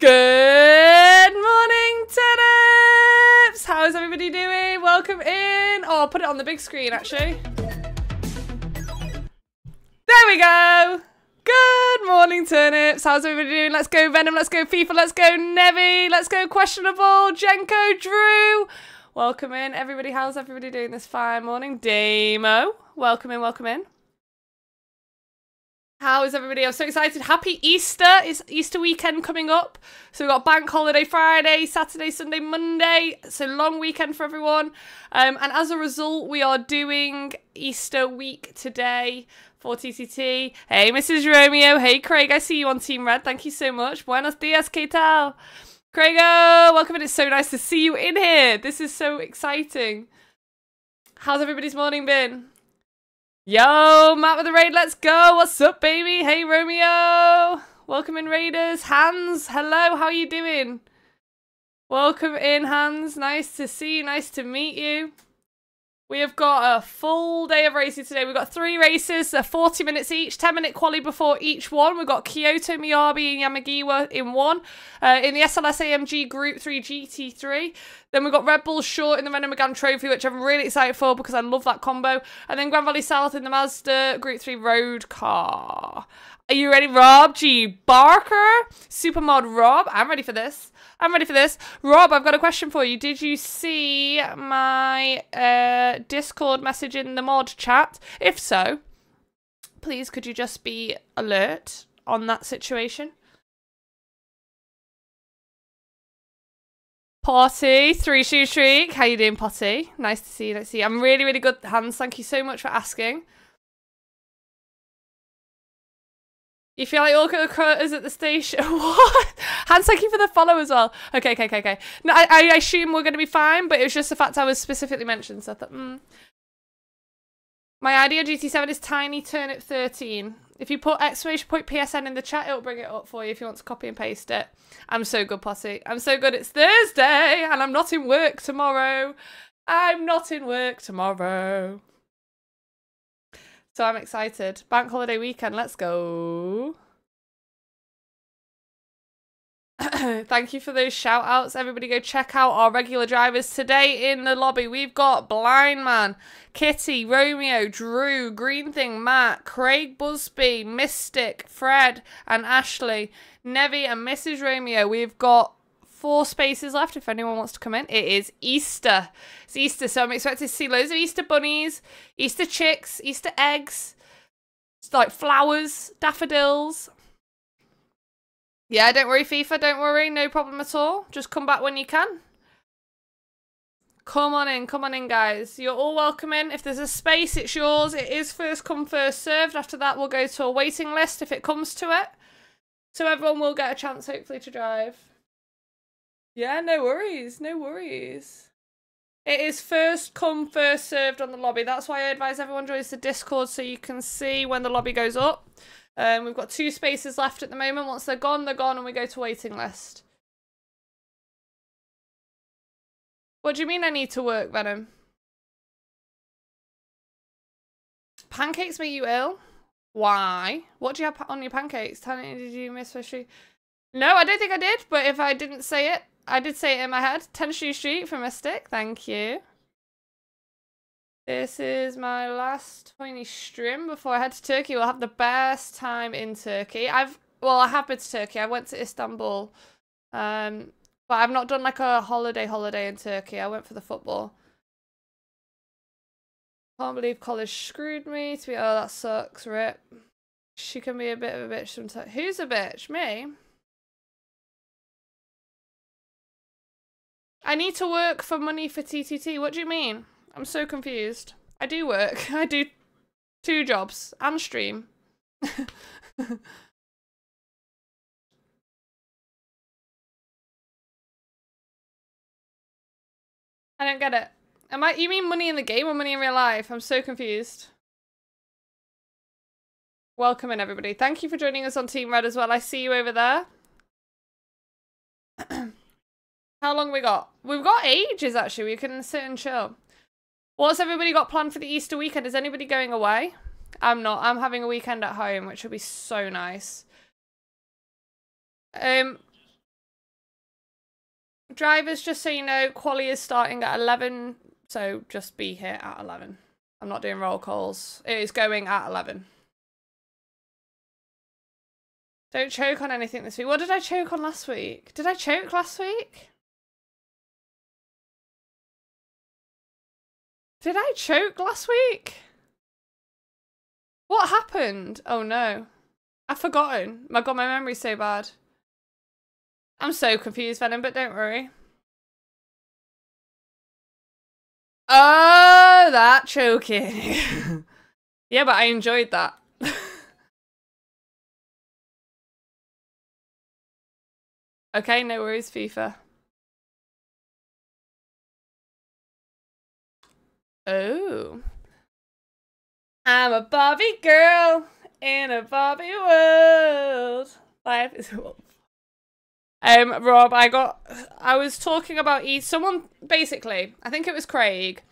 Good morning, turnips! How is everybody doing? Welcome in. Oh, I'll put it on the big screen actually. There we go. Good morning, turnips. How's everybody doing? Let's go, Venom. Let's go, FIFA. Let's go, Nevi. Let's go, Questionable. Jenko, Drew. Welcome in, everybody. How's everybody doing this fine morning? Demo, Welcome in, welcome in. How is everybody? I'm so excited. Happy Easter. It's Easter weekend coming up. So we've got Bank Holiday Friday, Saturday, Sunday, Monday. So long weekend for everyone. Um, and as a result, we are doing Easter week today for TTT. Hey, Mrs. Romeo. Hey, Craig. I see you on Team Red. Thank you so much. Buenos dias, ¿qué tal? Craigo, welcome and It's so nice to see you in here. This is so exciting. How's everybody's morning been? Yo, Matt with the raid, let's go. What's up, baby? Hey, Romeo. Welcome in, Raiders. Hans, hello, how are you doing? Welcome in, Hans. Nice to see you. Nice to meet you. We have got a full day of racing today. We've got three races, uh, 40 minutes each, 10 minute quali before each one. We've got Kyoto, Miyabi, and Yamagiwa in one. Uh, in the SLS AMG Group 3 GT3. Then we've got Red Bull Short in the Renault Megane Trophy, which I'm really excited for because I love that combo. And then Grand Valley South in the Mazda Group 3 Road Car. Are you ready, Rob G. Barker? Supermod Rob. I'm ready for this. I'm ready for this. Rob, I've got a question for you. Did you see my uh, Discord message in the mod chat? If so, please could you just be alert on that situation? Potty, three shoe streak. How you doing, Potty? Nice to see you. To see you. I'm really, really good, Hans. Thank you so much for asking. You feel like all the is at the station? what? Hans, thank you for the follow as well. Okay, okay, okay, okay. No, I, I assume we're going to be fine, but it was just the fact I was specifically mentioned, so I thought, hmm. My idea GT7 is tiny turnip 13. If you put exclamation point PSN in the chat, it'll bring it up for you if you want to copy and paste it. I'm so good, Posse. I'm so good. It's Thursday and I'm not in work tomorrow. I'm not in work tomorrow. So I'm excited. Bank holiday weekend, let's go. Thank you for those shout outs. Everybody go check out our regular drivers today in the lobby. We've got Blind Man, Kitty, Romeo, Drew, Green Thing, Matt, Craig Busby, Mystic, Fred, and Ashley, Nevi, and Mrs. Romeo. We've got four spaces left if anyone wants to come in. It is Easter. It's Easter, so I'm expected to see loads of Easter bunnies, Easter chicks, Easter eggs, like flowers, daffodils. Yeah, don't worry, FIFA, don't worry, no problem at all. Just come back when you can. Come on in, come on in, guys. You're all welcome in. If there's a space, it's yours. It is first come, first served. After that, we'll go to a waiting list if it comes to it. So everyone will get a chance, hopefully, to drive. Yeah, no worries, no worries. It is first come, first served on the lobby. That's why I advise everyone joins the Discord so you can see when the lobby goes up. Um, we've got two spaces left at the moment. Once they're gone, they're gone and we go to waiting list. What do you mean I need to work, Venom? Pancakes make you ill? Why? What do you have on your pancakes? Did you miss fishy? No, I don't think I did, but if I didn't say it, I did say it in my head. Tennessee Street from Mystic. Thank you. This is my last tiny stream before I head to Turkey. We'll have the best time in Turkey. I've well, I have been to Turkey. I went to Istanbul. Um, but I've not done like a holiday holiday in Turkey. I went for the football. Can't believe college screwed me. To be oh that sucks, rip. She can be a bit of a bitch sometimes. Who's a bitch? Me? I need to work for money for TTT. What do you mean? I'm so confused. I do work. I do two jobs and stream. I don't get it. Am I you mean money in the game or money in real life? I'm so confused. Welcome in everybody. Thank you for joining us on Team Red as well. I see you over there. How long we got? We've got ages, actually. We can sit and chill. What's everybody got planned for the Easter weekend? Is anybody going away? I'm not. I'm having a weekend at home, which will be so nice. Um, Drivers, just so you know, quali is starting at 11, so just be here at 11. I'm not doing roll calls. It is going at 11. Don't choke on anything this week. What did I choke on last week? Did I choke last week? Did I choke last week? What happened? Oh no. I've forgotten. My god, my memory's so bad. I'm so confused, Venom, but don't worry. Oh, that choking. yeah, but I enjoyed that. okay, no worries, FIFA. Oh. I'm a Barbie girl in a Barbie world. Life is um, Rob, I got, I was talking about eat. Someone basically, I think it was Craig,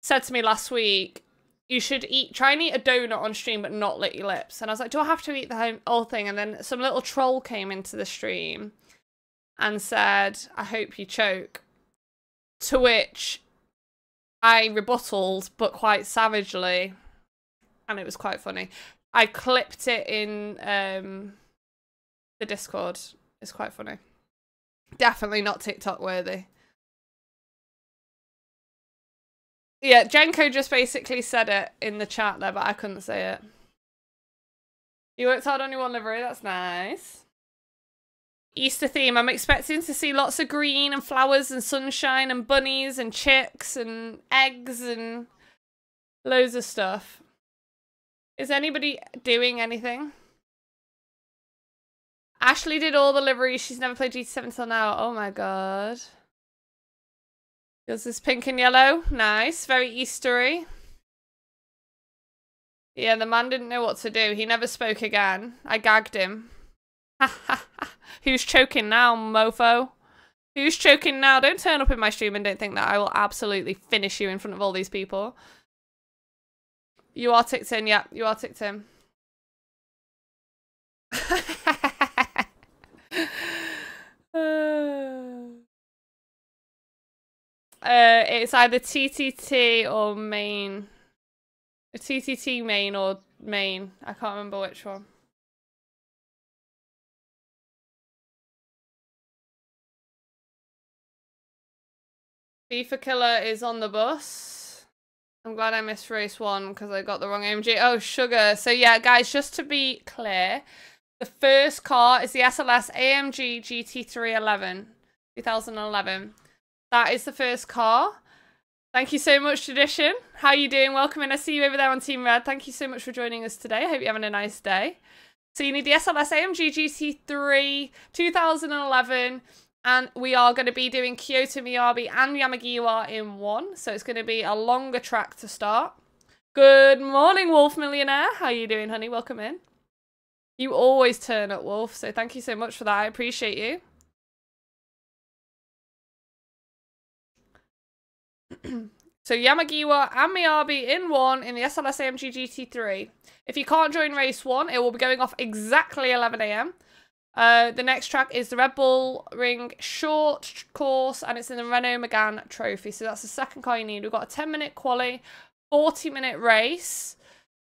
said to me last week, you should eat, try and eat a donut on stream, but not lick your lips. And I was like, do I have to eat the whole thing? And then some little troll came into the stream and said, I hope you choke. To which I rebutted, but quite savagely, and it was quite funny. I clipped it in um, the Discord it's quite funny. Definitely not TikTok worthy. Yeah, Jenko just basically said it in the chat there, but I couldn't say it. You worked hard on your one livery, that's nice. Easter theme, I'm expecting to see lots of green and flowers and sunshine and bunnies and chicks and eggs and loads of stuff. Is anybody doing anything? Ashley did all the liveries. She's never played GT7 till now. Oh my god. Yours is pink and yellow. Nice. Very Eastery. Yeah, the man didn't know what to do. He never spoke again. I gagged him. Who's choking now, mofo? Who's choking now? Don't turn up in my stream and don't think that I will absolutely finish you in front of all these people. You are ticked in. Yeah, you are ticked in. uh, it's either TTT or main. TTT main or main. I can't remember which one. FIFA Killer is on the bus. I'm glad I missed race one because I got the wrong AMG. Oh, sugar. So yeah, guys, just to be clear, the first car is the SLS AMG GT311 2011. That is the first car. Thank you so much, Tradition. How are you doing? Welcome in. I see you over there on Team Red. Thank you so much for joining us today. I hope you're having a nice day. So you need the SLS AMG GT3 2011 and we are going to be doing Kyoto Miyabi and Yamagiwa in one. So it's going to be a longer track to start. Good morning, Wolf Millionaire. How are you doing, honey? Welcome in. You always turn up, Wolf, so thank you so much for that. I appreciate you. so Yamagiwa and Miyabi in one in the SLS AMG GT3. If you can't join race one, it will be going off exactly 11am. Uh, the next track is the Red Bull Ring short course, and it's in the Renault Megane Trophy. So that's the second car you need. We've got a 10 minute quali, 40 minute race.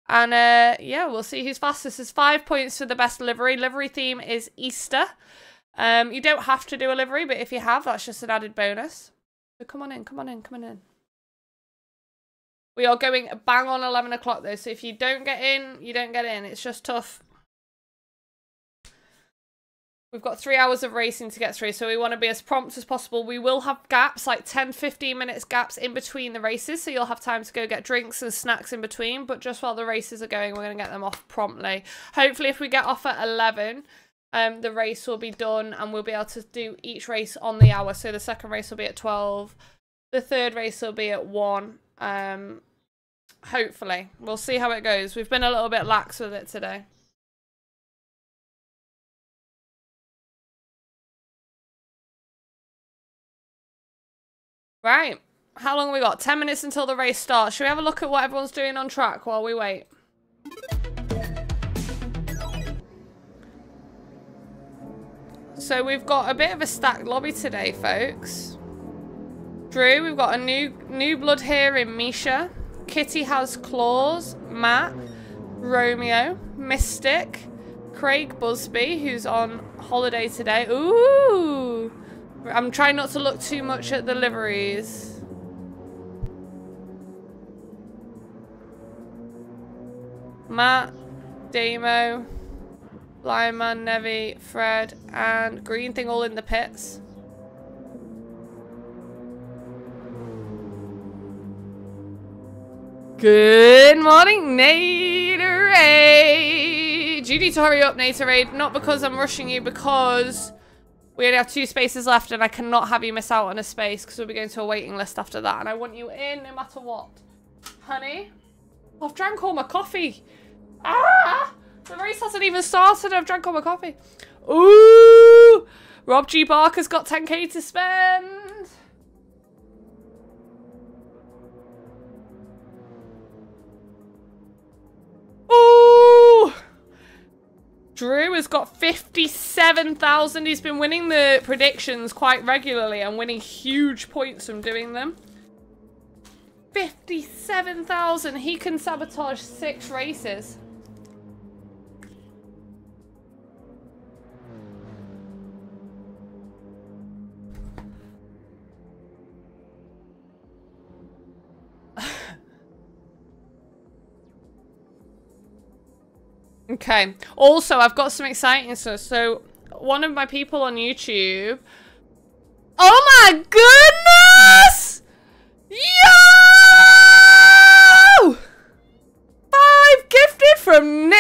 And uh, yeah, we'll see who's fastest. There's five points for the best livery. Livery theme is Easter. Um, you don't have to do a livery, but if you have, that's just an added bonus. So come on in, come on in, come on in. We are going bang on 11 o'clock though, so if you don't get in, you don't get in. It's just tough. We've got three hours of racing to get through, so we want to be as prompt as possible. We will have gaps, like 10, 15 minutes gaps in between the races, so you'll have time to go get drinks and snacks in between. But just while the races are going, we're going to get them off promptly. Hopefully, if we get off at 11, um, the race will be done and we'll be able to do each race on the hour. So the second race will be at 12, the third race will be at 1. Um, hopefully. We'll see how it goes. We've been a little bit lax with it today. Right. How long we got? 10 minutes until the race starts. Should we have a look at what everyone's doing on track while we wait? So we've got a bit of a stacked lobby today, folks. Drew, we've got a new new blood here in Misha. Kitty has claws. Matt, Romeo, Mystic, Craig Busby, who's on holiday today. Ooh! I'm trying not to look too much at the liveries. Matt, Demo, Lion Man, Nevi, Fred, and Green Thing all in the pits. Good morning, Naderade! You need to hurry up, Naderade. Not because I'm rushing you, because we only have two spaces left and I cannot have you miss out on a space because we'll be going to a waiting list after that. And I want you in no matter what. Honey? I've drank all my coffee. Ah! The race hasn't even started. I've drank all my coffee. Ooh! Rob G. Barker's got 10k to spend. Drew has got 57,000. He's been winning the predictions quite regularly and winning huge points from doing them. 57,000. He can sabotage six races. Okay. Also, I've got some exciting stuff. So, one of my people on YouTube. Oh my goodness! Yo! Five gifted from Naderade!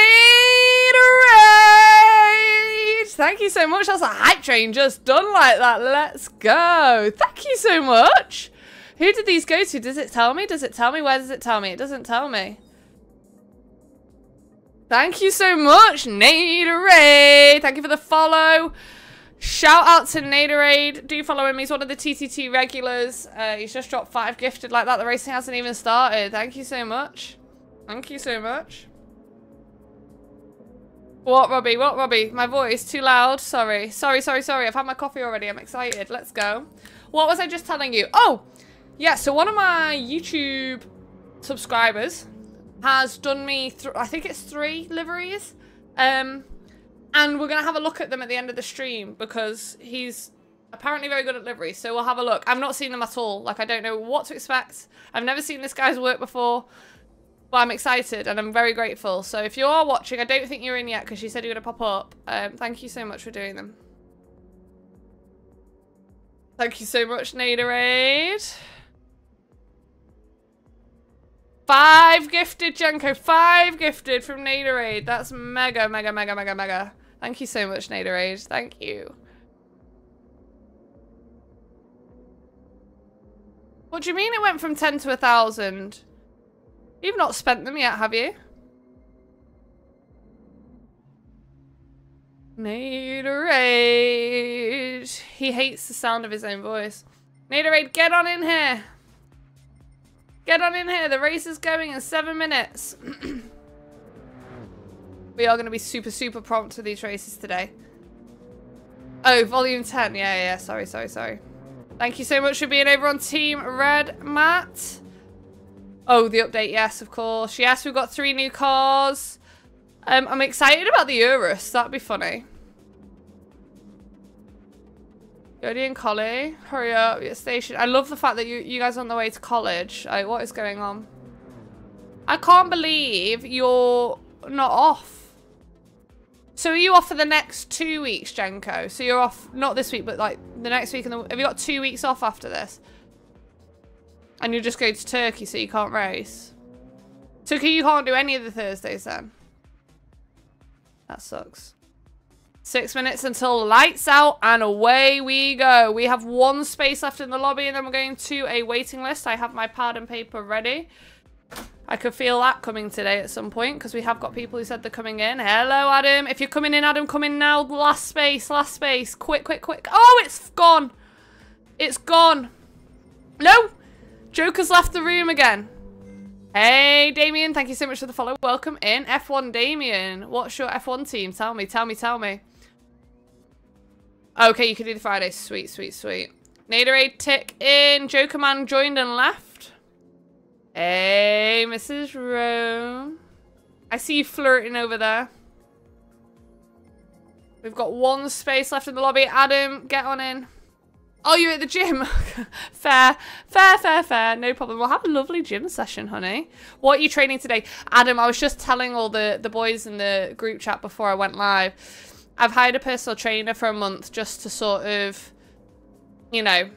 Thank you so much. That's a hype train just done like that. Let's go. Thank you so much. Who did these go to? Does it tell me? Does it tell me? Where does it tell me? It doesn't tell me. Thank you so much, Naderade. Thank you for the follow. Shout out to Naderade. Do follow him. He's one of the TTT regulars. Uh, he's just dropped five gifted like that. The racing hasn't even started. Thank you so much. Thank you so much. What, Robbie? What, Robbie? My voice too loud. Sorry. Sorry, sorry, sorry. I've had my coffee already. I'm excited. Let's go. What was I just telling you? Oh, yeah. So one of my YouTube subscribers has done me, through I think it's three liveries. Um, and we're going to have a look at them at the end of the stream because he's apparently very good at liveries. So we'll have a look. I've not seen them at all. Like, I don't know what to expect. I've never seen this guy's work before. But I'm excited and I'm very grateful. So if you are watching, I don't think you're in yet because you said you were going to pop up. Um, thank you so much for doing them. Thank you so much, Naderade. Five gifted, Junko. Five gifted from Naderade. That's mega, mega, mega, mega, mega. Thank you so much, Naderade. Thank you. What do you mean it went from 10 to a 1,000? You've not spent them yet, have you? Naderade. He hates the sound of his own voice. Naderade, get on in here. Get on in here. The race is going in seven minutes. we are going to be super, super prompt to these races today. Oh, volume 10. Yeah, yeah, Sorry, sorry, sorry. Thank you so much for being over on Team Red, Matt. Oh, the update. Yes, of course. Yes, we've got three new cars. Um, I'm excited about the Urus. That'd be funny. Jodie and Collie, hurry up, your station. I love the fact that you, you guys are on the way to college. Like, what is going on? I can't believe you're not off. So are you off for the next two weeks, Jenko? So you're off, not this week, but like the next week. And the, have you got two weeks off after this? And you're just go to Turkey so you can't race? Turkey, you can't do any of the Thursdays then? That sucks. Six minutes until lights out and away we go. We have one space left in the lobby and then we're going to a waiting list. I have my pad and paper ready. I could feel that coming today at some point because we have got people who said they're coming in. Hello, Adam. If you're coming in, Adam, come in now. Last space, last space. Quick, quick, quick. Oh, it's gone. It's gone. No. Joker's left the room again. Hey, Damien. Thank you so much for the follow. Welcome in. F1 Damien. What's your F1 team? Tell me, tell me, tell me. Okay, you can do the Friday. Sweet, sweet, sweet. Naderade tick in. Joker Man joined and left. Hey, Mrs. Rome. I see you flirting over there. We've got one space left in the lobby. Adam, get on in. Oh, you're at the gym. fair, fair, fair, fair. No problem. We'll have a lovely gym session, honey. What are you training today? Adam, I was just telling all the, the boys in the group chat before I went live. I've hired a personal trainer for a month just to sort of, you know,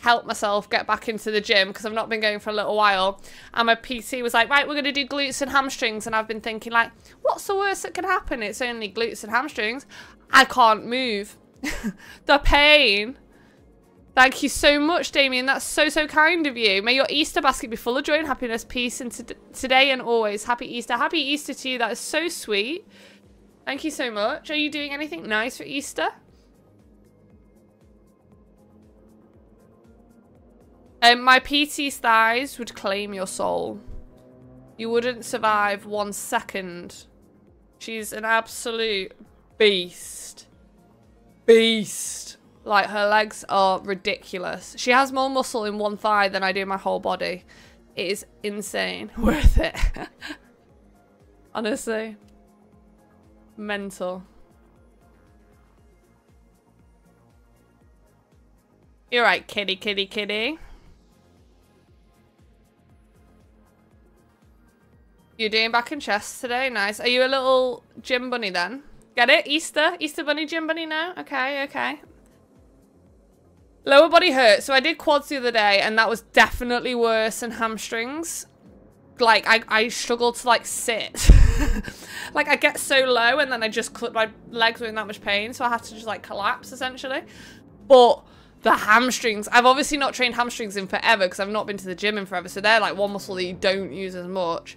help myself get back into the gym because I've not been going for a little while. And my PT was like, right, we're going to do glutes and hamstrings. And I've been thinking like, what's the worst that can happen? It's only glutes and hamstrings. I can't move. the pain. Thank you so much, Damien. That's so, so kind of you. May your Easter basket be full of joy and happiness, peace, and today and always. Happy Easter. Happy Easter to you. That is so sweet. Thank you so much. Are you doing anything nice for Easter? Um, my PT's thighs would claim your soul. You wouldn't survive one second. She's an absolute beast. Beast. Like, her legs are ridiculous. She has more muscle in one thigh than I do in my whole body. It is insane. Worth it. Honestly. Mental. You're right, kitty, kitty, kitty. You're doing back and chest today? Nice. Are you a little gym bunny then? Get it? Easter? Easter bunny, gym bunny now? Okay, okay. Lower body hurt. So I did quads the other day and that was definitely worse than hamstrings. Like, I, I struggled to, like, sit. like, I get so low and then I just, clip my legs were in that much pain. So I have to just, like, collapse, essentially. But the hamstrings, I've obviously not trained hamstrings in forever because I've not been to the gym in forever. So they're, like, one muscle that you don't use as much.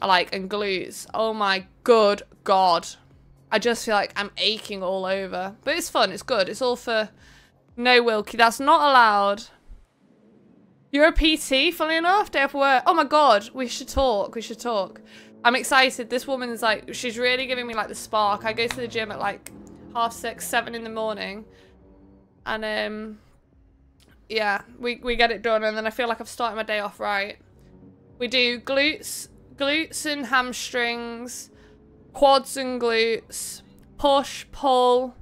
Like, and glutes. Oh, my good God. I just feel like I'm aching all over. But it's fun. It's good. It's all for no, Wilkie, that's not allowed. You're a PT, funny enough, day of work. Oh my god, we should talk, we should talk. I'm excited. This woman's like, she's really giving me like the spark. I go to the gym at like half six, seven in the morning. And um, yeah, we, we get it done. And then I feel like I've started my day off right. We do glutes, glutes and hamstrings, quads and glutes, push, pull,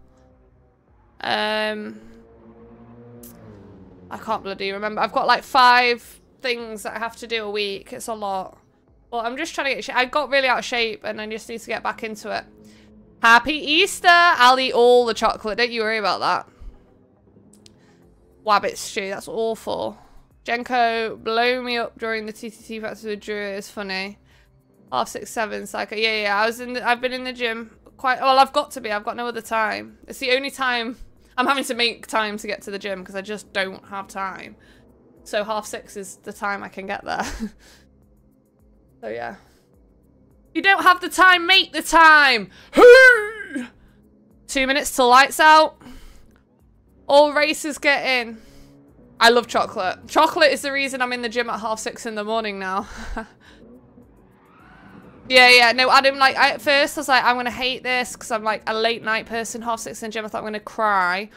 um, I can't bloody remember. I've got like five things that I have to do a week. It's a lot. But I'm just trying to get I got really out of shape and I just need to get back into it. Happy Easter! I'll eat all the chocolate. Don't you worry about that. Wabbit stew. That's awful. Jenko, blow me up during the TTT practice with Drew. It's funny. Half six, seven, psycho. Yeah, yeah. I was in. The, I've been in the gym quite. Well, I've got to be. I've got no other time. It's the only time I'm having to make time to get to the gym because I just don't have time. So half six is the time I can get there. so yeah. You don't have the time, make the time! Two minutes till lights out. All races get in. I love chocolate. Chocolate is the reason I'm in the gym at half six in the morning now. Yeah, yeah. No, Adam, like, I, at first I was like, I'm going to hate this because I'm like a late night person, half six in the gym. I thought I'm going to cry.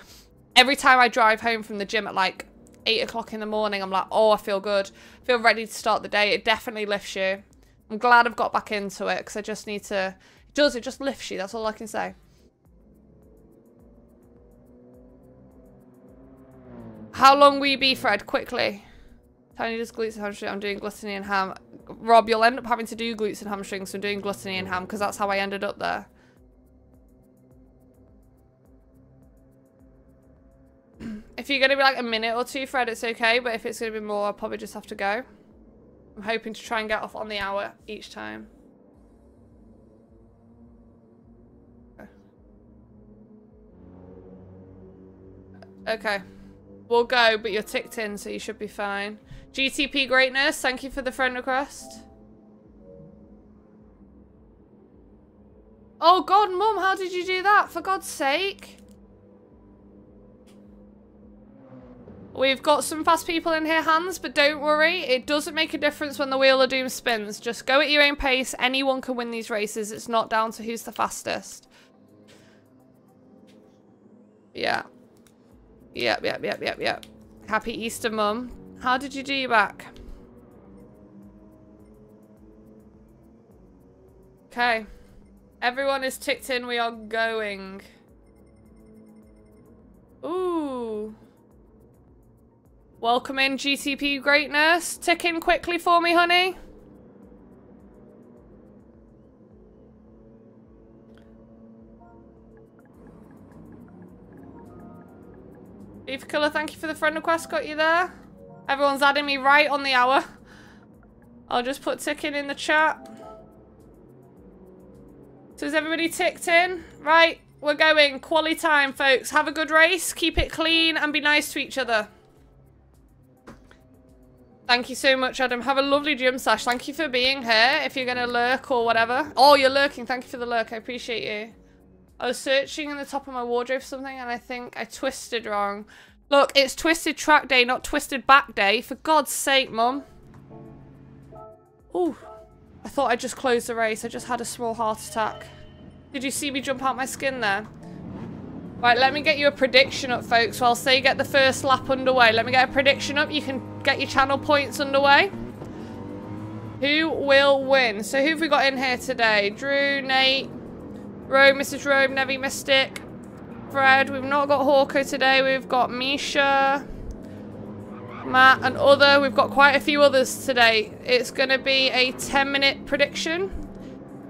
Every time I drive home from the gym at like eight o'clock in the morning, I'm like, oh, I feel good. I feel ready to start the day. It definitely lifts you. I'm glad I've got back into it because I just need to, it does, it just lifts you. That's all I can say. How long will you be, Fred? Quickly. Tiny does glutes and hamstrings. I'm doing gluttony and ham. Rob, you'll end up having to do glutes and hamstrings from doing gluttony and ham because that's how I ended up there. if you're going to be like a minute or two, Fred, it's okay. But if it's going to be more, I'll probably just have to go. I'm hoping to try and get off on the hour each time. Okay. We'll go, but you're ticked in, so you should be fine. GTP Greatness, thank you for the friend request. Oh god, mum, how did you do that? For God's sake. We've got some fast people in here, Hans, but don't worry. It doesn't make a difference when the Wheel of Doom spins. Just go at your own pace. Anyone can win these races. It's not down to who's the fastest. Yeah. Yep, yep, yep, yep, yep. Happy Easter, Mum. How did you do your back? Okay. Everyone is ticked in. We are going. Ooh. Welcome in, GTP greatness. Tick in quickly for me, honey. Beef Killer, thank you for the friend request. Got you there. Everyone's adding me right on the hour. I'll just put ticking in the chat. So is everybody ticked in? Right, we're going. Quality time, folks. Have a good race. Keep it clean and be nice to each other. Thank you so much, Adam. Have a lovely gym sash. Thank you for being here. If you're going to lurk or whatever. Oh, you're lurking. Thank you for the lurk. I appreciate you. I was searching in the top of my wardrobe for something and I think I twisted wrong. Look, it's twisted track day, not twisted back day. For God's sake, Mum. Ooh. I thought I'd just closed the race. I just had a small heart attack. Did you see me jump out my skin there? Right, let me get you a prediction up, folks. While say you get the first lap underway. Let me get a prediction up. You can get your channel points underway. Who will win? So who have we got in here today? Drew, Nate, Rome, Mrs. Rome, Nevi Mystic, Fred. We've not got Hawko today. We've got Misha, Matt, and other. We've got quite a few others today. It's going to be a 10 minute prediction.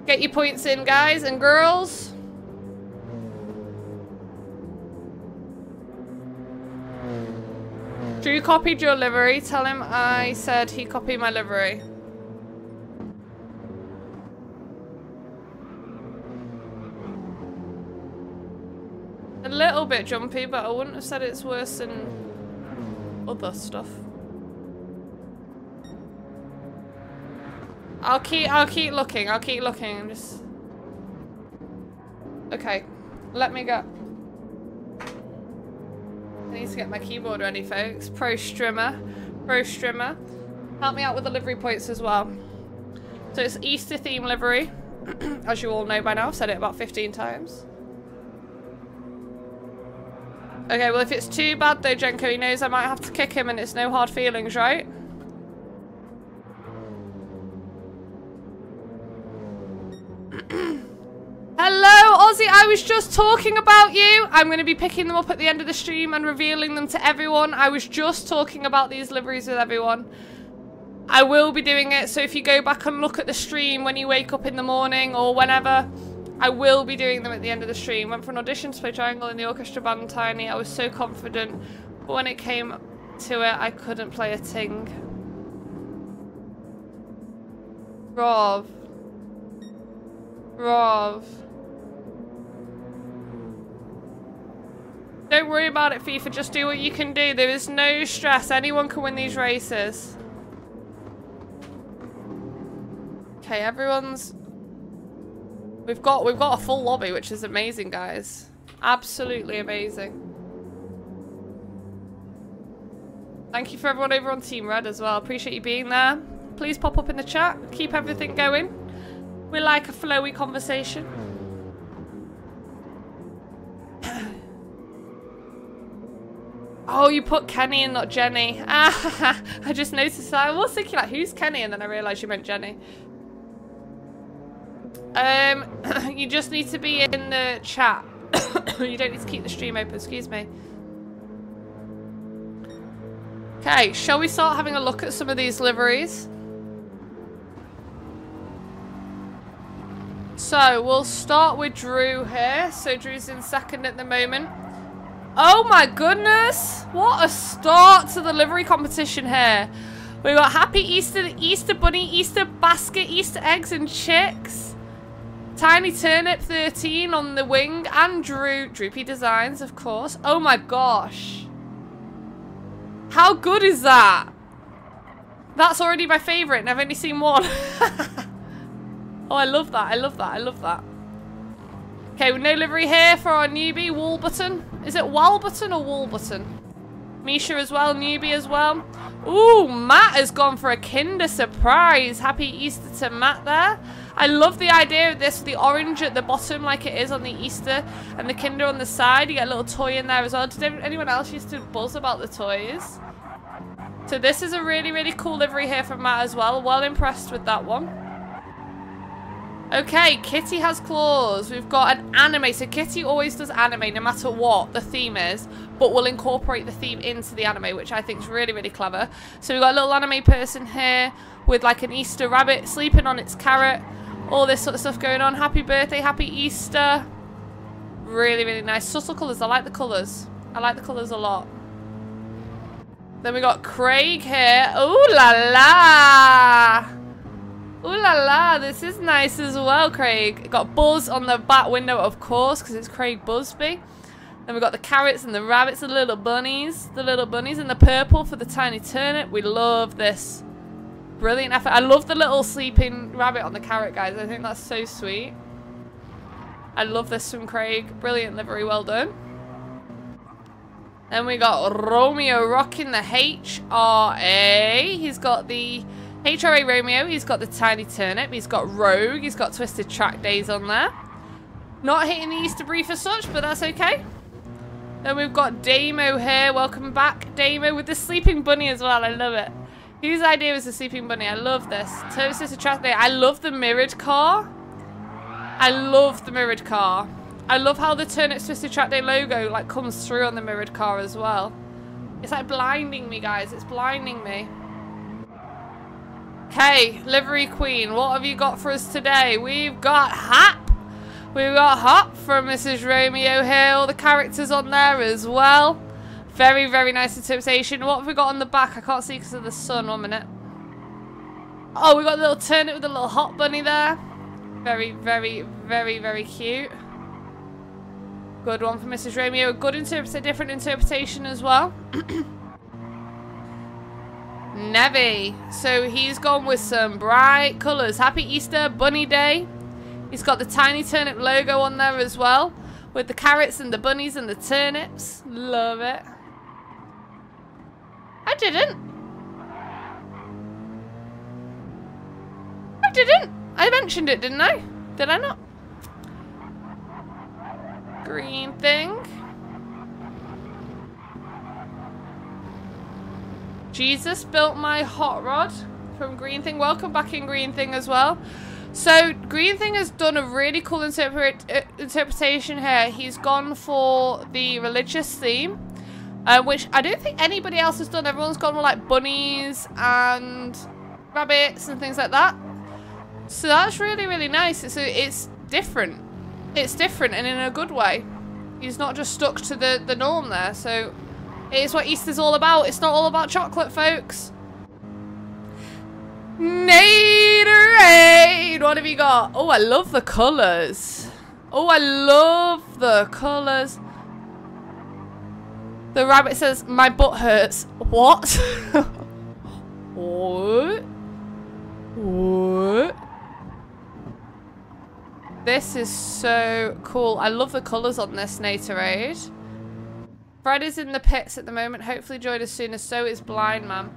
Get your points in, guys and girls. Drew copied your livery. Tell him I said he copied my livery. A little bit jumpy, but I wouldn't have said it's worse than other stuff. I'll keep I'll keep looking. I'll keep looking. I'm just Okay. Let me go. I need to get my keyboard ready, folks. Pro Strimmer. Pro Strimmer. Help me out with the livery points as well. So it's Easter theme livery. as you all know by now, I've said it about 15 times. Okay, well if it's too bad though, Jenko, he knows I might have to kick him and it's no hard feelings, right? Hello, Ozzy. I was just talking about you. I'm going to be picking them up at the end of the stream and revealing them to everyone. I was just talking about these liveries with everyone. I will be doing it, so if you go back and look at the stream when you wake up in the morning or whenever, I will be doing them at the end of the stream. Went for an audition to play Triangle in the orchestra band Tiny. I was so confident. But when it came to it, I couldn't play a ting. Rov. Rov. Don't worry about it, FIFA. Just do what you can do. There is no stress. Anyone can win these races. Okay, everyone's We've got we've got a full lobby, which is amazing, guys. Absolutely amazing. Thank you for everyone over on Team Red as well. Appreciate you being there. Please pop up in the chat. Keep everything going. We like a flowy conversation. oh, you put Kenny and not Jenny. I just noticed that. I was thinking like, who's Kenny? And then I realised you meant Jenny. Um, you just need to be in the chat. you don't need to keep the stream open, excuse me. Okay, shall we start having a look at some of these liveries? So, we'll start with Drew here. So, Drew's in second at the moment. Oh my goodness! What a start to the livery competition here. We've got Happy Easter, Easter Bunny, Easter Basket, Easter Eggs and Chicks. Tiny Turnip 13 on the wing. And Drew, Droopy Designs, of course. Oh my gosh. How good is that? That's already my favourite and I've only seen one. oh, I love that. I love that. I love that. Okay, no livery here for our newbie, wall Button. Is it wall Button or wall Button? Misha as well, newbie as well. Ooh, Matt has gone for a Kinder Surprise. Happy Easter to Matt there. I love the idea of this, the orange at the bottom like it is on the Easter and the Kinder on the side. You get a little toy in there as well. Did anyone else used to buzz about the toys? So this is a really, really cool livery here from Matt as well. Well impressed with that one. Okay, Kitty has claws. We've got an anime. So Kitty always does anime no matter what the theme is, but we'll incorporate the theme into the anime, which I think is really, really clever. So we've got a little anime person here with like an Easter rabbit sleeping on its carrot. All this sort of stuff going on. Happy birthday, happy Easter. Really, really nice. Subtle colours. I like the colours. I like the colours a lot. Then we got Craig here. Ooh la la! Ooh la la, this is nice as well, Craig. Got Buzz on the back window, of course, because it's Craig Busby. Then we've got the carrots and the rabbits, and the little bunnies. The little bunnies and the purple for the tiny turnip. We love this. Brilliant effort. I love the little sleeping rabbit on the carrot, guys. I think that's so sweet. I love this from Craig. Brilliant livery, well done. Then we got Romeo rocking the HRA. He's got the HRA Romeo, he's got the Tiny Turnip, he's got Rogue, he's got Twisted Track Days on there. Not hitting the Easter brief as such, but that's okay. Then we've got Damo here. Welcome back, Damo, with the Sleeping Bunny as well. I love it. Whose idea was the Sleeping Bunny? I love this. Twisted Track Day. I love the mirrored car. I love the mirrored car. I love how the Turnip Twisted Track Day logo like comes through on the mirrored car as well. It's like blinding me, guys. It's blinding me. Okay, Livery Queen, what have you got for us today? We've got Hap. We've got Hop from Mrs. Romeo. All the characters on there as well. Very, very nice interpretation. What have we got on the back? I can't see because of the sun. One minute. Oh, we got a little turnip with a little hot bunny there. Very, very, very, very cute. Good one for Mrs. Romeo. A good interpret different interpretation as well. Nevi. So he's gone with some bright colours. Happy Easter, Bunny Day. He's got the Tiny Turnip logo on there as well. With the carrots and the bunnies and the turnips. Love it. I didn't. I didn't. I mentioned it, didn't I? Did I not? Green thing. Jesus built my hot rod from Green Thing. Welcome back in Green Thing as well. So Green Thing has done a really cool interpret uh, interpretation here. He's gone for the religious theme, uh, which I don't think anybody else has done. Everyone's gone with like bunnies and rabbits and things like that. So that's really, really nice. It's, it's different. It's different and in a good way. He's not just stuck to the, the norm there. So it is what Easter's all about. It's not all about chocolate, folks. Naderade! What have you got? Oh, I love the colours. Oh, I love the colours. The rabbit says, my butt hurts. What? what? What? This is so cool. I love the colours on this Naderade. Fred is in the pits at the moment. Hopefully join as soon as so is Blind Man.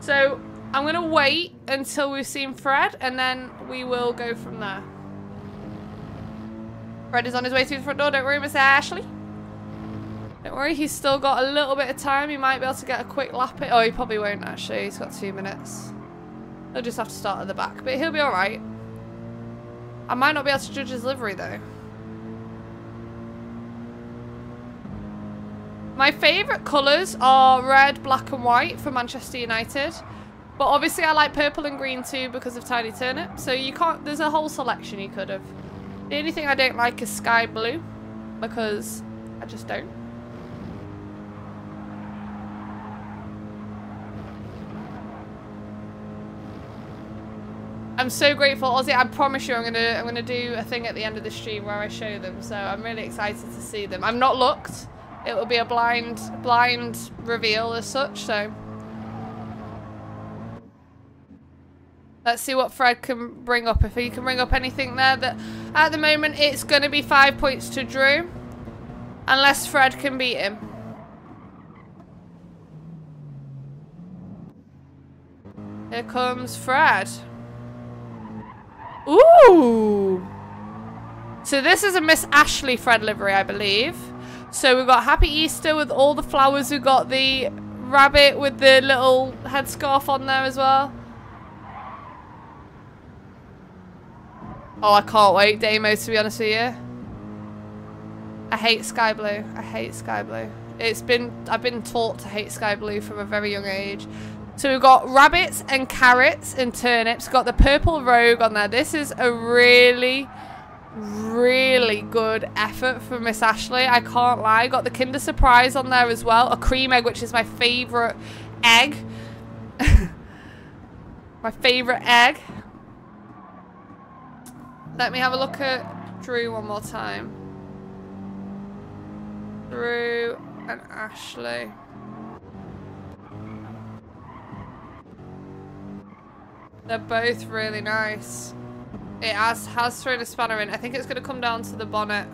So I'm going to wait until we've seen Fred and then we will go from there. Fred is on his way through the front door. Don't worry, Miss Ashley. Don't worry, he's still got a little bit of time. He might be able to get a quick lap it. Oh, he probably won't actually. He's got two minutes. He'll just have to start at the back, but he'll be alright. I might not be able to judge his livery though. My favourite colours are red, black and white for Manchester United. But obviously I like purple and green too because of Tiny Turnip. So you can't, there's a whole selection you could have. The only thing I don't like is sky blue because I just don't. I'm so grateful, Ozzy. I promise you, I'm gonna I'm gonna do a thing at the end of the stream where I show them. So I'm really excited to see them. I'm not looked it will be a blind blind reveal as such, so. Let's see what Fred can bring up. If he can bring up anything there that at the moment it's to be five points to Drew. Unless Fred can beat him. Here comes Fred. Ooh. So this is a Miss Ashley Fred livery, I believe. So we've got Happy Easter with all the flowers. We've got the rabbit with the little headscarf on there as well. Oh, I can't wait, Damo, to be honest with you. I hate sky blue. I hate sky blue. It's been, I've been taught to hate sky blue from a very young age. So we've got rabbits and carrots and turnips. Got the purple rogue on there. This is a really, really good effort from Miss Ashley. I can't lie. Got the Kinder Surprise on there as well. A cream egg, which is my favourite egg. my favourite egg. Let me have a look at Drew one more time. Drew and Ashley. They're both really nice. It has, has thrown a spanner in. I think it's going to come down to the bonnet.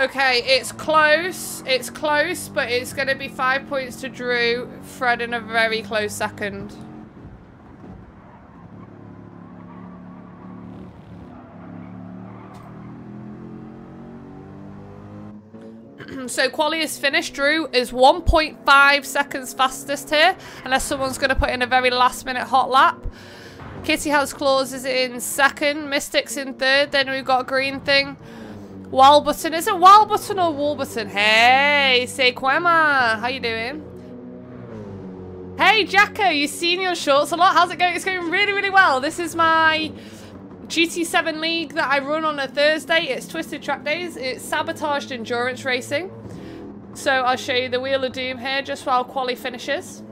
Okay, it's close. It's close, but it's going to be five points to Drew. Fred in a very close second. Um, so quali is finished. Drew is 1.5 seconds fastest here, unless someone's going to put in a very last minute hot lap. Kitty has Claws is in second, Mystics in third, then we've got Green Thing. Walbutton. Is it Walbutton or Walbutton? Hey, Sequema. How you doing? Hey, Jacko. You've seen your shorts a lot. How's it going? It's going really, really well. This is my GT7 League that I run on a Thursday. It's Twisted Track Days. It's Sabotaged Endurance Racing. So I'll show you the Wheel of Doom here just while quali finishes.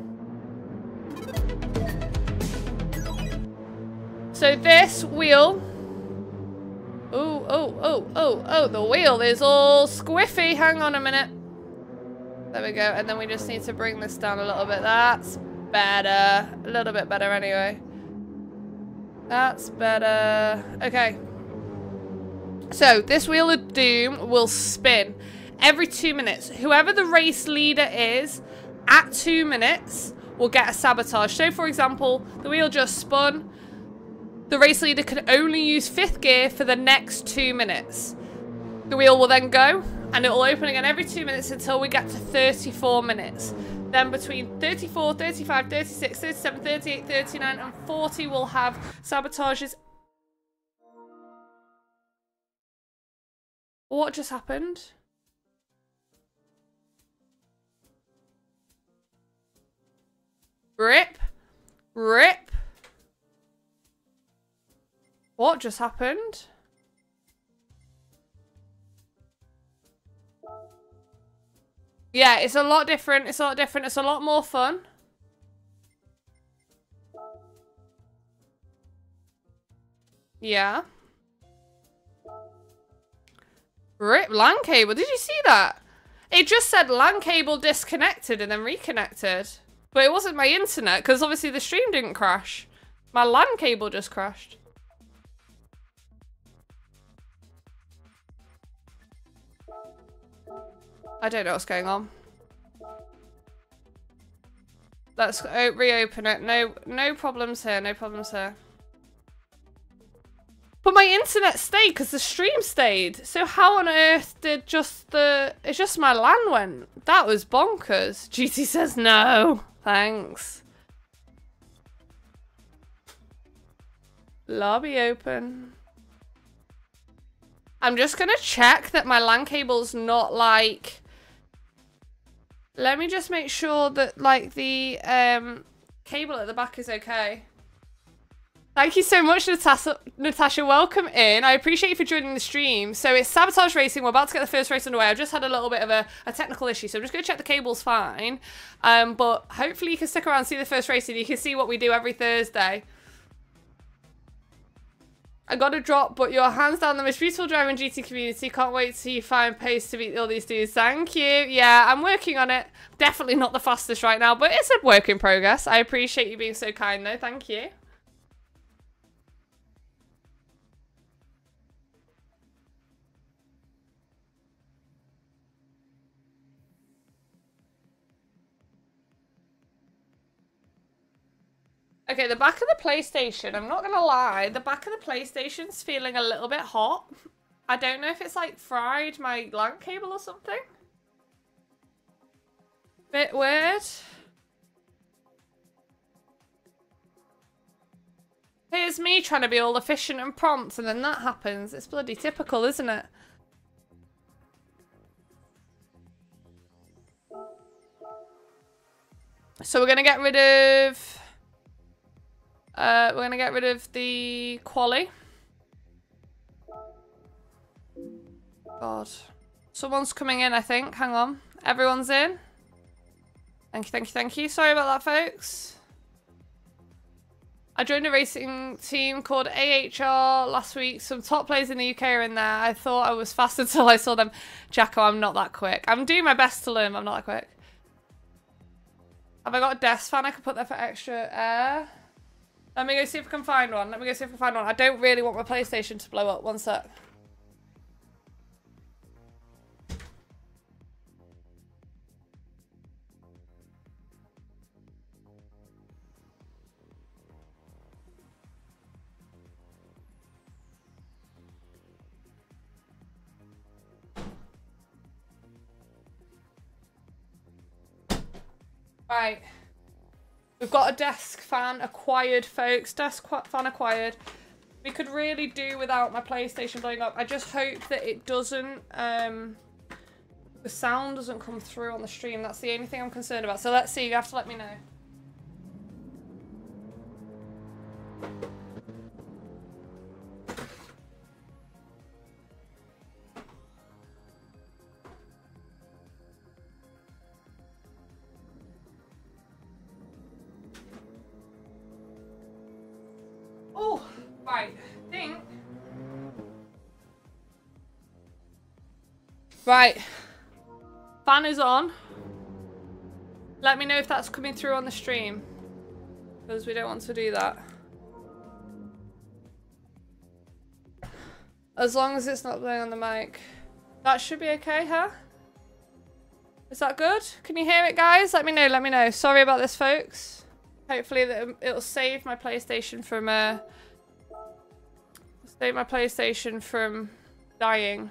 So this wheel Oh, oh, oh, oh, oh, the wheel is all squiffy. Hang on a minute. There we go. And then we just need to bring this down a little bit. That's better. A little bit better anyway. That's better. Okay. So, this Wheel of Doom will spin every two minutes. Whoever the race leader is, at two minutes, will get a sabotage. So, for example, the wheel just spun. The race leader can only use fifth gear for the next two minutes. The wheel will then go and it will open again every two minutes until we get to 34 minutes. Then between 34, 35, 36, 37, 38, 39 and 40 we'll have sabotages. What just happened? Rip. Rip. What just happened? Yeah, it's a lot different. It's a lot different. It's a lot more fun. Yeah. Rip LAN cable. Did you see that? It just said LAN cable disconnected and then reconnected. But it wasn't my internet because obviously the stream didn't crash. My LAN cable just crashed. I don't know what's going on. Let's reopen it. No, no problems here. No problems here. But my internet stayed because the stream stayed. So how on earth did just the... It's just my LAN went. That was bonkers. GT says no. Thanks. Lobby open. I'm just going to check that my LAN cable's not like let me just make sure that, like, the um, cable at the back is okay. Thank you so much, Natasha. Natasha, welcome in. I appreciate you for joining the stream. So it's Sabotage Racing. We're about to get the first race underway. I've just had a little bit of a, a technical issue, so I'm just going to check the cable's fine. Um, but hopefully you can stick around see the first race and you can see what we do every Thursday. I got a drop, but your hands down the most beautiful driving GT community. Can't wait to find pace to beat all these dudes. Thank you. Yeah, I'm working on it. Definitely not the fastest right now, but it's a work in progress. I appreciate you being so kind, though. Thank you. Okay, the back of the PlayStation, I'm not going to lie, the back of the PlayStation's feeling a little bit hot. I don't know if it's like fried my LAN cable or something. Bit weird. Here's me trying to be all efficient and prompt and then that happens. It's bloody typical, isn't it? So we're going to get rid of... Uh, we're going to get rid of the quali. God. Someone's coming in, I think. Hang on. Everyone's in. Thank you, thank you, thank you. Sorry about that, folks. I joined a racing team called AHR last week. Some top players in the UK are in there. I thought I was fast until I saw them. Jacko, I'm not that quick. I'm doing my best to learn, I'm not that quick. Have I got a desk fan I can put there for extra air? Let me go see if I can find one. Let me go see if I can find one. I don't really want my PlayStation to blow up. One sec. Right. We've got a desk fan acquired, folks. Desk fan acquired. We could really do without my PlayStation blowing up. I just hope that it doesn't, um, the sound doesn't come through on the stream. That's the only thing I'm concerned about. So let's see. You have to let me know. Right. Fan is on. Let me know if that's coming through on the stream. Because we don't want to do that. As long as it's not blowing on the mic. That should be okay, huh? Is that good? Can you hear it, guys? Let me know, let me know. Sorry about this, folks. Hopefully that it'll save my PlayStation from, uh... Save my PlayStation from dying.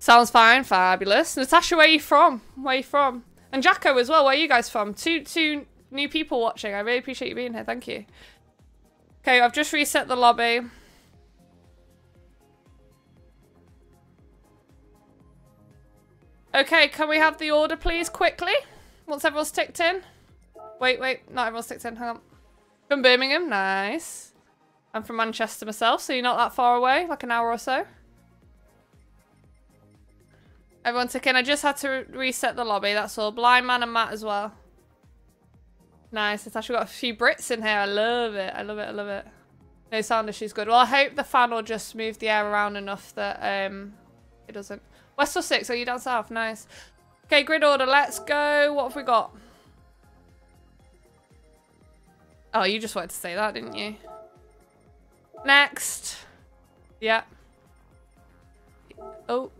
Sounds fine, fabulous. Natasha, where are you from? Where are you from? And Jacko as well, where are you guys from? Two two new people watching. I really appreciate you being here, thank you. Okay, I've just reset the lobby. Okay, can we have the order please, quickly? Once everyone's ticked in. Wait, wait, not everyone's ticked in, hang on. From Birmingham, nice. I'm from Manchester myself, so you're not that far away, like an hour or so. Everyone's in. I just had to reset the lobby, that's all. Blind Man and Matt as well. Nice. It's actually got a few Brits in here. I love it. I love it. I love it. No sound issues. Good. Well, I hope the fan will just move the air around enough that um, it doesn't. West Sussex. Are you down south? Nice. Okay, grid order. Let's go. What have we got? Oh, you just wanted to say that, didn't you? Next. Yeah. Oh.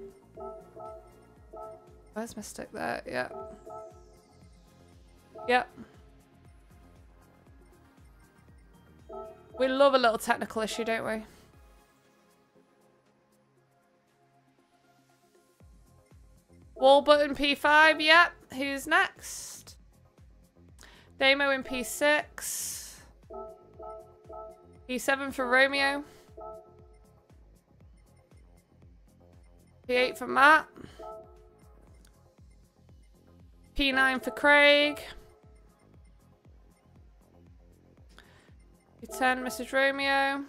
Where's my stick there? Yeah. Yep. We love a little technical issue, don't we? Wall button P5, yep. Who's next? Damo in P6. P7 for Romeo. P8 for Matt. P9 for Craig. P10, Mrs. Romeo.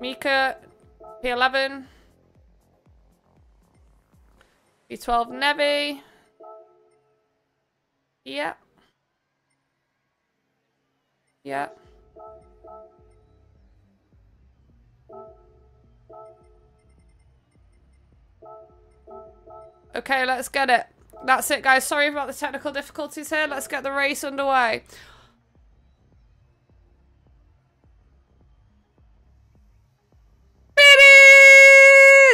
Mika, P11. P12, Nevi. Yep. Yep. Okay, let's get it. That's it, guys. Sorry about the technical difficulties here. Let's get the race underway.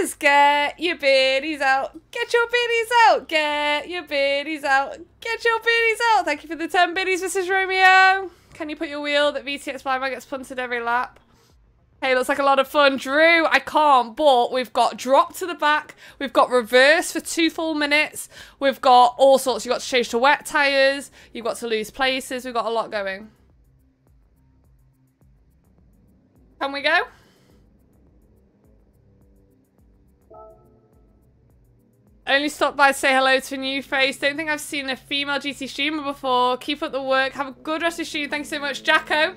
Is Get your biddies out. Get your biddies out. Get your biddies out. Get your biddies out. Thank you for the 10 biddies, Mrs. Romeo. Can you put your wheel that VTX Blind gets punted every lap? Hey, looks like a lot of fun. Drew, I can't, but we've got drop to the back. We've got reverse for two full minutes. We've got all sorts. You've got to change to wet tyres. You've got to lose places. We've got a lot going. Can we go? Only stopped by to say hello to a new face. Don't think I've seen a female GT streamer before. Keep up the work. Have a good rest of the stream. Thanks so much, Jacko.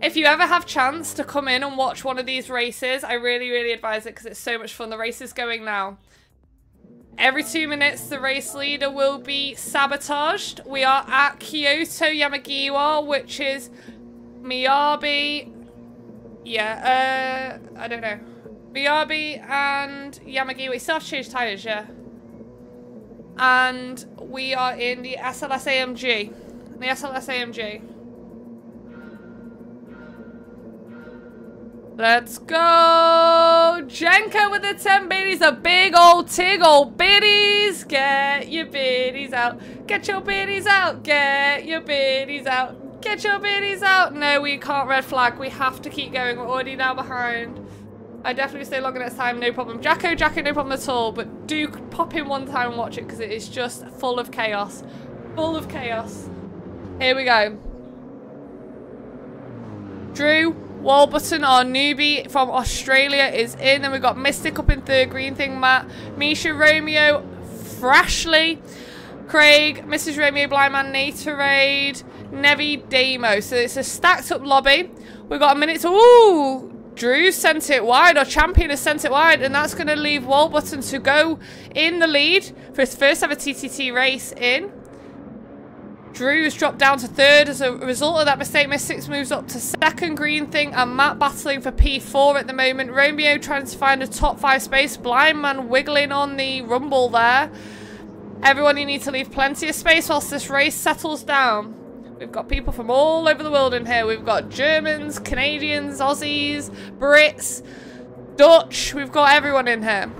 If you ever have chance to come in and watch one of these races, I really, really advise it because it's so much fun. The race is going now. Every two minutes, the race leader will be sabotaged. We are at Kyoto Yamagiwa, which is Miyabi. Yeah, uh, I don't know. Miyabi and Yamagiwa. We still have to change tyres, yeah. And we are in the SLS AMG. The SLS AMG. Let's go! Jenka with the 10 biddies, a big old tig old biddies! Get your biddies out. Get your biddies out. Get your biddies out. Get your biddies out. No, we can't red flag. We have to keep going. We're already now behind. I definitely stay longer next time, no problem. Jacko, Jacko, no problem at all. But do pop in one time and watch it because it is just full of chaos. Full of chaos. Here we go. Drew, Walbutton, our newbie from Australia, is in. Then we've got Mystic up in third, green thing, Matt. Misha, Romeo, Frashley, Craig, Mrs. Romeo, Blindman, Natorade, Nevi, Damo. So it's a stacked up lobby. We've got a minute to... Ooh! Drew sent it wide, or Champion has sent it wide, and that's going to leave Walbutton to go in the lead for his first ever TTT race in. Drew's dropped down to third as a result of that mistake. Mystics moves up to second green thing and Matt battling for P4 at the moment. Romeo trying to find a top five space. Blind man wiggling on the rumble there. Everyone, you need to leave plenty of space whilst this race settles down. We've got people from all over the world in here. We've got Germans, Canadians, Aussies, Brits, Dutch. We've got everyone in here.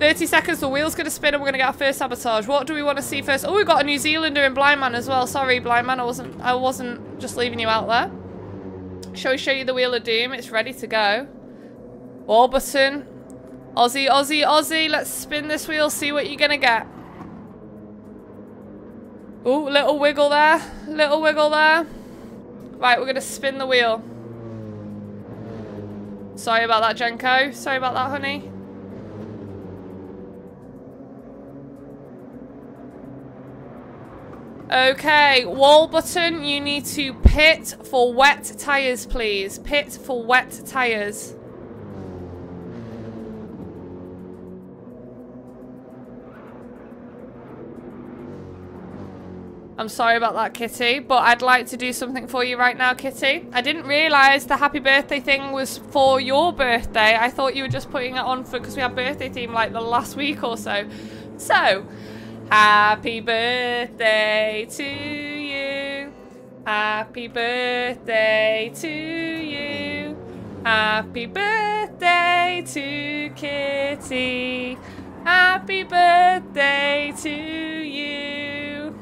30 seconds, the wheel's going to spin and we're going to get our first sabotage. What do we want to see first? Oh, we've got a New Zealander in Blind Man as well. Sorry, Blind Man, I wasn't, I wasn't just leaving you out there. Shall we show you the Wheel of Doom? It's ready to go. Warburton. Aussie, Aussie, Aussie. Let's spin this wheel, see what you're going to get. Oh, little wiggle there. Little wiggle there. Right, we're going to spin the wheel. Sorry about that, Jenko. Sorry about that, honey. Okay, wall button, you need to pit for wet tyres, please. Pit for wet tyres. I'm sorry about that, Kitty, but I'd like to do something for you right now, Kitty. I didn't realise the happy birthday thing was for your birthday. I thought you were just putting it on for because we had birthday theme like the last week or so. So, Happy birthday to you. Happy birthday to you. Happy birthday to Kitty. Happy birthday to you.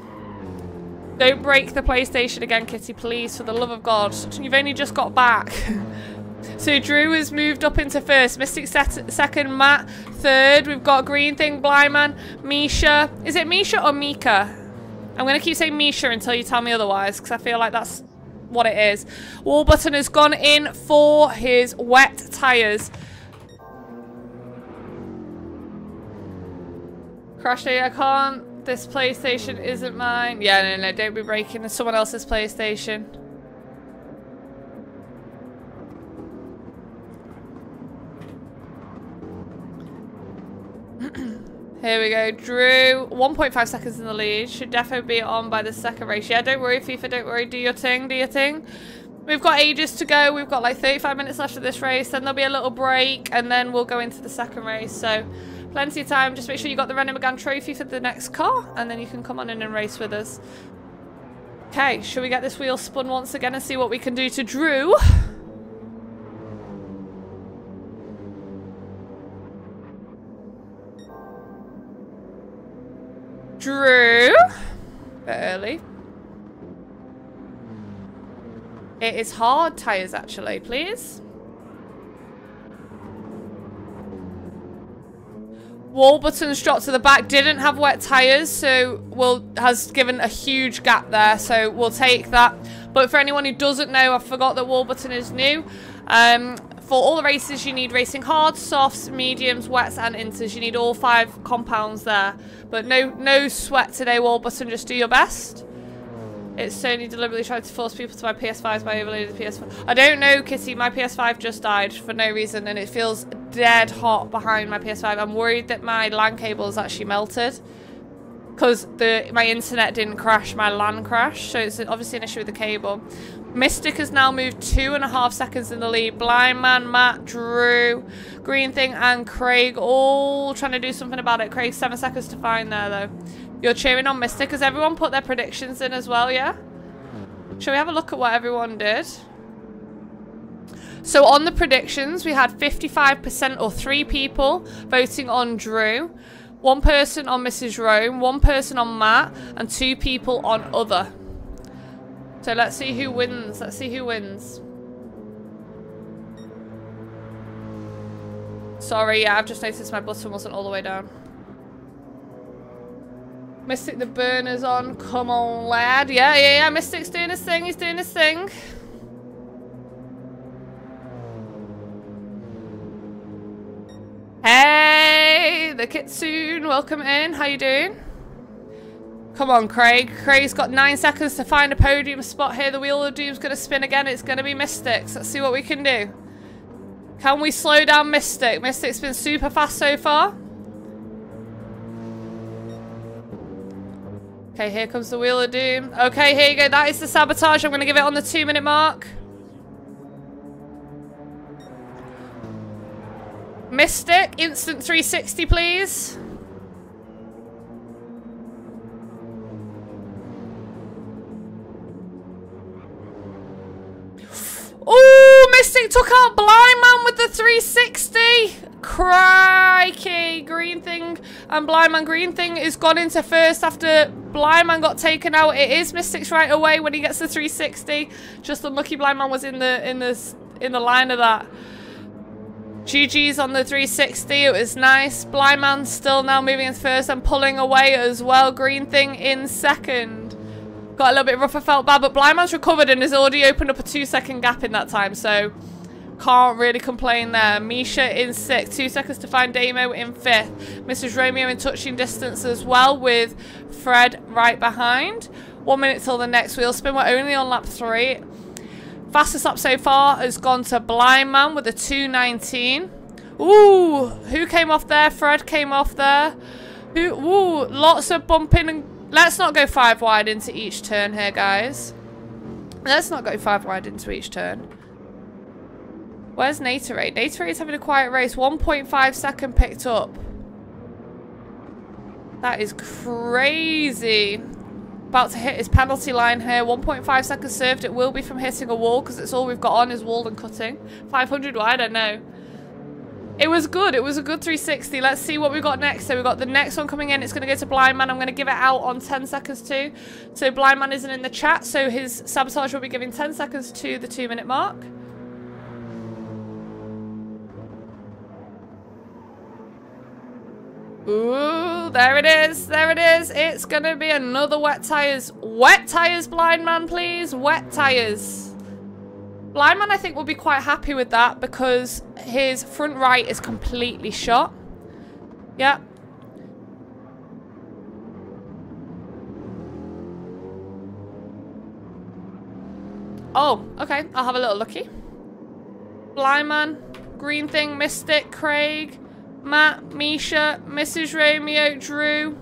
Don't break the PlayStation again, Kitty, please, for the love of God. You've only just got back. So Drew has moved up into first. Mystic second. Matt third. We've got Green Thing, Blind Man, Misha. Is it Misha or Mika? I'm going to keep saying Misha until you tell me otherwise because I feel like that's what it is. Wallbutton has gone in for his wet tyres. Crash Day, I can't. This PlayStation isn't mine. Yeah, no, no, don't be breaking someone else's PlayStation. Here we go. Drew, 1.5 seconds in the lead. Should definitely be on by the second race. Yeah, don't worry, FIFA, don't worry. Do your thing, do your thing. We've got ages to go. We've got like 35 minutes left of this race. Then there'll be a little break, and then we'll go into the second race. So, plenty of time. Just make sure you got the Renault Megane trophy for the next car, and then you can come on in and race with us. Okay, should we get this wheel spun once again and see what we can do to Drew? Drew. Early. It is hard tyres, actually, please. Wall buttons dropped to the back. Didn't have wet tyres, so will has given a huge gap there. So we'll take that. But for anyone who doesn't know, I forgot that wall button is new. Um, for all the races, you need racing hard, softs, mediums, wets, and inters. You need all five compounds there. But no, no sweat today, wall button. Just do your best. It's Sony deliberately trying to force people to buy PS5s by overloading the PS5. I don't know, Kitty. My PS5 just died for no reason, and it feels dead hot behind my PS5. I'm worried that my LAN cable is actually melted. Because my internet didn't crash, my LAN crashed. So it's obviously an issue with the cable. Mystic has now moved two and a half seconds in the lead. Blind Man, Matt, Drew, Green Thing, and Craig all trying to do something about it. Craig, seven seconds to find there, though. You're cheering on Mystic. Has everyone put their predictions in as well, yeah? Shall we have a look at what everyone did? So on the predictions, we had 55% or three people voting on Drew, one person on Mrs. Rome, one person on Matt, and two people on other. So let's see who wins. Let's see who wins. Sorry, yeah, I've just noticed my button wasn't all the way down. Mystic the burner's on. Come on, lad. Yeah, yeah, yeah. Mystic's doing his thing. He's doing his thing. Hey, the Kitsune. Welcome in. How you doing? Come on, Craig. Craig's got nine seconds to find a podium spot here. The Wheel of Doom's going to spin again. It's going to be Mystics. Let's see what we can do. Can we slow down Mystic? Mystic's been super fast so far. Okay, here comes the Wheel of Doom. Okay, here you go. That is the sabotage. I'm going to give it on the two minute mark. Mystic, instant 360, please. Oh, Mystic took out Blind Man with the 360. Crikey. Green Thing and Blind Man. Green Thing is gone into first after Blind Man got taken out. It is Mystic's right away when he gets the 360. Just unlucky Blind Man was in the in the in the line of that. GG's on the 360. It was nice. Blind Man still now moving in first and pulling away as well. Green Thing in second. Got a little bit rougher, felt bad, but Blind Man's recovered and has already opened up a two second gap in that time, so can't really complain there. Misha in sixth, two seconds to find Damo in fifth. Mrs. Romeo in touching distance as well with Fred right behind. One minute till the next wheel spin. We're only on lap three. Fastest lap so far has gone to Blind Man with a 219. Ooh, who came off there? Fred came off there. Who? Ooh, lots of bumping and Let's not go five wide into each turn here, guys. Let's not go five wide into each turn. Where's Naterade? Naterade's having a quiet race. 1.5 second picked up. That is crazy. About to hit his penalty line here. 1.5 seconds served. It will be from hitting a wall because it's all we've got on is wall and cutting. 500 wide, I don't know. It was good. It was a good 360. Let's see what we got next. So we got the next one coming in. It's going to go to Blind Man. I'm going to give it out on 10 seconds too. So Blind Man isn't in the chat. So his sabotage will be giving 10 seconds to the two minute mark. Ooh, there it is. There it is. It's going to be another wet tires. Wet tires, Blind Man, please. Wet tires. Blindman, I think, will be quite happy with that because his front right is completely shot. Yeah. Oh, okay. I'll have a little looky. Blindman, Green Thing, Mystic, Craig, Matt, Misha, Mrs. Romeo, Drew,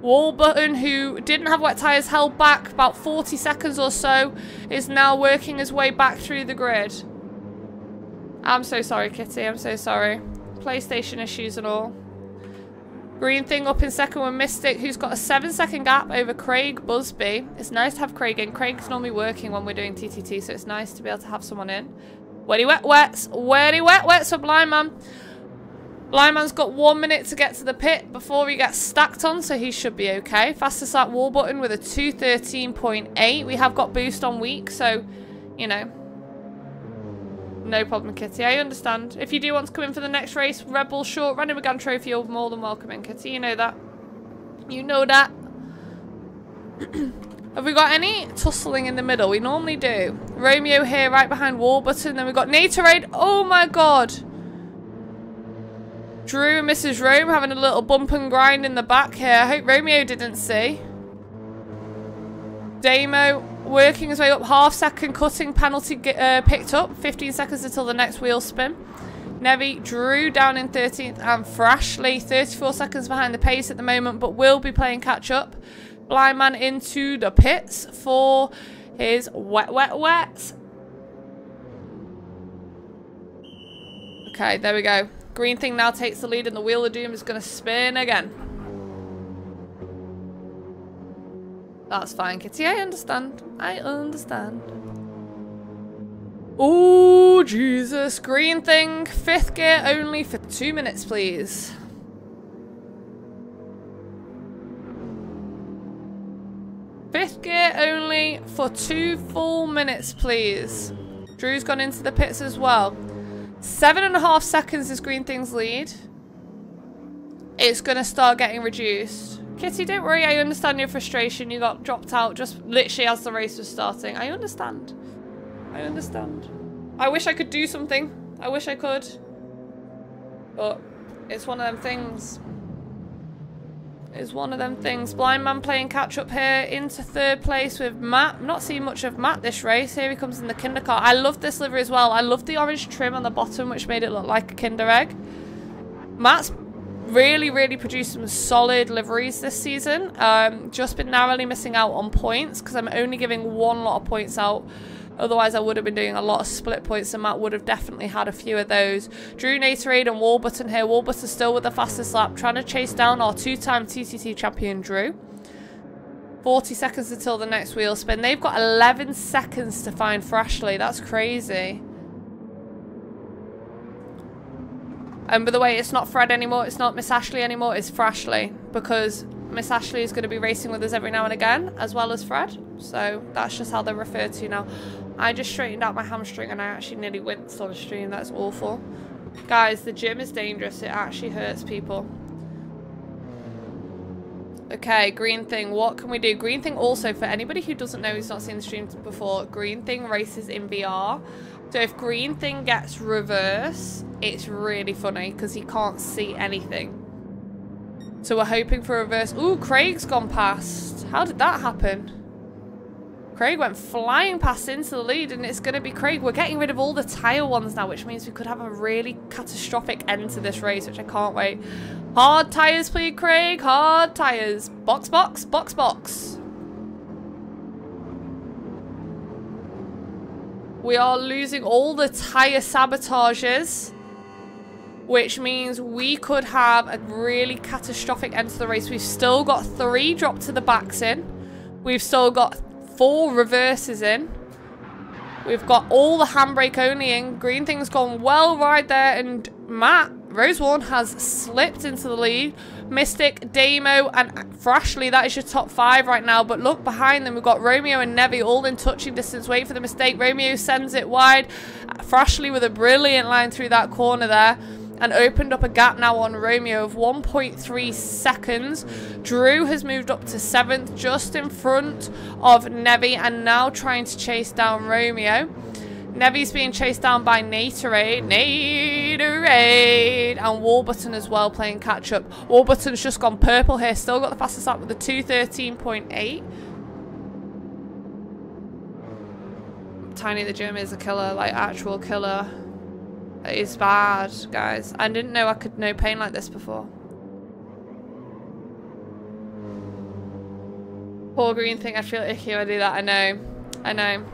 Wall button, who didn't have wet tyres, held back about 40 seconds or so, is now working his way back through the grid. I'm so sorry, Kitty. I'm so sorry. PlayStation issues and all. Green thing up in second with Mystic, who's got a seven second gap over Craig Busby. It's nice to have Craig in. Craig's normally working when we're doing TTT, so it's nice to be able to have someone in. Wetty wet wets. Wetty wet wets for Blind Man. Blindman's got one minute to get to the pit before he gets stacked on, so he should be okay. Fastest at wall button with a 213.8. We have got boost on week, so, you know. No problem, Kitty. I understand. If you do want to come in for the next race, Red Bull Short, Running Gun Trophy, you're more than welcome in, Kitty. You know that. You know that. Have we got any tussling in the middle? We normally do. Romeo here right behind wall button. Then we've got Natorade. Oh my god. Drew and Mrs. Rome having a little bump and grind in the back here. I hope Romeo didn't see. Damo working his way up. Half second cutting penalty uh, picked up. 15 seconds until the next wheel spin. Nevi Drew down in 13th and Frashley 34 seconds behind the pace at the moment but will be playing catch up. Blind man into the pits for his wet wet wet. Okay, there we go. Green thing now takes the lead and the Wheel of Doom is going to spin again. That's fine, Kitty. I understand. I understand. Oh, Jesus. Green thing. Fifth gear only for two minutes, please. Fifth gear only for two full minutes, please. Drew's gone into the pits as well. Seven and a half seconds is Green Thing's lead. It's going to start getting reduced. Kitty, don't worry. I understand your frustration. You got dropped out just literally as the race was starting. I understand. I understand. I wish I could do something. I wish I could. But it's one of them things is one of them things. Blind man playing catch up here into third place with Matt. Not seeing much of Matt this race. Here he comes in the Kinder car. I love this livery as well. I love the orange trim on the bottom, which made it look like a Kinder egg. Matt's really, really produced some solid liveries this season. Um, just been narrowly missing out on points because I'm only giving one lot of points out Otherwise, I would have been doing a lot of split points and Matt would have definitely had a few of those. Drew Natorade and Warburton here. Warburton still with the fastest lap, trying to chase down our two-time TTT champion, Drew. 40 seconds until the next wheel spin. They've got 11 seconds to find Frashley. That's crazy. And by the way, it's not Fred anymore. It's not Miss Ashley anymore. It's Frashley. Because Miss Ashley is going to be racing with us every now and again, as well as Fred. So that's just how they're referred to now. I just straightened out my hamstring and I actually nearly winced on stream. That's awful. Guys, the gym is dangerous. It actually hurts people. Okay, green thing. What can we do? Green thing also, for anybody who doesn't know who's not seen the stream before, green thing races in VR. So if green thing gets reverse, it's really funny because he can't see anything. So we're hoping for reverse. Ooh, Craig's gone past. How did that happen? Craig went flying past into the lead and it's going to be Craig. We're getting rid of all the tyre ones now, which means we could have a really catastrophic end to this race, which I can't wait. Hard tyres, please, Craig. Hard tyres. Box, box, box, box. We are losing all the tyre sabotages which means we could have a really catastrophic end to the race. We've still got three drop to the backs in. We've still got four reverses in. We've got all the handbrake only in. Green thing's gone well right there. And Matt Rosewarn has slipped into the lead. Mystic, Damo, and Frashley, that is your top five right now. But look behind them, we've got Romeo and Nevi all in touching distance. Wait for the mistake. Romeo sends it wide. Frashley with a brilliant line through that corner there and opened up a gap now on Romeo of 1.3 seconds. Drew has moved up to 7th, just in front of Nevi, and now trying to chase down Romeo. Nevi's being chased down by Natorade, Natorade, and Warburton as well playing catch up. Warburton's just gone purple here, still got the fastest lap with the 213.8. Tiny the gym is a killer, like actual killer. It's bad, guys. I didn't know I could know pain like this before. Poor green thing, I feel icky when I do that. I know. I know.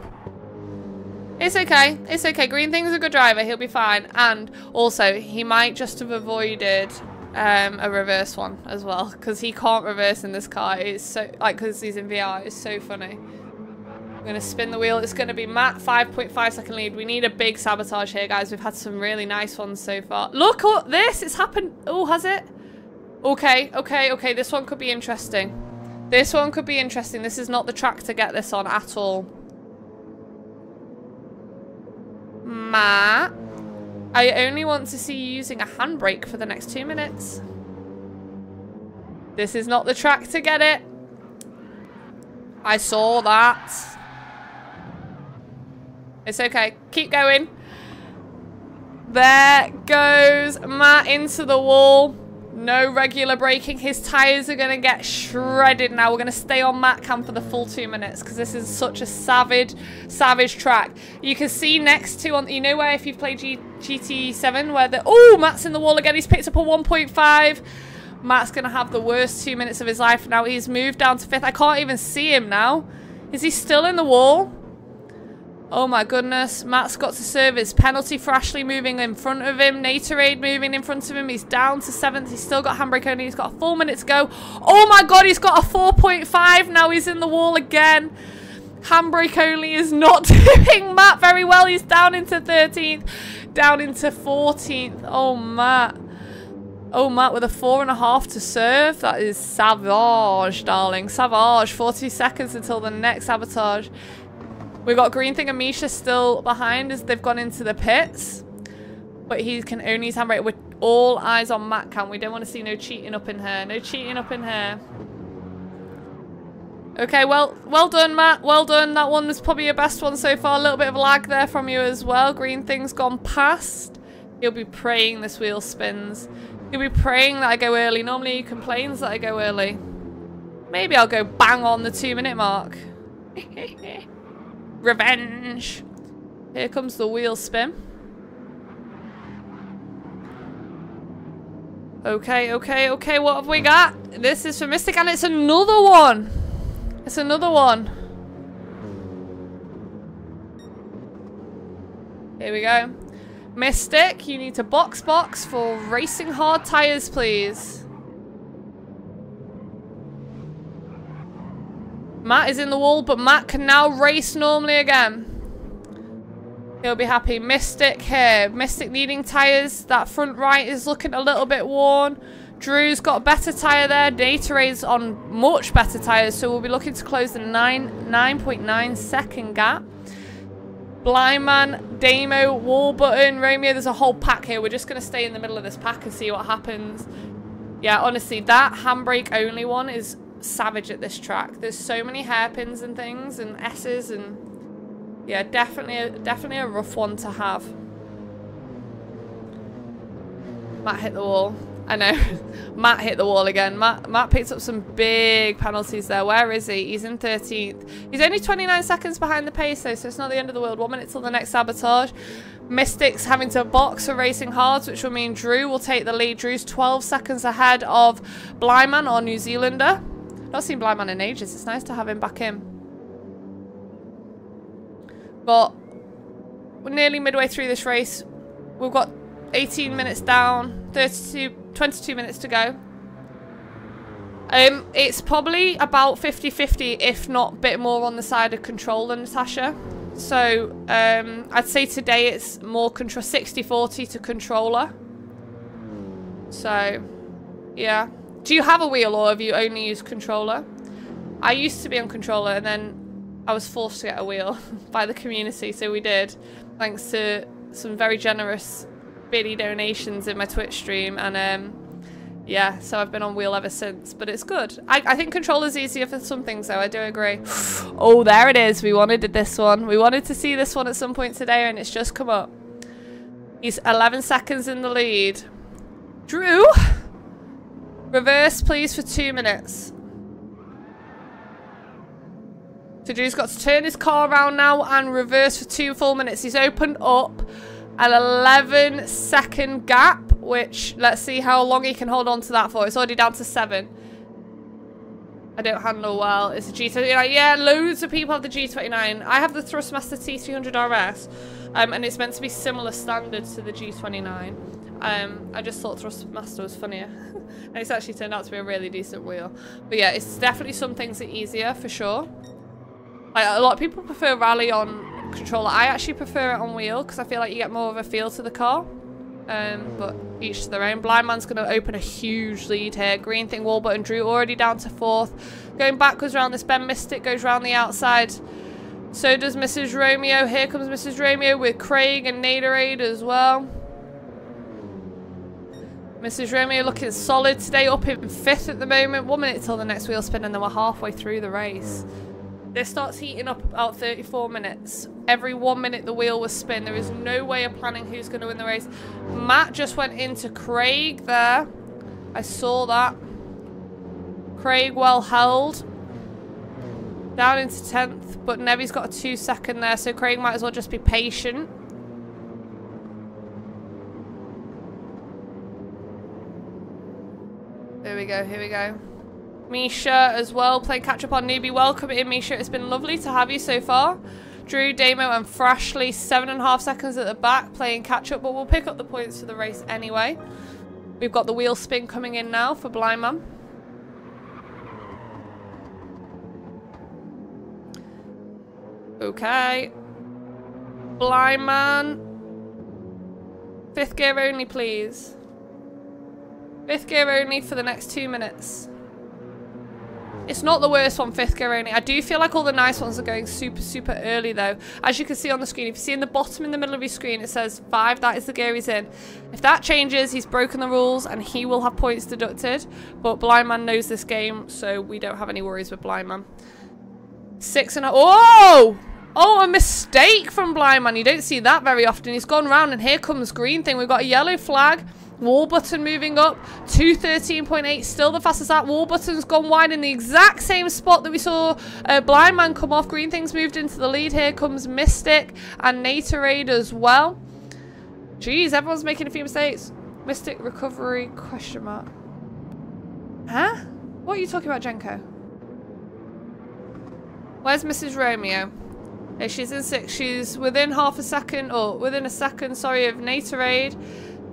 It's okay. It's okay. Green thing's a good driver. He'll be fine. And also, he might just have avoided um, a reverse one as well. Because he can't reverse in this car. It's so... Like, because he's in VR. It's so funny. I'm going to spin the wheel. It's going to be Matt, 5.5 second lead. We need a big sabotage here, guys. We've had some really nice ones so far. Look at this. It's happened. Oh, has it? Okay, okay, okay. This one could be interesting. This one could be interesting. This is not the track to get this on at all. Matt, I only want to see you using a handbrake for the next two minutes. This is not the track to get it. I saw that. It's okay. Keep going. There goes Matt into the wall. No regular braking. His tyres are going to get shredded now. We're going to stay on Matt Cam for the full two minutes because this is such a savage, savage track. You can see next to, on, you know where if you've played G GT7 where the, oh, Matt's in the wall again. He's picked up a 1.5. Matt's going to have the worst two minutes of his life now. He's moved down to fifth. I can't even see him now. Is he still in the wall? Oh my goodness. Matt's got to serve his penalty for Ashley moving in front of him. Natorade moving in front of him. He's down to seventh. He's still got handbrake only. He's got a full minute to go. Oh my god, he's got a 4.5. Now he's in the wall again. Handbrake only is not doing Matt very well. He's down into 13th. Down into 14th. Oh, Matt. Oh, Matt with a four and a half to serve. That is savage, darling. Savage. 40 seconds until the next sabotage. We've got Green Thing and Misha still behind as they've gone into the pits. But he can only use handbrake with all eyes on Matt Cam. We don't want to see no cheating up in here. No cheating up in here. Okay, well, well done, Matt. Well done. That one was probably your best one so far. A little bit of lag there from you as well. Green Thing's gone past. He'll be praying this wheel spins. He'll be praying that I go early. Normally he complains that I go early. Maybe I'll go bang on the two minute mark. Revenge. Here comes the wheel spin. Okay, okay, okay, what have we got? This is for Mystic and it's another one. It's another one. Here we go. Mystic, you need to box box for racing hard tires, please. Matt is in the wall, but Matt can now race normally again. He'll be happy. Mystic here. Mystic needing tyres. That front right is looking a little bit worn. Drew's got a better tyre there. Natorade's on much better tyres, so we'll be looking to close the 9.9 9 second gap. Blindman, Damo, Wall Button, Romeo. There's a whole pack here. We're just going to stay in the middle of this pack and see what happens. Yeah, honestly, that handbrake only one is savage at this track. There's so many hairpins and things and S's and yeah, definitely definitely a rough one to have. Matt hit the wall. I know. Matt hit the wall again. Matt, Matt picked up some big penalties there. Where is he? He's in 13th. He's only 29 seconds behind the pace though, so it's not the end of the world. One minute till the next sabotage. Mystics having to box for racing hards, which will mean Drew will take the lead. Drew's 12 seconds ahead of Blindman or New Zealander. Not seen Blind Man in ages. It's nice to have him back in. But we're nearly midway through this race. We've got 18 minutes down, 32, 22 minutes to go. Um, it's probably about 50-50, if not a bit more on the side of control than Natasha. So um, I'd say today it's more control 60-40 to controller. So, yeah. Do you have a wheel or have you only used controller? I used to be on controller and then I was forced to get a wheel by the community, so we did. Thanks to some very generous biddy donations in my Twitch stream and um, yeah, so I've been on wheel ever since, but it's good. I, I think controller's easier for some things though, I do agree. oh, there it is. We wanted this one. We wanted to see this one at some point today and it's just come up. He's 11 seconds in the lead. Drew? Reverse, please, for two minutes. So Drew's got to turn his car around now and reverse for two full minutes. He's opened up an 11 second gap, which let's see how long he can hold on to that for. It's already down to seven. I don't handle well. It's a G29. Yeah, loads of people have the G29. I have the Thrustmaster T300 RS, um, and it's meant to be similar standards to the G29. Um, I just thought Thrustmaster was funnier. and it's actually turned out to be a really decent wheel. But yeah, it's definitely some things are easier for sure. Like, a lot of people prefer rally on controller. I actually prefer it on wheel because I feel like you get more of a feel to the car. Um, but each to their own. Blind Man's going to open a huge lead here. Green Thing, Wall Button, Drew already down to fourth. Going backwards around this bend. Mystic goes around the outside. So does Mrs. Romeo. Here comes Mrs. Romeo with Craig and Natorade as well. Mrs. Romeo looking solid today, up in fifth at the moment. One minute till the next wheel spin and then we're halfway through the race. This starts heating up about 34 minutes. Every one minute the wheel will spin. There is no way of planning who's going to win the race. Matt just went into Craig there. I saw that. Craig well held. Down into 10th, but Nevi's got a two second there, so Craig might as well just be patient. Here we go, here we go. Misha as well, playing catch up on newbie. Welcome in, Misha. It's been lovely to have you so far. Drew, Damo, and Frashley, seven and a half seconds at the back, playing catch up, but we'll pick up the points for the race anyway. We've got the wheel spin coming in now for Blind Man. Okay. Blind Man. Fifth gear only, please. Fifth gear only for the next two minutes. It's not the worst one, fifth gear only. I do feel like all the nice ones are going super, super early though. As you can see on the screen, if you see in the bottom in the middle of your screen, it says five, that is the gear he's in. If that changes, he's broken the rules and he will have points deducted. But Blind Man knows this game, so we don't have any worries with Blind Man. Six and a- Oh! Oh, a mistake from Blind Man. You don't see that very often. He's gone round and here comes Green Thing. We've got a yellow flag. Wall button moving up. 213.8, still the fastest that. Wall button's gone wide in the exact same spot that we saw uh, Blind Man come off. Green Thing's moved into the lead. Here comes Mystic and Natorade as well. Jeez, everyone's making a few mistakes. Mystic recovery, question mark. Huh? What are you talking about, Jenko? Where's Mrs. Romeo? She's in six. She's within half a second, or within a second, sorry, of Natorade.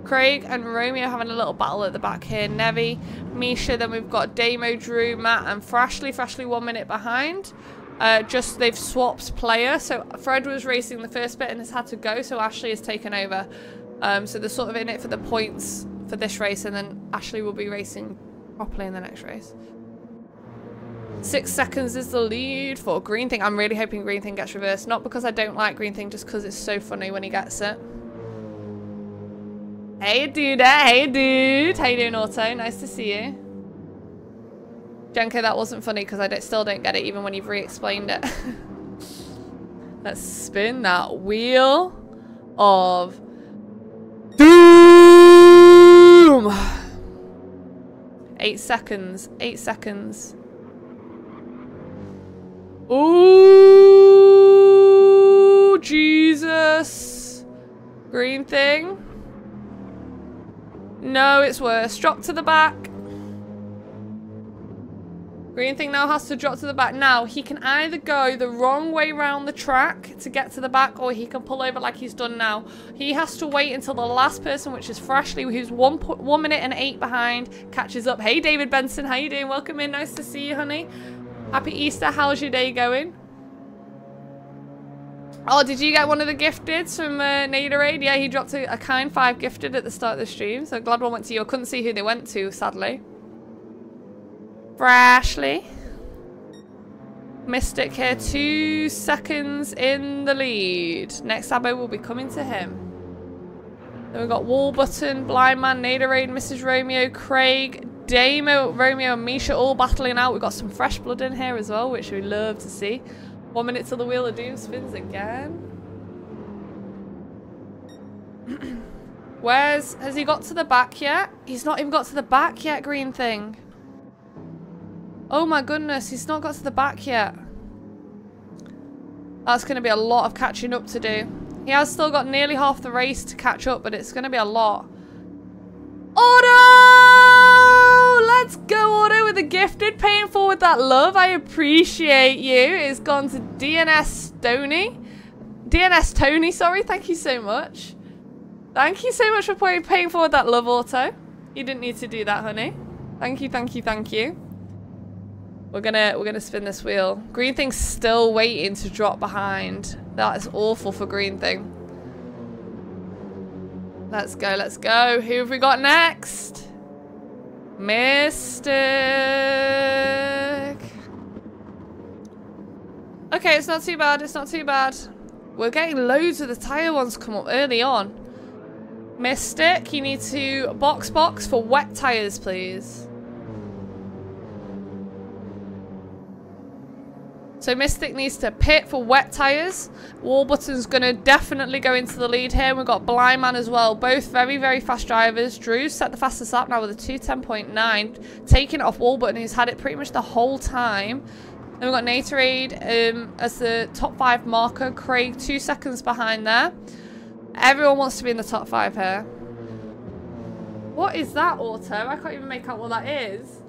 Craig and Romeo having a little battle at the back here. Nevi, Misha, then we've got Damo, Drew, Matt, and Frashley. Frashley one minute behind. Uh, just they've swapped player. So Fred was racing the first bit and has had to go, so Ashley has taken over. Um, so they're sort of in it for the points for this race, and then Ashley will be racing properly in the next race. Six seconds is the lead for Green Thing. I'm really hoping Green Thing gets reversed. Not because I don't like Green Thing, just because it's so funny when he gets it. Hey, dude. Hey, dude. How you doing, Auto? Nice to see you. Jenko, that wasn't funny because I don't, still don't get it even when you've re-explained it. Let's spin that wheel of doom. Eight seconds. Eight seconds. Ooh, Jesus. Green thing. No, it's worse. Drop to the back. Green thing now has to drop to the back. Now, he can either go the wrong way around the track to get to the back, or he can pull over like he's done now. He has to wait until the last person, which is Frashley, who's one, one minute and eight behind, catches up. Hey, David Benson, how you doing? Welcome in. Nice to see you, honey. Happy Easter. How's your day going? Oh, did you get one of the gifteds from uh, Natorade? Yeah, he dropped a, a, kind five gifted at the start of the stream, so glad one went to you. I couldn't see who they went to, sadly. Frashley. Mystic here, two seconds in the lead. Next Abo will be coming to him. Then we've got Wall Button, Blind Man, Natorade, Mrs. Romeo, Craig, Damo, Romeo, and Misha all battling out. We've got some fresh blood in here as well, which we love to see. One minute till the Wheel of Doom spins again. Where's... Has he got to the back yet? He's not even got to the back yet, green thing. Oh my goodness, he's not got to the back yet. That's going to be a lot of catching up to do. He has still got nearly half the race to catch up, but it's going to be a lot. Auto! Let's go, Auto, with a gifted. Paying forward that love. I appreciate you. It's gone to DNS Tony. DNS Tony, sorry. Thank you so much. Thank you so much for pay paying forward that love, Auto. You didn't need to do that, honey. Thank you, thank you, thank you. We're gonna we're gonna spin this wheel. Green thing's still waiting to drop behind. That is awful for green thing. Let's go, let's go. Who have we got next? Mystic. Okay, it's not too bad, it's not too bad. We're getting loads of the tyre ones come up early on. Mystic, you need to box box for wet tyres, please. So Mystic needs to pit for wet tyres. Warbutton's going to definitely go into the lead here. We've got Blindman as well. Both very, very fast drivers. Drew's set the fastest lap now with a 210.9. Taking off Warbutton, who's had it pretty much the whole time. Then we've got Natorade um, as the top five marker. Craig two seconds behind there. Everyone wants to be in the top five here. What is that, Auto? I can't even make out what that is.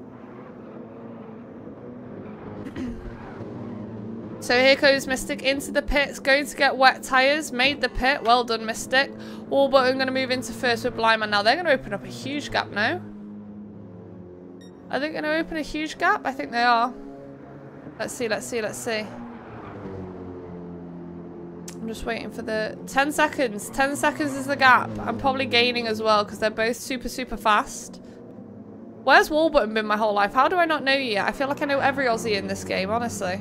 So here goes Mystic into the pits, going to get wet tyres, made the pit, well done Mystic. All but I'm going to move into first with Blindman now. They're going to open up a huge gap now. Are they going to open a huge gap? I think they are. Let's see, let's see, let's see. I'm just waiting for the 10 seconds. 10 seconds is the gap. I'm probably gaining as well because they're both super, super fast. Where's Warbutton been my whole life? How do I not know you yet? I feel like I know every Aussie in this game, honestly.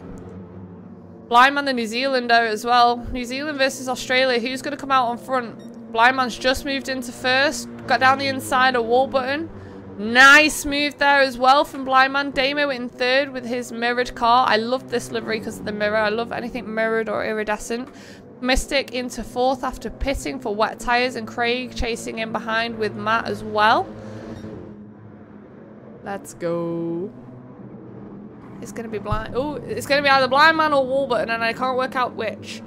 Blindman the New Zealander as well. New Zealand versus Australia. Who's going to come out on front? Blindman's just moved into first. Got down the inside of Warbutton. Nice move there as well from Blindman. Damo in third with his mirrored car. I love this livery because of the mirror. I love anything mirrored or iridescent. Mystic into fourth after pitting for wet tyres and Craig chasing in behind with Matt as well. Let's go. It's going to be blind. Oh, it's to be either blind man or Warbutton, and I can't work out which.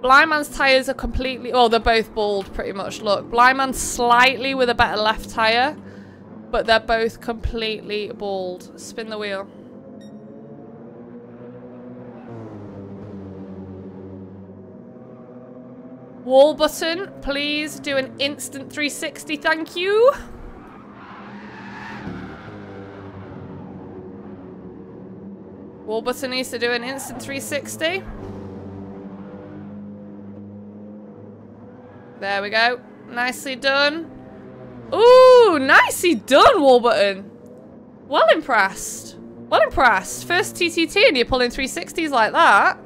Blind man's tyres are completely... Well, they're both bald, pretty much. Look, blind man's slightly with a better left tyre, but they're both completely bald. Spin the wheel. Wall button, please do an instant 360, thank you. Warbutton needs to do an instant 360. There we go. Nicely done. Ooh, nicely done, Warbutton. Well impressed. Well impressed. First TTT and you're pulling 360s like that.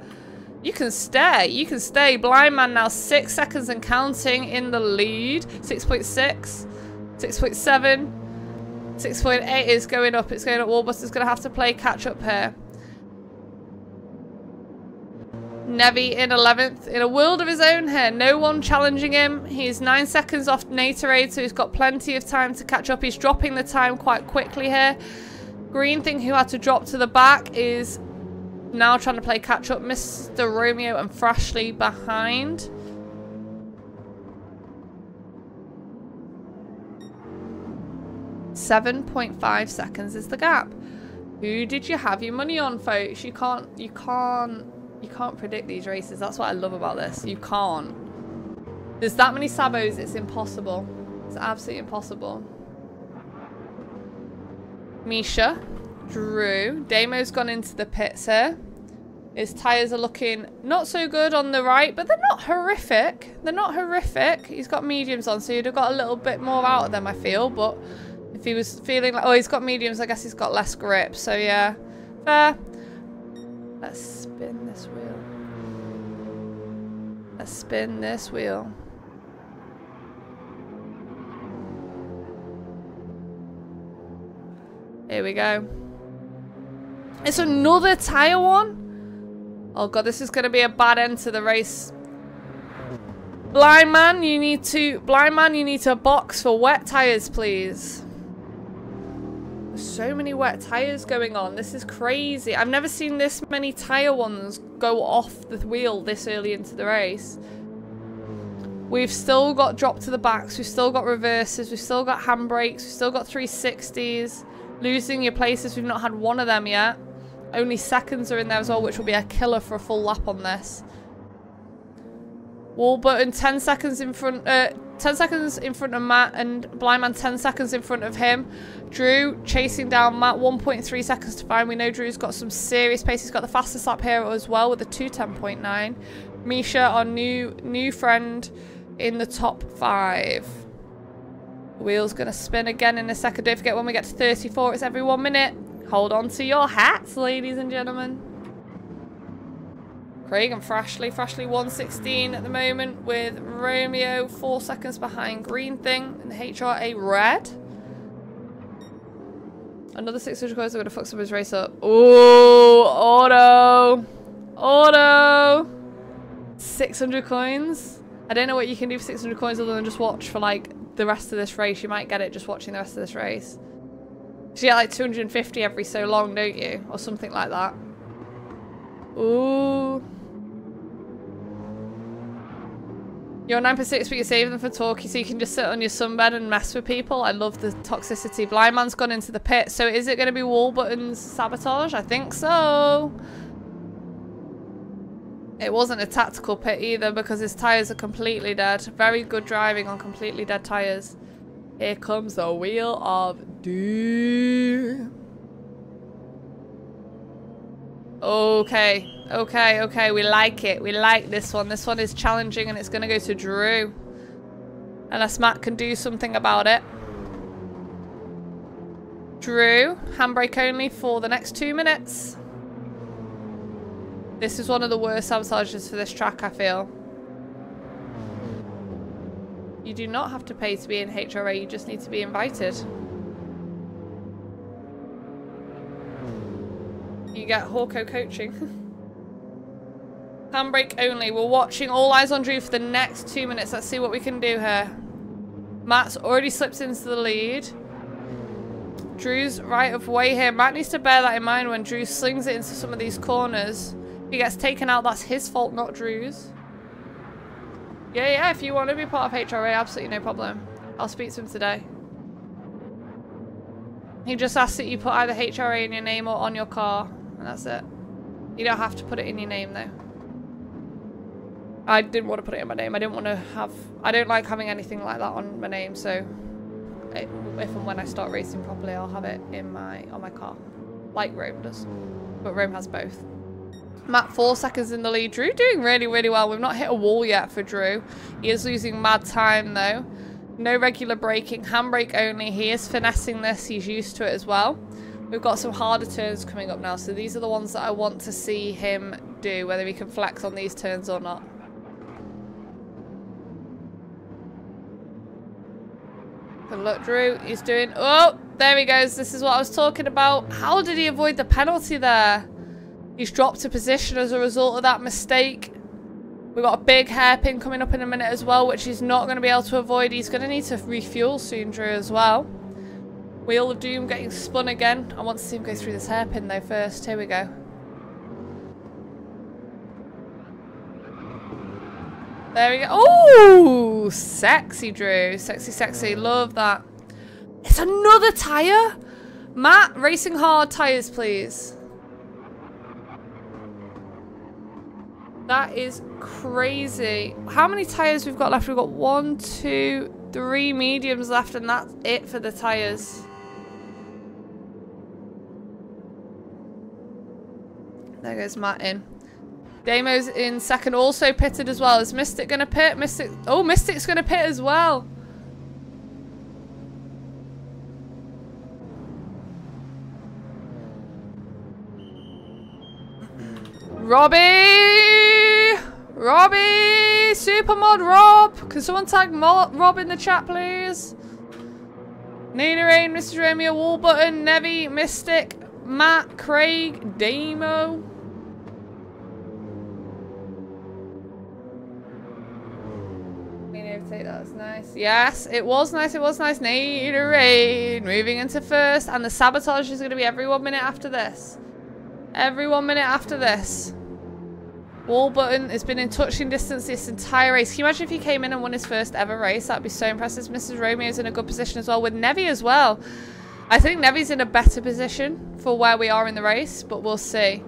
You can stay. You can stay. Blind man now six seconds and counting in the lead. 6.6. 6.7. 6.8 is going up. It's going up. Warbutton's going to have to play catch up here. Nevi in 11th. In a world of his own here. No one challenging him. He's 9 seconds off Natorade, so he's got plenty of time to catch up. He's dropping the time quite quickly here. Green thing who had to drop to the back is now trying to play catch up. Mr. Romeo and Frashley behind. Seven point five seconds is the gap. Who did you have your money on, folks? You can't, you can't you can't predict these races. That's what I love about this. You can't. There's that many sabos, it's impossible. It's absolutely impossible. Misha, Drew, Damo's gone into the pits here. His tyres are looking not so good on the right, but they're not horrific. They're not horrific. He's got mediums on, so he'd have got a little bit more out of them, I feel. But if he was feeling like, oh, he's got mediums, I guess he's got less grip. So yeah, fair. Let's spin this wheel. Let's spin this wheel. Here we go. It's another tyre one? Oh god, this is going to be a bad end to the race. Blind man, you need to... Blind man, you need to box for wet tyres, please so many wet tires going on. This is crazy. I've never seen this many tire ones go off the wheel this early into the race. We've still got drop to the backs. We've still got reverses. We've still got handbrakes. We've still got 360s. Losing your places. We've not had one of them yet. Only seconds are in there as well, which will be a killer for a full lap on this. Warburton 10 seconds in front, uh, 10 seconds in front of Matt and Blindman 10 seconds in front of him. Drew chasing down Matt 1.3 seconds to find. We know Drew's got some serious pace. He's got the fastest lap here as well with a 210.9. Misha, our new new friend in the top five. wheel's going to spin again in a second. Don't forget when we get to 34, it's every one minute. Hold on to your hats, ladies and gentlemen. Craig and Frashley. Frashley 116 at the moment with Romeo four seconds behind Green Thing and HRA Red. Another 600 coins are going to fuck some his race up. Oh, auto. Auto. 600 coins. I don't know what you can do for 600 coins other than just watch for like the rest of this race. You might get it just watching the rest of this race. So you get like 250 every so long, don't you? Or something like that. Ooh. You're 9 for 6, but you're saving them for talkie, so you can just sit on your sunbed and mess with people. I love the toxicity. Blind man's gone into the pit. So is it going to be wall buttons sabotage? I think so. It wasn't a tactical pit either because his tyres are completely dead. Very good driving on completely dead tyres. Here comes the wheel of doom. Okay. Okay, okay, we like it. We like this one. This one is challenging and it's going to go to Drew. Unless Matt can do something about it. Drew, handbrake only for the next two minutes. This is one of the worst sabotages for this track, I feel. You do not have to pay to be in HRA, you just need to be invited. You get Hawko coaching. Handbrake only. We're watching All Eyes on Drew for the next two minutes. Let's see what we can do here. Matt's already slipped into the lead. Drew's right of way here. Matt needs to bear that in mind when Drew slings it into some of these corners. If he gets taken out, that's his fault, not Drew's. Yeah, yeah, if you want to be part of HRA, absolutely no problem. I'll speak to him today. He just asks that you put either HRA in your name or on your car, and that's it. You don't have to put it in your name, though. I didn't want to put it in my name. I didn't want to have... I don't like having anything like that on my name, so... If and when I start racing properly, I'll have it in my on my car. Like Rome does. But Rome has both. Matt, four seconds in the lead. Drew doing really, really well. We've not hit a wall yet for Drew. He is losing mad time, though. No regular braking. Handbrake only. He is finessing this. He's used to it as well. We've got some harder turns coming up now. So these are the ones that I want to see him do. Whether he can flex on these turns or not. Good luck, Drew. He's doing... Oh, there he goes. This is what I was talking about. How did he avoid the penalty there? He's dropped a position as a result of that mistake. We've got a big hairpin coming up in a minute as well, which he's not going to be able to avoid. He's going to need to refuel soon, Drew, as well. Wheel of Doom getting spun again. I want to see him go through this hairpin, though, first. Here we go. There we go. Oh, sexy, Drew. Sexy, sexy. Love that. It's another tyre? Matt, racing hard tyres, please. That is crazy. How many tyres we've got left? We've got one, two, three mediums left, and that's it for the tyres. There goes Matt in. Damo's in second, also pitted as well. Is Mystic going to pit? Mystic. Oh, Mystic's going to pit as well. Robbie! Robbie! Supermod Rob! Can someone tag Mo Rob in the chat, please? Nina Rain, Mr. Romeo, Wallbutton, Nevi, Mystic, Matt, Craig, Damo. Say that was nice. Yes, it was nice. It was nice. Nader Rain moving into first. And the sabotage is going to be every one minute after this. Every one minute after this. Wall button has been in touching distance this entire race. Can you imagine if he came in and won his first ever race? That'd be so impressive. Mrs. Romeo's in a good position as well with Nevi as well. I think Nevi's in a better position for where we are in the race, but we'll see.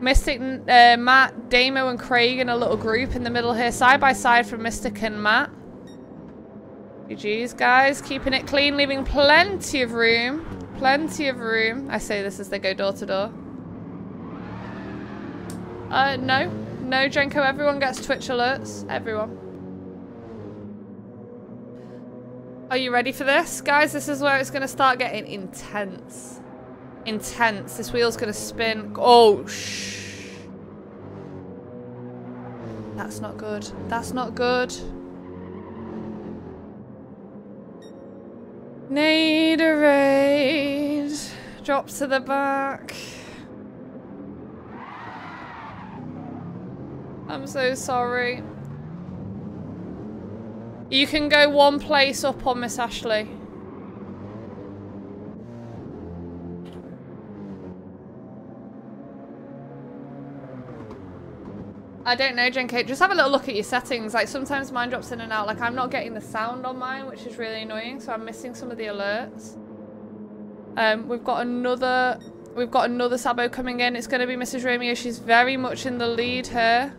Mystic, uh, Matt, Damo and Craig in a little group in the middle here, side by side from Mystic and Matt. GG's, guys. Keeping it clean, leaving plenty of room. Plenty of room. I say this as they go door to door. Uh, no. No, Jenko. Everyone gets Twitch alerts. Everyone. Are you ready for this? Guys, this is where it's going to start getting intense. Intense. This wheel's going to spin. Oh, shh. That's not good. That's not good. Need a Naderade. Drop to the back. I'm so sorry. You can go one place up on Miss Ashley. I don't know, Jen Kate. Just have a little look at your settings. Like, sometimes mine drops in and out. Like, I'm not getting the sound on mine, which is really annoying. So I'm missing some of the alerts. Um, we've got another... We've got another Sabo coming in. It's going to be Mrs. Romeo. She's very much in the lead here.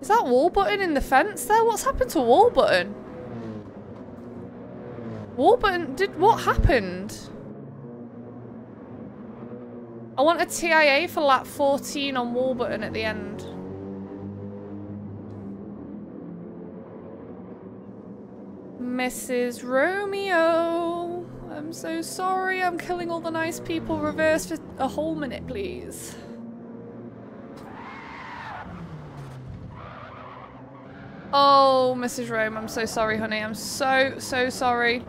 Is that wall button in the fence there? What's happened to wall button? Wall button... Did... What happened? I want a TIA for lap 14 on wall button at the end. Mrs. Romeo. I'm so sorry. I'm killing all the nice people. Reverse for a whole minute, please. Oh, Mrs. Rome, I'm so sorry, honey. I'm so, so sorry.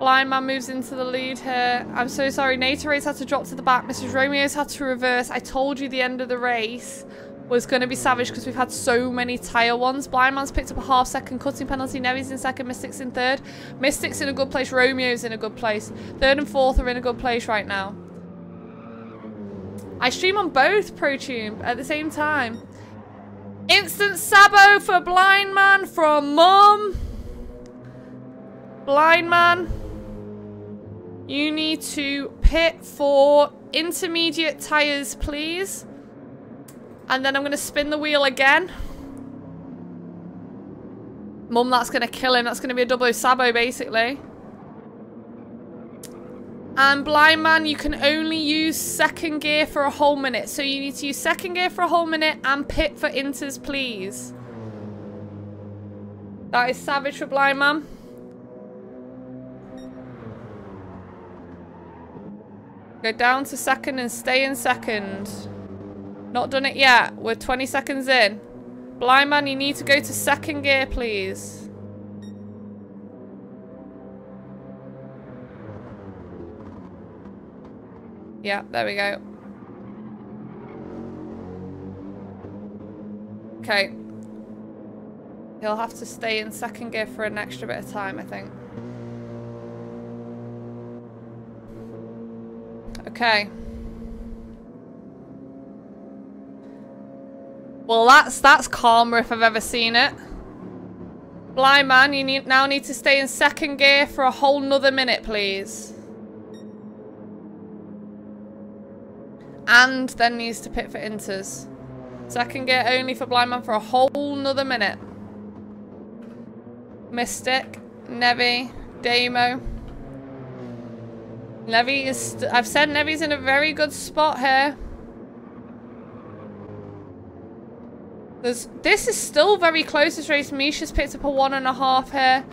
Blind man moves into the lead here. I'm so sorry. Natorade's had to drop to the back. Mrs. Romeo's had to reverse. I told you the end of the race was going to be savage because we've had so many tyre ones. Blind Man's picked up a half second cutting penalty. Nevi's in second. Mystics in third. Mystics in a good place. Romeo's in a good place. Third and fourth are in a good place right now. I stream on both ProTube at the same time. Instant Sabo for Blind Man from Mum. Blind Man. You need to pit for intermediate tyres, please. And then I'm going to spin the wheel again. Mum, that's going to kill him. That's going to be a double Sabo, basically. And Blind Man, you can only use second gear for a whole minute. So you need to use second gear for a whole minute and pit for inters, please. That is savage for Blind Man. Go down to second and stay in second. Not done it yet. We're 20 seconds in. Blind man, you need to go to second gear, please. Yeah, there we go. Okay. He'll have to stay in second gear for an extra bit of time, I think. Okay. Well, that's that's calmer if I've ever seen it. Blind man, you need, now need to stay in second gear for a whole nother minute, please. And then needs to pit for inters. Second gear only for blind man for a whole nother minute. Mystic, Nevi, Damo. Nevi is... I've said Nevi's in a very good spot here. There's, this is still very close, this race. Misha's picked up a one and a half here.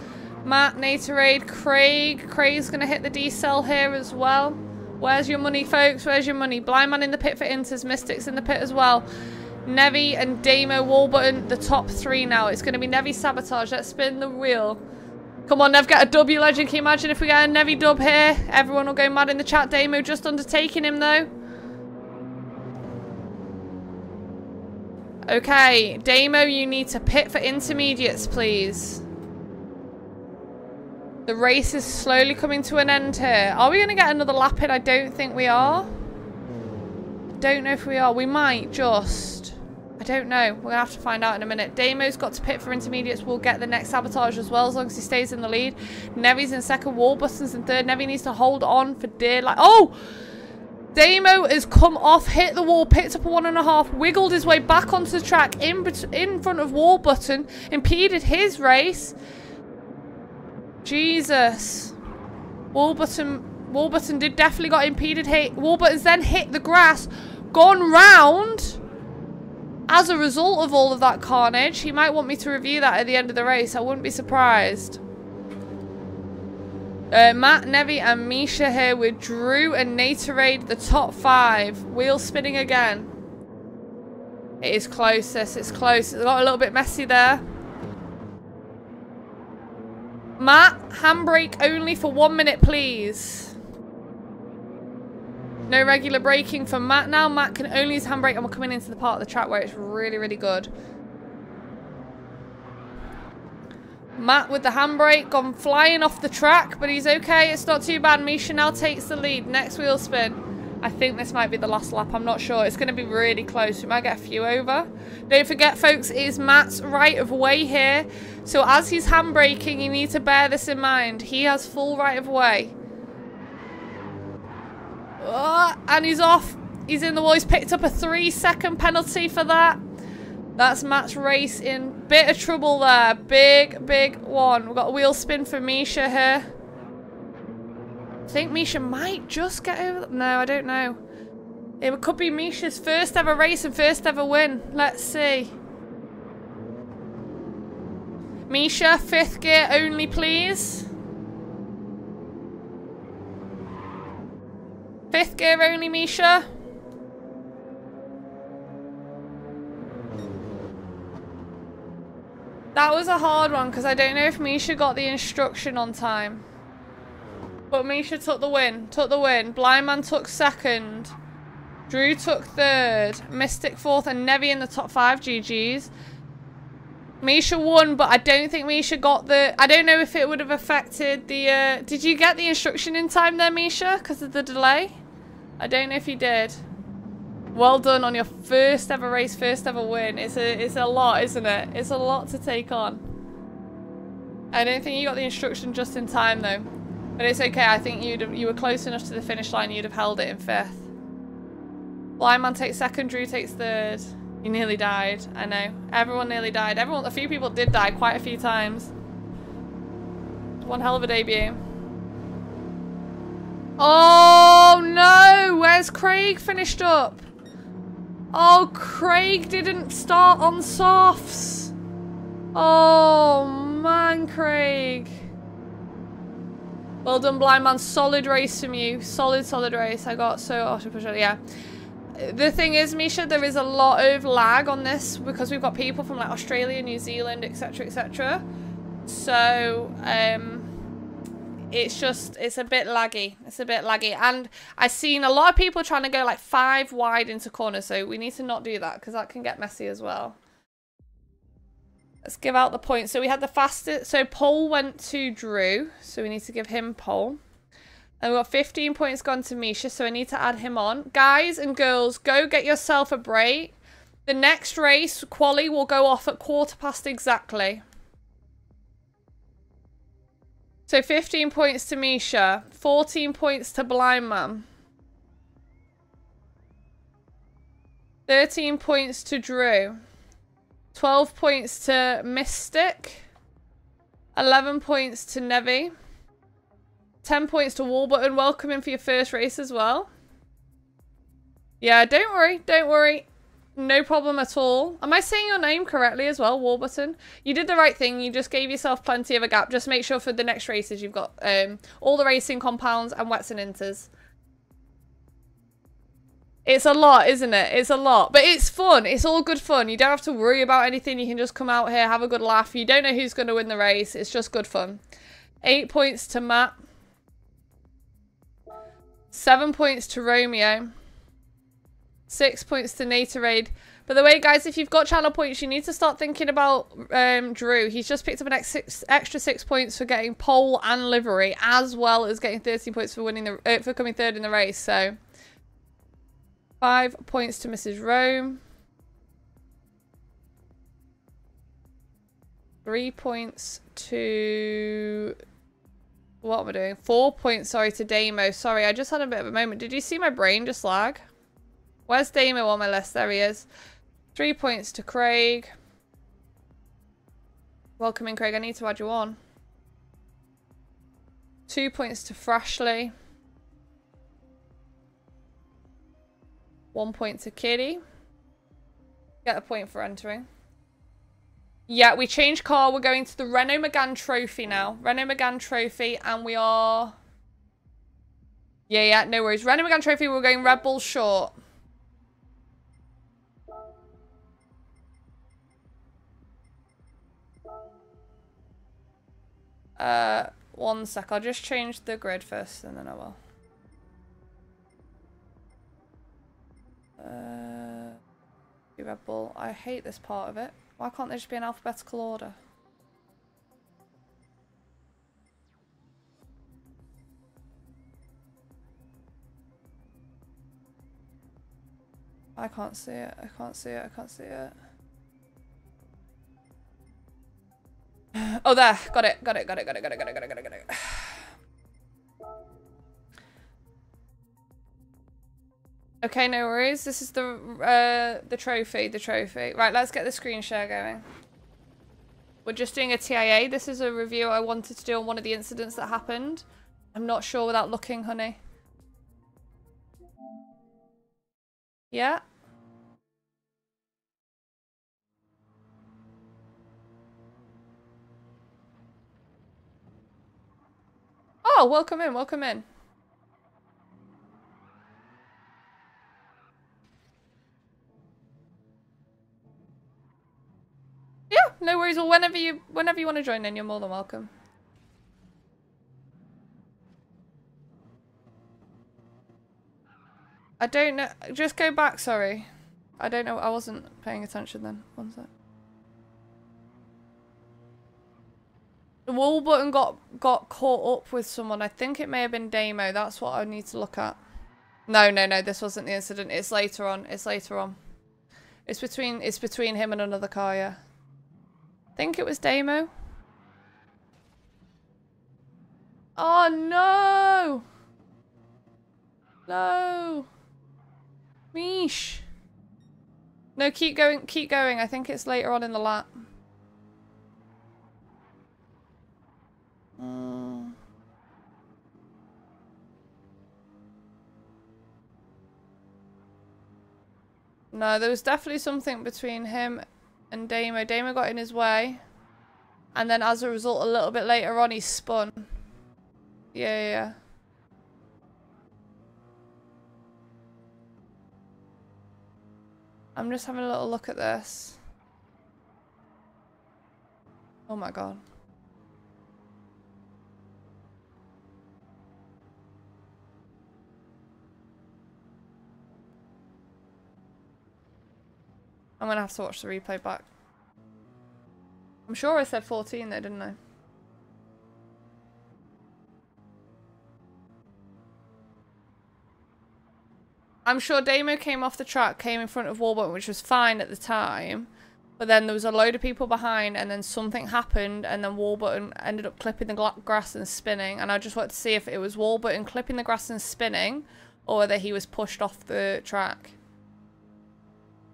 Matt, Natorade, Craig. Craig's going to hit the D-cell here as well. Where's your money, folks? Where's your money? Blind Man in the pit for Inters. Mystics in the pit as well. Nevi and Damo Wallbutton, the top three now. It's going to be Nevi Sabotage. Let's spin the wheel. Come on, Nev, get a W legend. Can you imagine if we get a Nevi dub here? Everyone will go mad in the chat. Damo just undertaking him, though. Okay, Damo, you need to pit for intermediates, please. The race is slowly coming to an end here. Are we going to get another lap in? I don't think we are. Don't know if we are. We might, just. I don't know. We're going to have to find out in a minute. Damo's got to pit for intermediates. We'll get the next sabotage as well, as long as he stays in the lead. Nevi's in second. Wall Bustons in third. Nevi needs to hold on for dear life. Oh! Damo has come off, hit the wall, picked up a one and a half, wiggled his way back onto the track in, in front of Warburton, impeded his race. Jesus. Warburton, Warburton did definitely got impeded. Hit. Warburton's then hit the grass, gone round. As a result of all of that carnage, he might want me to review that at the end of the race. I wouldn't be surprised. Uh, Matt, Nevi, and Misha here with Drew and Natorade, the top five. Wheel spinning again. It is closest. It's close. It's got a little bit messy there. Matt, handbrake only for one minute, please. No regular braking for Matt now. Matt can only use handbrake and we're coming into the part of the track where it's really, really good. Matt with the handbrake, gone flying off the track, but he's okay. It's not too bad. Misha now takes the lead. Next wheel spin. I think this might be the last lap. I'm not sure. It's going to be really close. We might get a few over. Don't forget, folks, it is Matt's right of way here. So as he's handbraking, you need to bear this in mind. He has full right of way. Oh, and he's off. He's in the wall. He's picked up a three second penalty for that. That's Matt's race in bit of trouble there. Big, big one. We've got a wheel spin for Misha here. I think Misha might just get over... No, I don't know. It could be Misha's first ever race and first ever win. Let's see. Misha, fifth gear only, please. Fifth gear only, Misha. That was a hard one because I don't know if Misha got the instruction on time. But Misha took the win. Took the win. Blind Man took second. Drew took third. Mystic fourth. And Nevi in the top five. GG's. Misha won, but I don't think Misha got the... I don't know if it would have affected the... Uh, did you get the instruction in time there, Misha? Because of the delay? I don't know if you did. Well done on your first ever race, first ever win. It's a, it's a lot, isn't it? It's a lot to take on. I don't think you got the instruction just in time, though. But it's okay. I think you'd have, you were close enough to the finish line. You'd have held it in fifth. Blind man takes second. Drew takes third. You nearly died. I know. Everyone nearly died. Everyone. A few people did die quite a few times. One hell of a debut. Oh no! Where's Craig finished up? Oh, Craig didn't start on softs. Oh, man, Craig. Well done, blind man. Solid race from you. Solid, solid race. I got so push. Yeah. The thing is, Misha, there is a lot of lag on this because we've got people from like Australia, New Zealand, etc., etc. So, um, it's just it's a bit laggy. It's a bit laggy. And i've seen a lot of people trying to go like five wide into corners so we need to not do that because that can get messy as well. Let's give out the points so we had the fastest so pole went to drew so we need to give him pole and we've got 15 points gone to misha so i need to add him on. Guys and girls go get yourself a break. The next race quali will go off at quarter past exactly so 15 points to Misha, 14 points to Blind Man. 13 points to Drew. 12 points to Mystic. 11 points to Nevi. 10 points to Warburton. Welcome in for your first race as well. Yeah, don't worry. Don't worry. No problem at all. Am I saying your name correctly as well, Warburton? You did the right thing. You just gave yourself plenty of a gap. Just make sure for the next races you've got um, all the racing compounds and wets and inters. It's a lot, isn't it? It's a lot. But it's fun. It's all good fun. You don't have to worry about anything. You can just come out here, have a good laugh. You don't know who's going to win the race. It's just good fun. Eight points to Matt. Seven points to Romeo. Six points to Natorade. By the way, guys, if you've got channel points, you need to start thinking about um, Drew. He's just picked up an ex six, extra six points for getting pole and livery, as well as getting 13 points for winning the uh, for coming third in the race. So, five points to Mrs. Rome. Three points to What am I doing? Four points, sorry, to Damo. Sorry, I just had a bit of a moment. Did you see my brain just lag? Where's Damo on my list? There he is. Three points to Craig. Welcome in, Craig. I need to add you on. Two points to Frashley. One point to Kitty. Get a point for entering. Yeah, we changed car. We're going to the Renault Megane Trophy now. Renault Megane Trophy, and we are... Yeah, yeah, no worries. Renault Megane Trophy, we're going Red Bull short. Uh, one sec. I'll just change the grid first, and then I will. Uh, Red Bull. I hate this part of it. Why can't they just be in alphabetical order? I can't see it. I can't see it. I can't see it. Oh, there. Got it. Got it. Got it. Got it. Got it. Got it. Got it. Got it. Got it. Okay, no worries. This is the uh, the trophy. The trophy. Right, let's get the screen share going. We're just doing a TIA. This is a review I wanted to do on one of the incidents that happened. I'm not sure without looking, honey. Yeah. Oh, welcome in, welcome in. Yeah, no worries. Well, whenever you whenever you want to join in, you're more than welcome. I don't know. Just go back, sorry. I don't know. I wasn't paying attention then. One sec. Button got got caught up with someone. I think it may have been Damo. That's what I need to look at. No, no, no. This wasn't the incident. It's later on. It's later on. It's between it's between him and another car. Yeah. I think it was Damo. Oh no! No! Mish! No, keep going, keep going. I think it's later on in the lap. No, there was definitely something between him and Damo. Damo got in his way. And then as a result, a little bit later on, he spun. Yeah, yeah, yeah. I'm just having a little look at this. Oh my god. I'm gonna have to watch the replay back. I'm sure I said 14 though, didn't I? I'm sure Damo came off the track, came in front of Warburton, which was fine at the time. But then there was a load of people behind, and then something happened, and then Warburton ended up clipping the grass and spinning. And I just wanted to see if it was Warburton clipping the grass and spinning, or whether he was pushed off the track.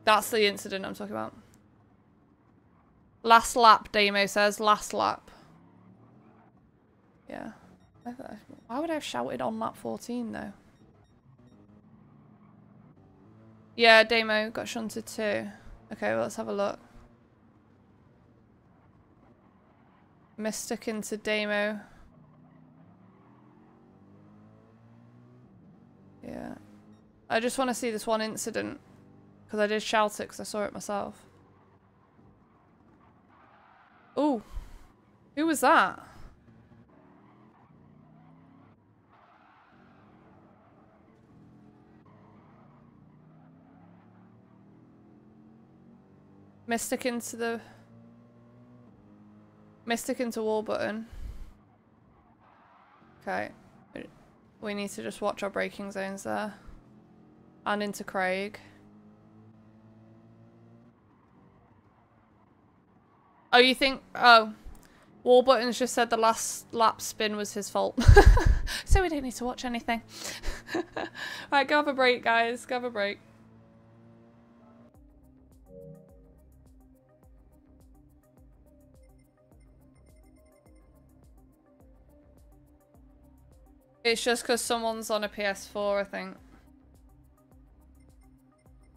That's the incident I'm talking about. Last lap, Damo says. Last lap. Yeah. Why would I have shouted on lap 14, though? Yeah, Damo got shunted too. Okay, well, let's have a look. Mystic into Damo. Yeah. I just want to see this one incident. Because I did shout it because I saw it myself. Oh. Who was that? Mystic into the... Mystic into wall Warburton. Okay. We need to just watch our braking zones there. And into Craig. Oh, you think... Oh. Warbuttons just said the last lap spin was his fault. so we don't need to watch anything. right, go have a break, guys. Go have a break. It's just because someone's on a PS4, I think.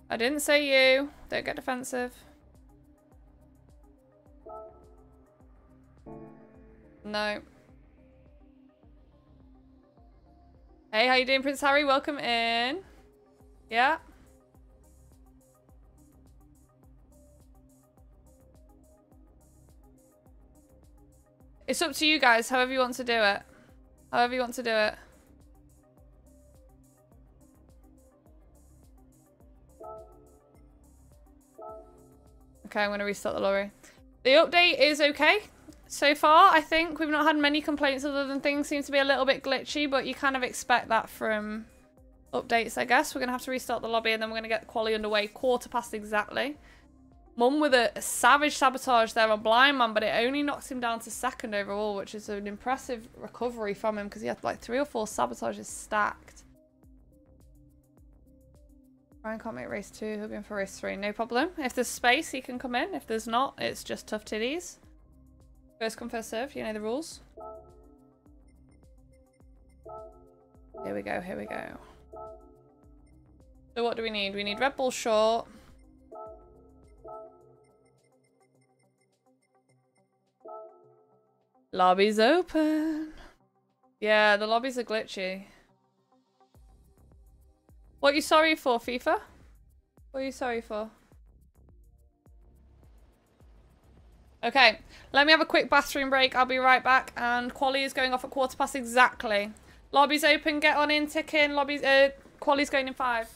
I didn't say you. Don't get defensive. No. Hey, how you doing, Prince Harry? Welcome in. Yeah. It's up to you guys, however you want to do it. However you want to do it. Okay, I'm going to restart the lorry. The update is okay so far, I think. We've not had many complaints other than things seem to be a little bit glitchy, but you kind of expect that from updates, I guess. We're going to have to restart the lobby and then we're going to get quality underway quarter past exactly. Mum with a, savage sabotage there on Blindman, but it only knocks him down to second overall, which is an impressive recovery from him because he had like three or four sabotages stacked. Ryan can't make race two, he'll be in for race three, no problem. If there's space, he can come in. If there's not, it's just tough titties. First come, first you know the rules. Here we go, here we go. So what do we need? We need Red Bull short. Lobby's open. Yeah, the lobbies are glitchy. What are you sorry for, FIFA? What are you sorry for? Okay, let me have a quick bathroom break. I'll be right back. And Quali is going off at quarter past exactly. Lobby's open. Get on in. Tick in. Lobby's, uh, Quali's going in five.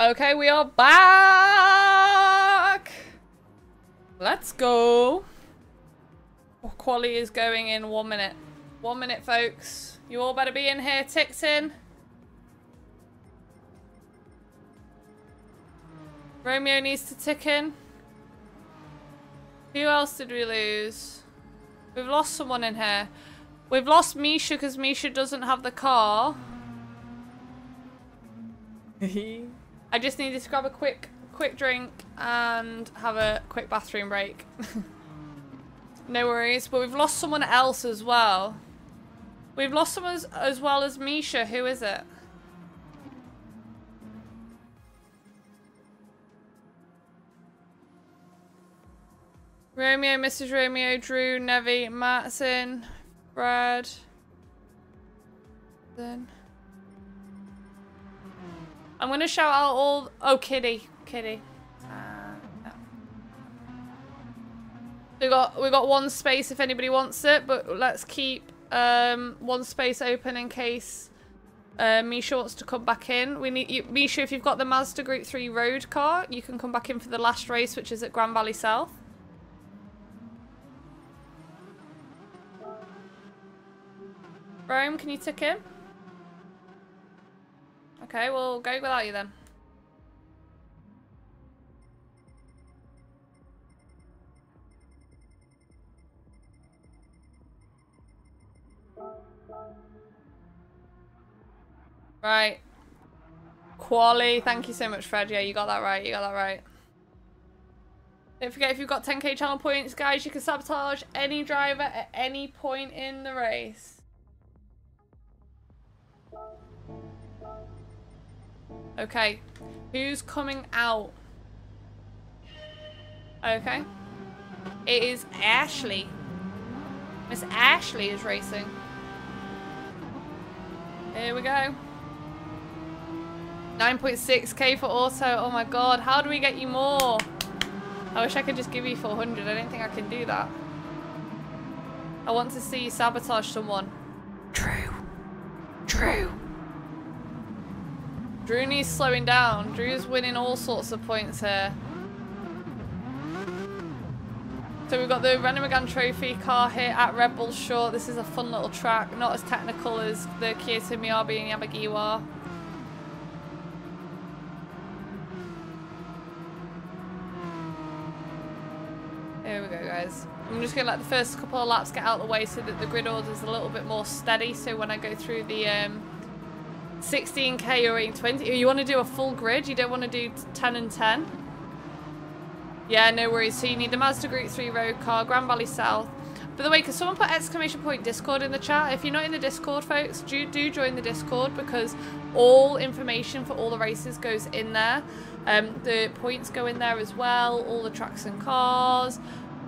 Okay, we are back. Let's go. Oh, quality is going in one minute. One minute, folks. You all better be in here, ticks in. Romeo needs to tick in. Who else did we lose? We've lost someone in here. We've lost Misha because Misha doesn't have the car. I just needed to grab a quick quick drink and have a quick bathroom break. no worries, but we've lost someone else as well. We've lost someone as, as well as Misha. Who is it? Romeo, Mrs. Romeo, Drew, Nevi, Matson, Brad. Then. I'm gonna shout out all. Oh, Kitty, Kitty. Uh, We got we got one space if anybody wants it, but let's keep um, one space open in case uh, Misha wants to come back in. We need you, Misha. If you've got the Mazda Group Three road car, you can come back in for the last race, which is at Grand Valley South. Rome, can you tick in? Okay, we'll go without you then. Right. Quali, thank you so much, Fred. Yeah, you got that right. You got that right. Don't forget, if you've got 10k channel points, guys, you can sabotage any driver at any point in the race. Okay. Who's coming out? Okay. It is Ashley. Miss Ashley is racing. Here we go. 9.6k for auto. Oh my god. How do we get you more? I wish I could just give you 400. I don't think I can do that. I want to see you sabotage someone. True. Drew. Drew slowing down. Drew's winning all sorts of points here. So we've got the Renault Trophy car here at Red Bull Short. This is a fun little track, not as technical as the Kyoto Miyabi and Yamagiwa. Here we go, guys. I'm just going to let the first couple of laps get out of the way so that the grid order is a little bit more steady. So when I go through the um, 16k or 820, you want to do a full grid? You don't want to do 10 and 10? Yeah, no worries. So you need the Mazda Group 3 road car, Grand Valley South. By the way, can someone put exclamation point Discord in the chat? If you're not in the Discord, folks, do, do join the Discord because all information for all the races goes in there. Um, the points go in there as well, all the tracks and cars,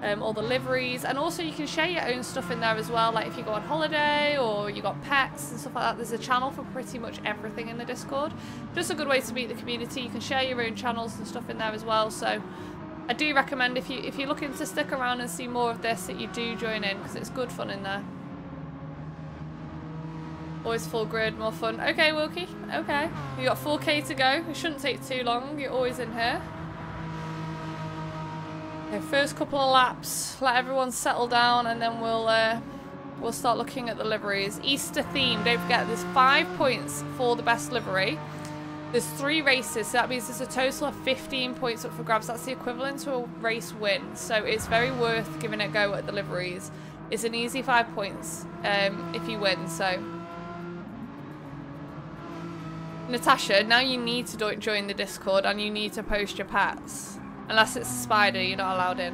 um, all the liveries, and also you can share your own stuff in there as well, like if you go on holiday or you got pets and stuff like that. There's a channel for pretty much everything in the Discord. Just a good way to meet the community. You can share your own channels and stuff in there as well, so I do recommend if you if you're looking to stick around and see more of this that you do join in because it's good fun in there. Always full grid, more fun. Okay, Wilkie. Okay. You got 4k to go. It shouldn't take too long. You're always in here. Okay, first couple of laps. Let everyone settle down and then we'll uh, we'll start looking at the liveries. Easter theme. Don't forget there's five points for the best livery. There's three races, so that means there's a total of 15 points up for grabs. That's the equivalent to a race win. So it's very worth giving it a go at the liveries. It's an easy five points um, if you win, so... Natasha, now you need to join the Discord and you need to post your pets. Unless it's a spider, you're not allowed in.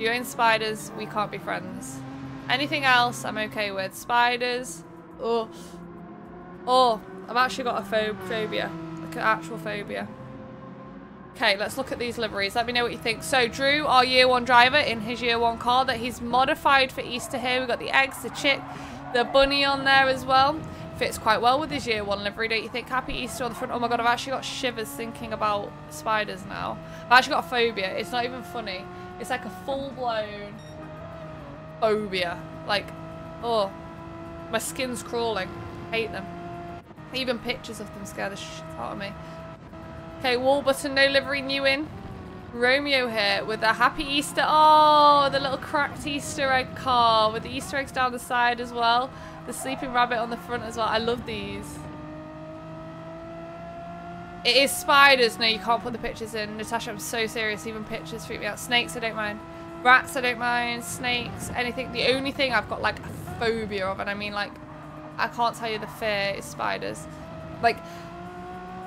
You own spiders, we can't be friends. Anything else, I'm okay with. Spiders. Oh. Oh, I've actually got a pho phobia. Like an actual phobia. Okay, let's look at these liveries. Let me know what you think. So, Drew, our year one driver in his year one car that he's modified for Easter here. We've got the eggs, the chick, the bunny on there as well. Fits quite well with his year one livery, don't you think? Happy Easter on the front. Oh my god, I've actually got shivers thinking about spiders now. I've actually got a phobia. It's not even funny. It's like a full-blown phobia. Like, oh, my skin's crawling. hate them. Even pictures of them scare the shit out of me. Okay, wall button, no livery, new in. Romeo here with a happy Easter. Oh, the little cracked Easter egg car with the Easter eggs down the side as well. The sleeping rabbit on the front as well. I love these. It is spiders. No, you can't put the pictures in. Natasha, I'm so serious. Even pictures freak me out. Snakes, I don't mind. Rats, I don't mind. Snakes, anything. The only thing I've got like a phobia of, and I mean like, I can't tell you the fear, is spiders. Like,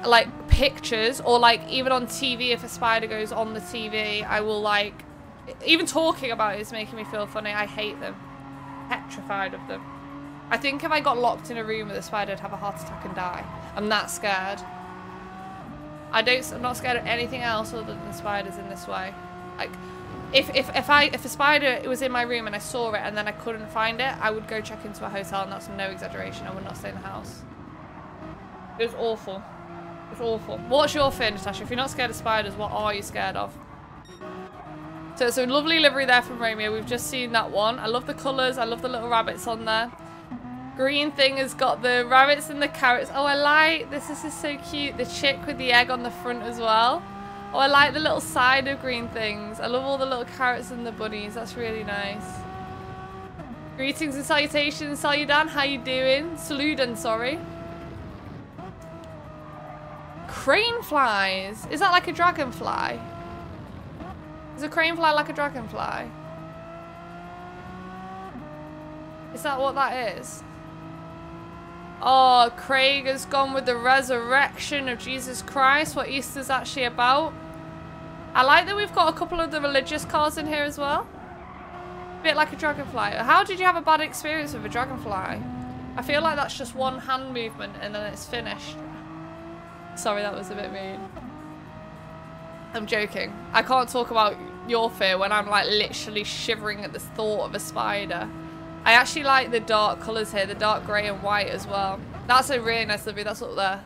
like pictures or like even on TV if a spider goes on the TV I will like even talking about it is making me feel funny I hate them petrified of them I think if I got locked in a room with a spider I'd have a heart attack and die I'm that scared I don't I'm not scared of anything else other than spiders in this way like if, if, if I if a spider was in my room and I saw it and then I couldn't find it I would go check into a hotel and that's no exaggeration I would not stay in the house it was awful it's awful. What's your fear, Natasha? If you're not scared of spiders, what are you scared of? So it's a lovely livery there from Romeo. We've just seen that one. I love the colours. I love the little rabbits on there. Green thing has got the rabbits and the carrots. Oh, I like this. This is so cute. The chick with the egg on the front as well. Oh, I like the little side of green things. I love all the little carrots and the bunnies. That's really nice. Greetings and salutations, Saludan. How you doing? Saludan, sorry. Crane flies. Is that like a dragonfly? Is a crane fly like a dragonfly? Is that what that is? Oh, Craig has gone with the resurrection of Jesus Christ, what Easter's actually about. I like that we've got a couple of the religious cars in here as well. Bit like a dragonfly. How did you have a bad experience with a dragonfly? I feel like that's just one hand movement and then it's finished. Sorry, that was a bit mean. I'm joking. I can't talk about your fear when I'm like literally shivering at the thought of a spider. I actually like the dark colours here, the dark grey and white as well. That's a really nice livery, that's up there.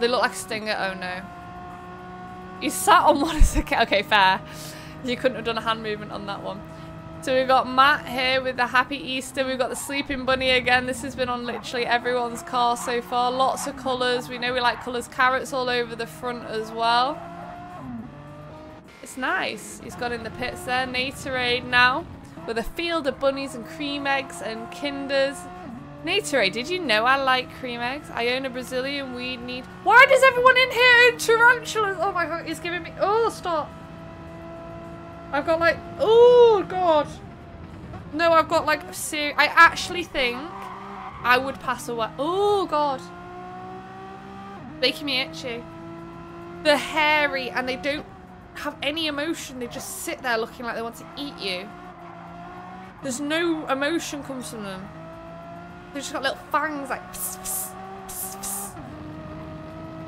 They look like a stinger, oh no. You sat on one as a Okay, fair. You couldn't have done a hand movement on that one. So we've got Matt here with the Happy Easter. We've got the Sleeping Bunny again. This has been on literally everyone's car so far. Lots of colours. We know we like colours. Carrots all over the front as well. It's nice. He's got in the pits there. Now with a field of bunnies and cream eggs and kinders. Natorade, did you know I like cream eggs? I own a Brazilian white knee. Why does everyone in here own tarantulas? Oh my god, he's giving me. Oh, stop. I've got like, oh god. No, I've got like, ser I actually think I would pass away. Oh god. Making me itchy. They're hairy and they don't have any emotion. They just sit there looking like they want to eat you. There's no emotion comes from them. They've just got little fangs like pss, pss, pss,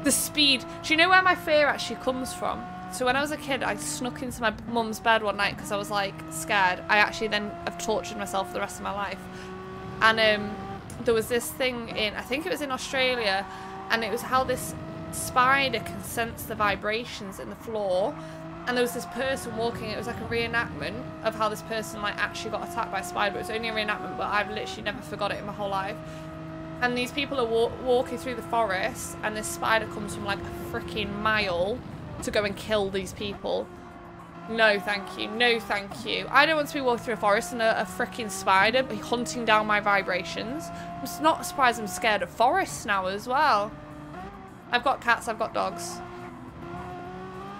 The speed. Do you know where my fear actually comes from? So when I was a kid, I snuck into my mum's bed one night because I was like scared. I actually then have tortured myself for the rest of my life. And um, there was this thing in, I think it was in Australia, and it was how this spider can sense the vibrations in the floor. And there was this person walking, it was like a reenactment of how this person like actually got attacked by a spider. It was only a reenactment, but I've literally never forgot it in my whole life. And these people are wa walking through the forest, and this spider comes from like a freaking mile to go and kill these people. No, thank you. No, thank you. I don't want to be walking through a forest and a, a freaking spider be hunting down my vibrations. I'm not surprised I'm scared of forests now as well. I've got cats, I've got dogs.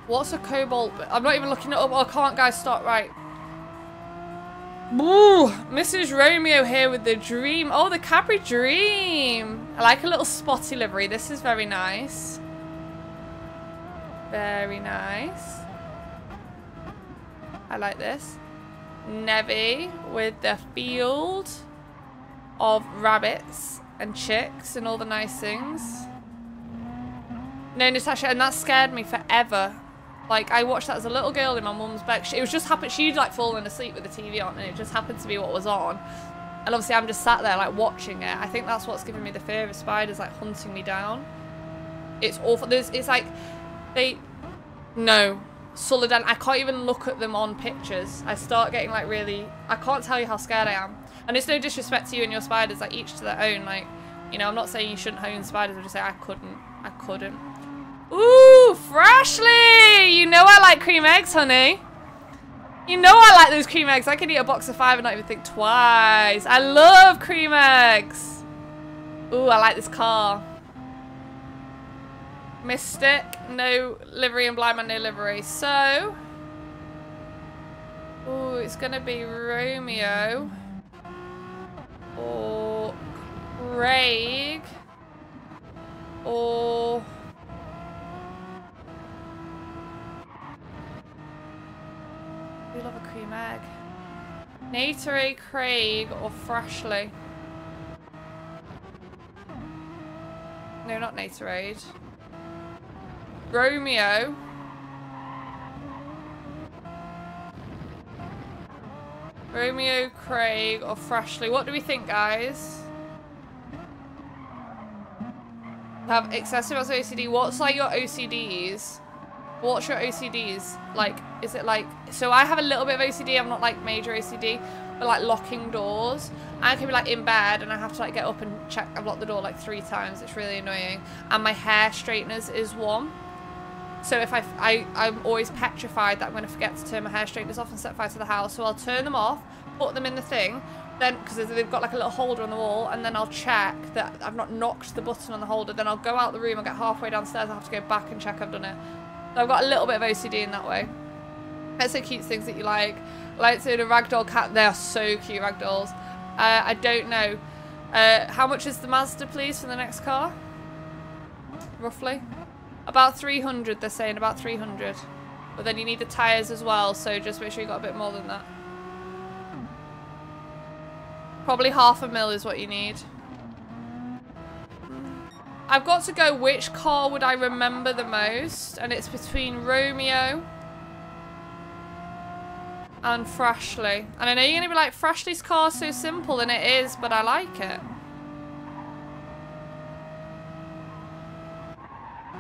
What's a cobalt? I'm not even looking it up. Oh, I can't, guys. Stop. Right. Ooh, Mrs. Romeo here with the dream. Oh, the Capri Dream. I like a little spotty livery. This is very nice. Very nice. I like this. Nevi with the field of rabbits and chicks and all the nice things. No, Natasha, and that scared me forever. Like, I watched that as a little girl in my mum's bed. It was just happened, she'd like fallen asleep with the TV on and it just happened to be what was on. And obviously I'm just sat there like watching it. I think that's what's giving me the fear of spiders like hunting me down. It's awful. There's, it's like, they... No. Soledad, I can't even look at them on pictures. I start getting like really... I can't tell you how scared I am. And it's no disrespect to you and your spiders, like each to their own. Like, You know, I'm not saying you shouldn't own spiders. I'm just saying I couldn't. I couldn't. Ooh, Frashley! You know I like cream eggs, honey. You know I like those cream eggs. I can eat a box of five and not even think twice. I love cream eggs. Ooh, I like this car. Mystic, no livery and Blindman, no livery. So, ooh, it's gonna be Romeo or Craig or We love a cream egg. Natery, Craig, or Frashley? No, not Natorade. Romeo. Romeo, Craig, or Frashley? What do we think, guys? Have excessive OCD. What's like your OCDs? What's your OCDs? Like, is it like... So I have a little bit of OCD. I'm not like major OCD. But like locking doors. I can be like in bed and I have to like get up and check. I've locked the door like three times. It's really annoying. And my hair straighteners is one. So if I, I, I'm always petrified that I'm going to forget to turn my hair straighteners off and set fire to the house. So I'll turn them off, put them in the thing, then because they've got like a little holder on the wall, and then I'll check that I've not knocked the button on the holder. Then I'll go out the room, I'll get halfway downstairs, I have to go back and check I've done it. I've got a little bit of OCD in that way. That's so cute things that you like. Like so the ragdoll cat, they are so cute ragdolls. Uh, I don't know. Uh, how much is the Mazda please for the next car? Roughly? About 300 they're saying, about 300. But then you need the tyres as well, so just make sure you got a bit more than that. Probably half a mil is what you need. I've got to go which car would I remember the most, and it's between Romeo and Frashley. And I know you're going to be like, Frashley's car is so simple, and it is, but I like it.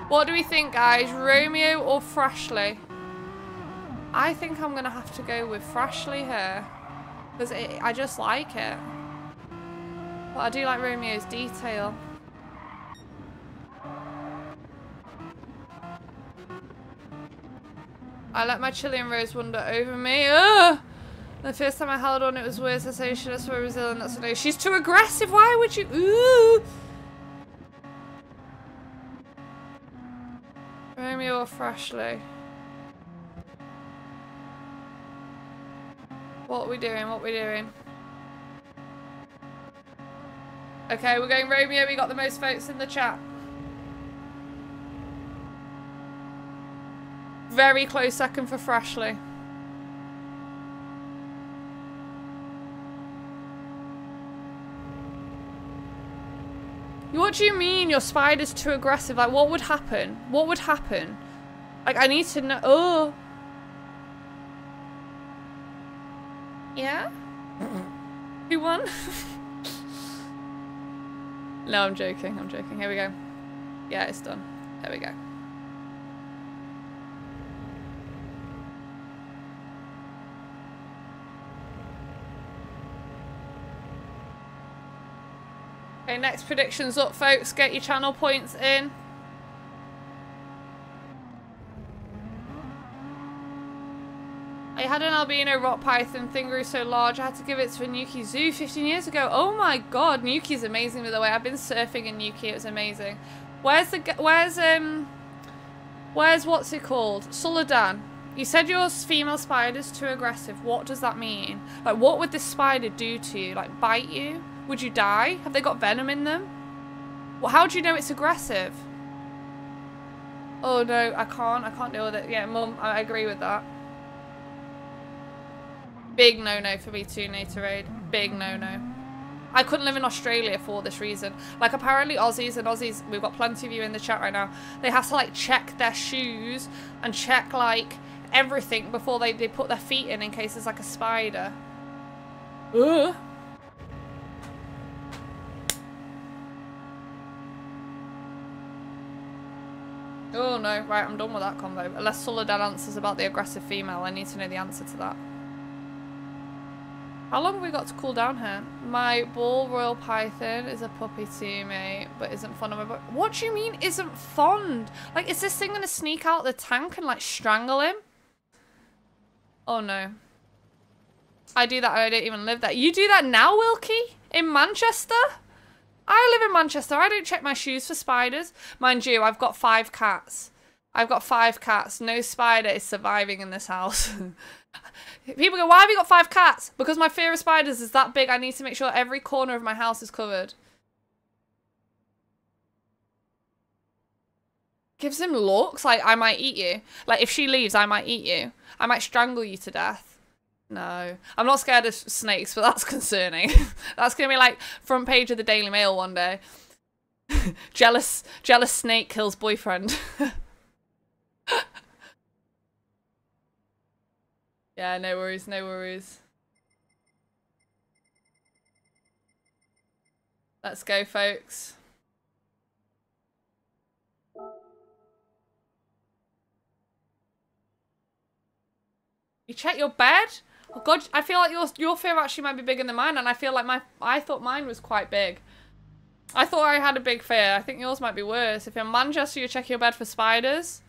What do we think, guys? Romeo or Frashley? I think I'm going to have to go with Frashley here. Because I just like it. But I do like Romeo's detail. I let my Chilean rose wander over me. Ugh! The first time I held on, it was say she was so resilient. That's no. She's too aggressive. Why would you? Ooh! Romeo or Frashley? What are we doing? What are we doing? Okay, we're going Romeo. We got the most votes in the chat. Very close second for Frashley. What do you mean your spider's too aggressive? Like, what would happen? What would happen? Like, I need to know. Oh. Yeah? Who won? no, I'm joking. I'm joking. Here we go. Yeah, it's done. There we go. Okay, next predictions up, folks. Get your channel points in. I had an albino rock python thing grew so large I had to give it to a Newquay zoo 15 years ago. Oh my god, Newquay's amazing by the way. I've been surfing in Newquay, it was amazing. Where's the where's um where's what's it called? Suladan. You said your female spider's too aggressive. What does that mean? Like what would this spider do to you? Like bite you? Would you die? Have they got venom in them? Well, how do you know it's aggressive? Oh no, I can't. I can't deal with it. Yeah, mum, I agree with that. Big no-no for me too, Natorade. Big no-no. I couldn't live in Australia for this reason. Like apparently Aussies and Aussies, we've got plenty of you in the chat right now. They have to like check their shoes and check like everything before they, they put their feet in in case there's like a spider. Ugh. Oh no, right, I'm done with that convo. Unless Soledad answers about the aggressive female, I need to know the answer to that. How long have we got to cool down here? My ball royal python is a puppy to me, but isn't fond of my. What do you mean isn't fond? Like, is this thing going to sneak out the tank and, like, strangle him? Oh, no. I do that I don't even live there. You do that now, Wilkie? In Manchester? I live in Manchester. I don't check my shoes for spiders. Mind you, I've got five cats. I've got five cats. No spider is surviving in this house. People go, why have you got five cats? Because my fear of spiders is that big. I need to make sure every corner of my house is covered. Gives him looks like I might eat you. Like if she leaves, I might eat you. I might strangle you to death. No. I'm not scared of snakes, but that's concerning. that's going to be like front page of the Daily Mail one day. jealous jealous snake kills boyfriend. yeah, no worries, no worries. Let's go, folks. You check your bed? Oh god, I feel like your your fear actually might be bigger than mine, and I feel like my I thought mine was quite big. I thought I had a big fear. I think yours might be worse. If you're in Manchester, you check your bed for spiders.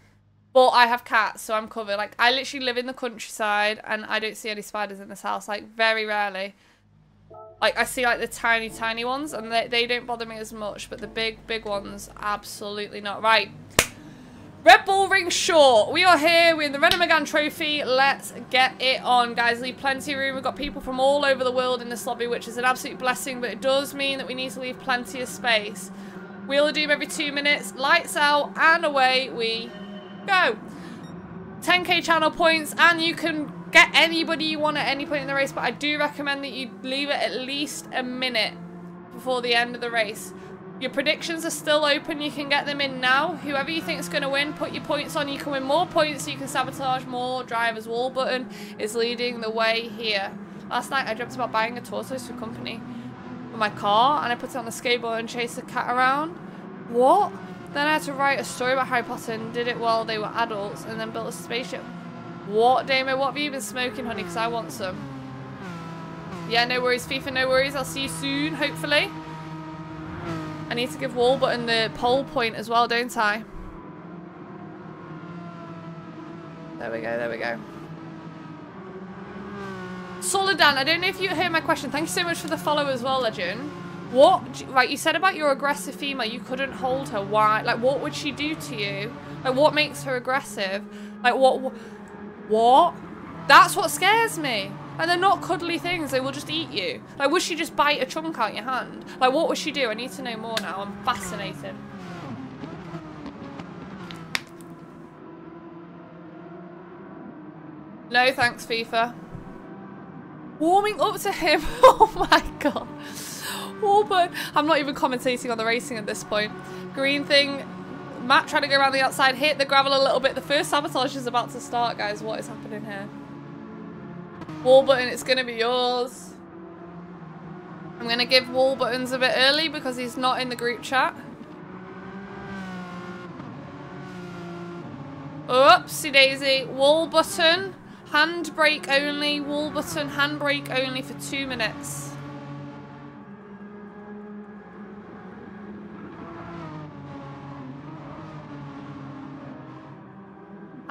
But I have cats, so I'm covered. Like, I literally live in the countryside, and I don't see any spiders in this house. Like, very rarely. Like, I see, like, the tiny, tiny ones, and they, they don't bother me as much. But the big, big ones, absolutely not. Right. Red Bull Ring Short. We are here. We're in the Renault Megane Trophy. Let's get it on, guys. Leave plenty of room. We've got people from all over the world in this lobby, which is an absolute blessing, but it does mean that we need to leave plenty of space. Wheel of Doom every two minutes. Lights out, and away we go. 10k channel points, and you can get anybody you want at any point in the race, but I do recommend that you leave it at least a minute before the end of the race. Your predictions are still open. You can get them in now. Whoever you think is going to win, put your points on. You can win more points you can sabotage more. Driver's wall button is leading the way here. Last night I dreamt about buying a tortoise for company for my car and I put it on the skateboard and chased the cat around. What? Then I had to write a story about Harry Potter and did it while they were adults and then built a spaceship. What, Damo? What have you been smoking, honey? Because I want some. Yeah, no worries, FIFA, no worries. I'll see you soon, hopefully. I need to give Wallbutton the pole point as well, don't I? There we go, there we go. Solidan, I don't know if you heard my question. Thank you so much for the follow as well, Legend. What, right, you said about your aggressive female, you couldn't hold her. Why? Like, what would she do to you? Like, what makes her aggressive? Like, what, what? That's what scares me. And they're not cuddly things, they will just eat you. Like, would she just bite a chunk out your hand? Like, what would she do? I need to know more now. I'm fascinated. No, thanks, FIFA. Warming up to him. oh my god. Oh Warburton. I'm not even commentating on the racing at this point. Green thing. Matt trying to go around the outside, hit the gravel a little bit. The first sabotage is about to start, guys. What is happening here? Wallbutton, it's going to be yours. I'm going to give Wallbuttons a bit early because he's not in the group chat. Oopsie daisy. Wall button. handbrake only. Wall button. handbrake only for two minutes.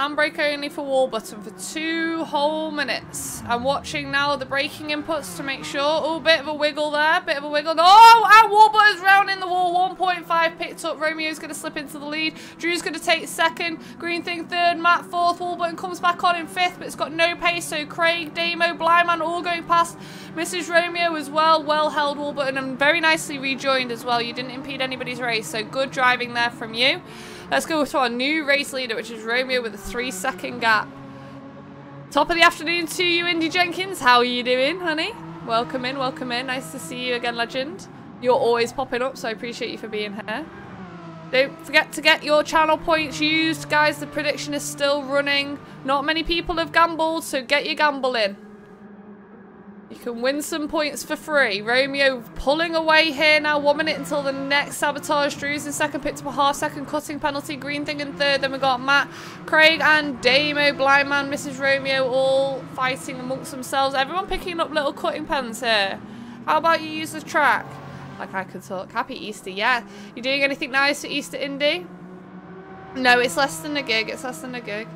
Handbrake only for Wallbutton for two whole minutes. I'm watching now the braking inputs to make sure. Oh, bit of a wiggle there. Bit of a wiggle. Oh, and Wallbutton's round in the wall. 1.5 picked up. Romeo's going to slip into the lead. Drew's going to take second. Green Thing third. Matt fourth. Wallbutton comes back on in fifth, but it's got no pace. So Craig, Damo, Blyman all going past Mrs. Romeo as well. Well held Wallbutton and very nicely rejoined as well. You didn't impede anybody's race. So good driving there from you. Let's go to our new race leader, which is Romeo with a three second gap. Top of the afternoon to you, Indy Jenkins. How are you doing, honey? Welcome in, welcome in. Nice to see you again, legend. You're always popping up, so I appreciate you for being here. Don't forget to get your channel points used, guys. The prediction is still running. Not many people have gambled, so get your gamble in. You can win some points for free. Romeo pulling away here now. One minute until the next sabotage. Drew's in second, picked up a half second cutting penalty. Green thing in third. Then we got Matt, Craig and Damo. Blindman, Mrs. Romeo all fighting amongst themselves. Everyone picking up little cutting pens here. How about you use the track? Like I could talk. Happy Easter, yeah. You doing anything nice for Easter Indy? No, it's less than a gig. It's less than a gig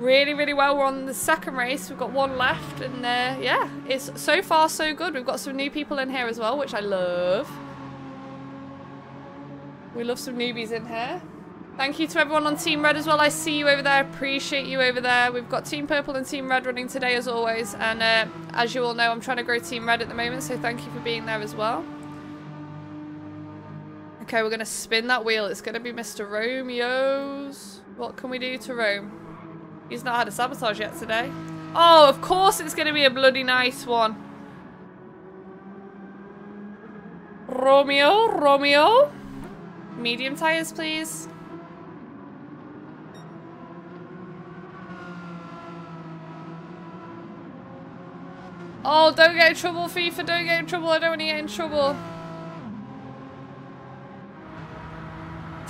really, really well. We're on the second race. We've got one left. And uh, yeah, it's so far so good. We've got some new people in here as well, which I love. We love some newbies in here. Thank you to everyone on Team Red as well. I see you over there. Appreciate you over there. We've got Team Purple and Team Red running today as always. And uh, as you all know, I'm trying to grow Team Red at the moment. So thank you for being there as well. Okay, we're going to spin that wheel. It's going to be Mr. Romeo's. What can we do to Rome? He's not had a sabotage yet today. Oh, of course it's going to be a bloody nice one. Romeo, Romeo. Medium tires, please. Oh, don't get in trouble, FIFA. Don't get in trouble. I don't want to get in trouble.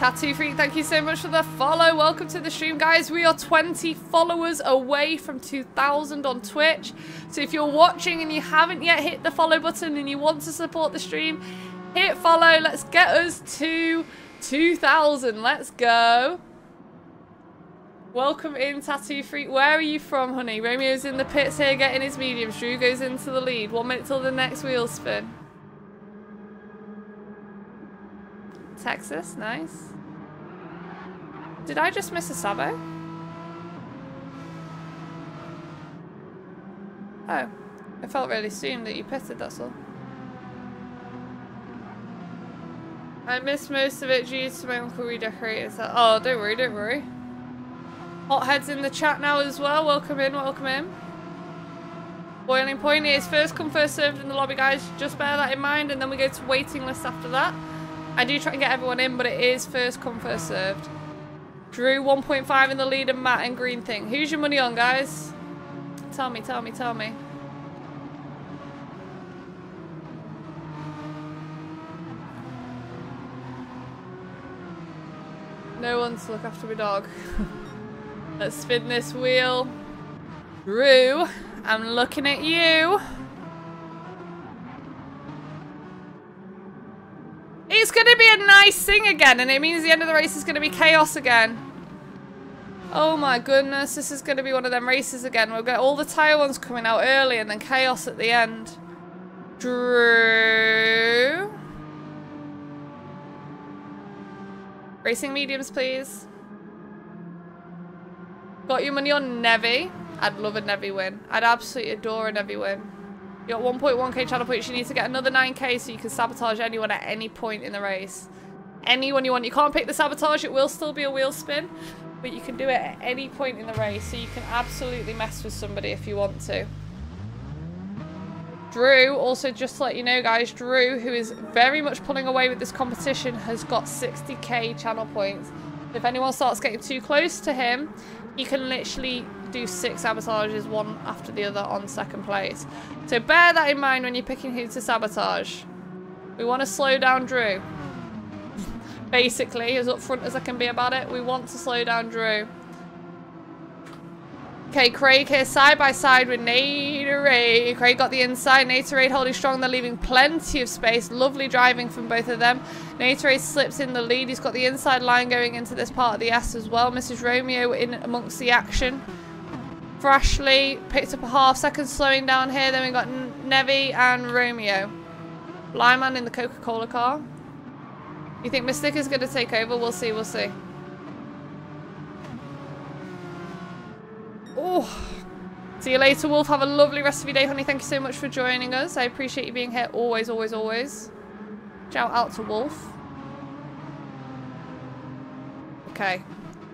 Tattoo Freak, thank you so much for the follow. Welcome to the stream, guys. We are 20 followers away from 2,000 on Twitch. So if you're watching and you haven't yet hit the follow button and you want to support the stream, hit follow. Let's get us to 2,000. Let's go. Welcome in, Tattoo Freak. Where are you from, honey? Romeo's in the pits here getting his mediums. Drew goes into the lead. One minute till the next wheel spin. Texas, nice. Did I just miss a sabo? Oh, I felt really soon that you pitted, that's all. I missed most of it due to my uncle redecorating. So, oh, don't worry, don't worry. Hotheads in the chat now as well. Welcome in, welcome in. Boiling point is first come, first served in the lobby, guys. Just bear that in mind, and then we go to waiting list after that. I do try and get everyone in, but it is first come, first served. Drew 1.5 in the lead and Matt and Green Thing. Who's your money on, guys? Tell me, tell me, tell me. No one to look after my dog. Let's spin this wheel. Drew, I'm looking at you. It's going to be a nice thing again, and it means the end of the race is going to be chaos again. Oh my goodness, this is going to be one of them races again. We'll get all the tyre ones coming out early and then chaos at the end. Drew. Racing mediums, please. Got your money on Nevi. I'd love a Nevi win. I'd absolutely adore a Nevi win. You got 1.1k channel points. You need to get another 9k so you can sabotage anyone at any point in the race. Anyone you want. You can't pick the sabotage. It will still be a wheel spin. But you can do it at any point in the race. So you can absolutely mess with somebody if you want to. Drew, also just to let you know guys, Drew, who is very much pulling away with this competition, has got 60k channel points. If anyone starts getting too close to him, he can literally do six sabotages one after the other on second place. So bear that in mind when you're picking who to sabotage. We want to slow down Drew. Basically, as upfront as I can be about it, we want to slow down Drew. Okay, Craig here side by side with Natorade. Craig got the inside. Natorade holding strong. They're leaving plenty of space. Lovely driving from both of them. Natorade slips in the lead. He's got the inside line going into this part of the S as well. Mrs. Romeo in amongst the action. Frashley picked up a half second slowing down here. Then we got Nevi and Romeo. Lyman in the Coca-Cola car. You think Mystic is going to take over? We'll see, we'll see. Oh. See you later, Wolf. Have a lovely rest of your day, honey. Thank you so much for joining us. I appreciate you being here always, always, always. Shout out to Wolf. Okay.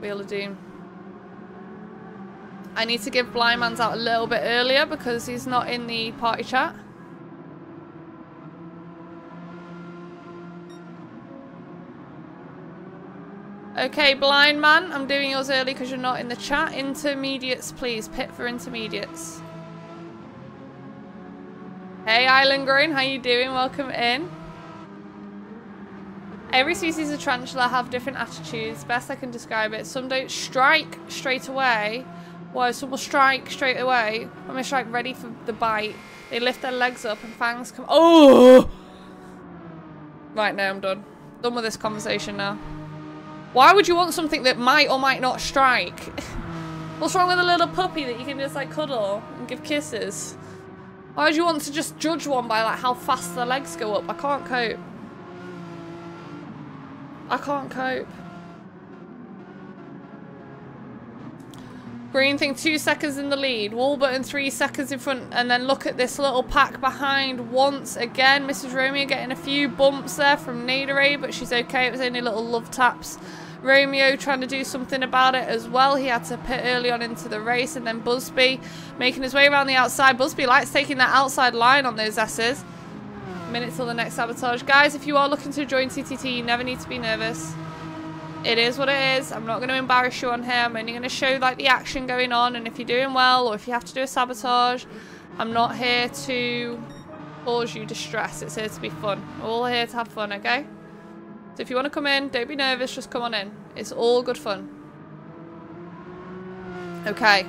Wheel of Doom. I need to give Blindman's out a little bit earlier because he's not in the party chat. Okay, Blindman, I'm doing yours early because you're not in the chat. Intermediates, please. Pit for intermediates. Hey, Island Green, how you doing? Welcome in. Every species of tarantula have different attitudes. Best I can describe it. Some don't strike straight away, while some will strike straight away. When they strike ready for the bite, they lift their legs up and fangs come- Oh! Right, now I'm done. Done with this conversation now. Why would you want something that might or might not strike? What's wrong with a little puppy that you can just like cuddle and give kisses? Why would you want to just judge one by like how fast their legs go up? I can't cope. I can't cope. Green thing two seconds in the lead. Warburton three seconds in front. And then look at this little pack behind once again. Mrs. Romeo getting a few bumps there from Natorade, but she's okay. It was only little love taps. Romeo trying to do something about it as well. He had to pit early on into the race. And then Busby making his way around the outside. Busby likes taking that outside line on those S's. Minute till the next sabotage. Guys, if you are looking to join TTT, you never need to be nervous. It is what it is. I'm not going to embarrass you on here. I'm only going to show like the action going on. And if you're doing well or if you have to do a sabotage, I'm not here to cause you distress. It's here to be fun. We're all here to have fun, okay? So if you want to come in, don't be nervous, just come on in. It's all good fun. Okay.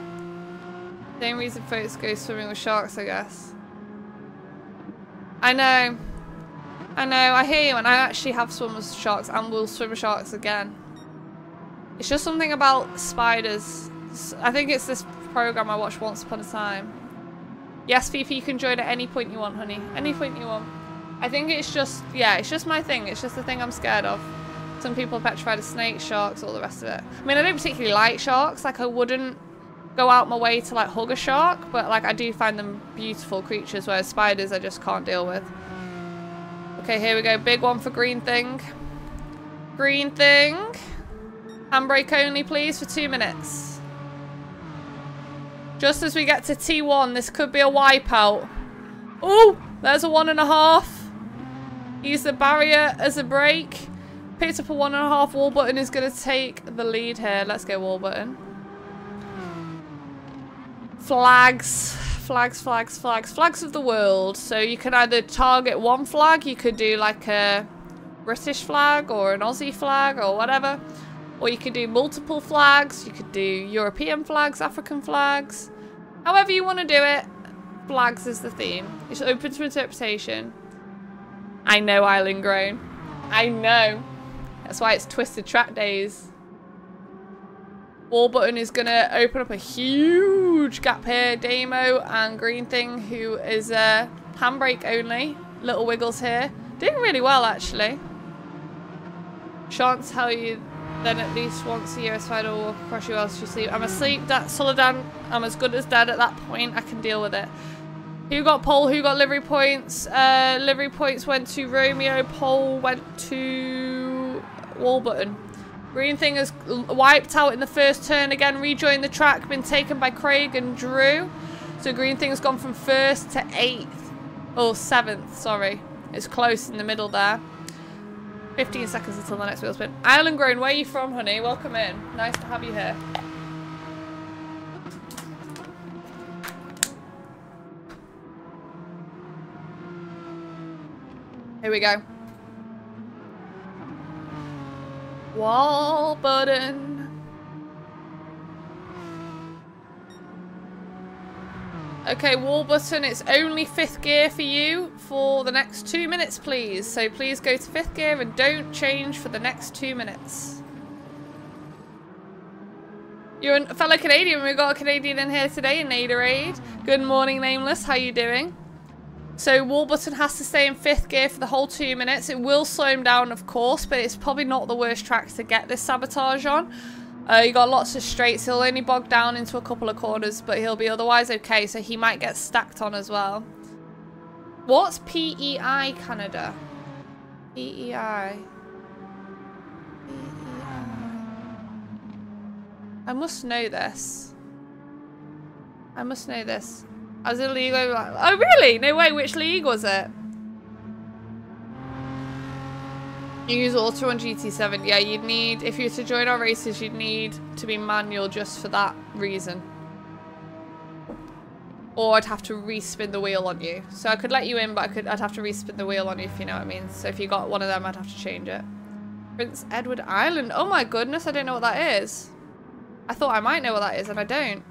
Same reason folks go swimming with sharks, I guess. I know. I know, I hear you, and I actually have swum with sharks and will swim with sharks again. It's just something about spiders. I think it's this program I watched once upon a time. Yes, Fifi, you can join at any point you want, honey. Any point you want. I think it's just, yeah, it's just my thing. It's just the thing I'm scared of. Some people are petrified of snakes, sharks, all the rest of it. I mean, I don't particularly like sharks. Like, I wouldn't go out my way to, like, hug a shark. But, like, I do find them beautiful creatures, whereas spiders I just can't deal with. Okay, here we go. Big one for green thing. Green thing. Handbrake only, please, for two minutes. Just as we get to T1, this could be a wipeout. Oh, there's a one and a half. Use the barrier as a brake. Picked up a one and a half. wall button is going to take the lead here. Let's go, wall button. Flags. Flags, flags, flags. Flags of the world. So you can either target one flag. You could do like a British flag or an Aussie flag or whatever. Or you could do multiple flags. You could do European flags, African flags. However you want to do it. Flags is the theme. It's open to interpretation. I know Island Grown. I know. That's why it's Twisted Track Days. Warburton is going to open up a huge gap here. Damo and Green Thing, who is a uh, handbrake only. Little wiggles here. Doing really well, actually. Shan't tell you then at least once a year a spider will walk across you whilst you sleep. I'm asleep. That Solodan, I'm as good as dead at that point. I can deal with it. Who got pole? Who got livery points? Uh, livery points went to Romeo. Pole went to Warburton. Green thing is wiped out in the first turn again. Rejoined the track. Been taken by Craig and Drew. So green thing's gone from first to eighth. Or seventh, sorry. It's close in the middle there. 15 seconds until the next wheel spin. Island Grown, where are you from, honey? Welcome in. Nice to have you here. Here we go. Wall button. Okay, wall button, it's only fifth gear for you for the next two minutes, please. So please go to fifth gear and don't change for the next two minutes. You're a fellow Canadian. We've got a Canadian in here today in Natorade. Good morning, Nameless. How are you doing? So wall button has to stay in fifth gear for the whole two minutes. It will slow him down, of course, but it's probably not the worst track to get this sabotage on. Uh, you got lots of straights. He'll only bog down into a couple of corners, but he'll be otherwise okay. So he might get stacked on as well. What's PEI Canada? PEI. I must know this. I must know this. I was in league. Oh, really? No way. Which league was it? You use auto on GT7. Yeah, you'd need, if you were to join our races, you'd need to be manual just for that reason. or I'd have to respin the wheel on you. So I could let you in, but I could I'd have to respin the wheel on you if you know what I mean. So if you got one of them, I'd have to change it. Prince Edward Island. Oh my goodness, I don't know what that is. I thought I might know what that is, and I don't.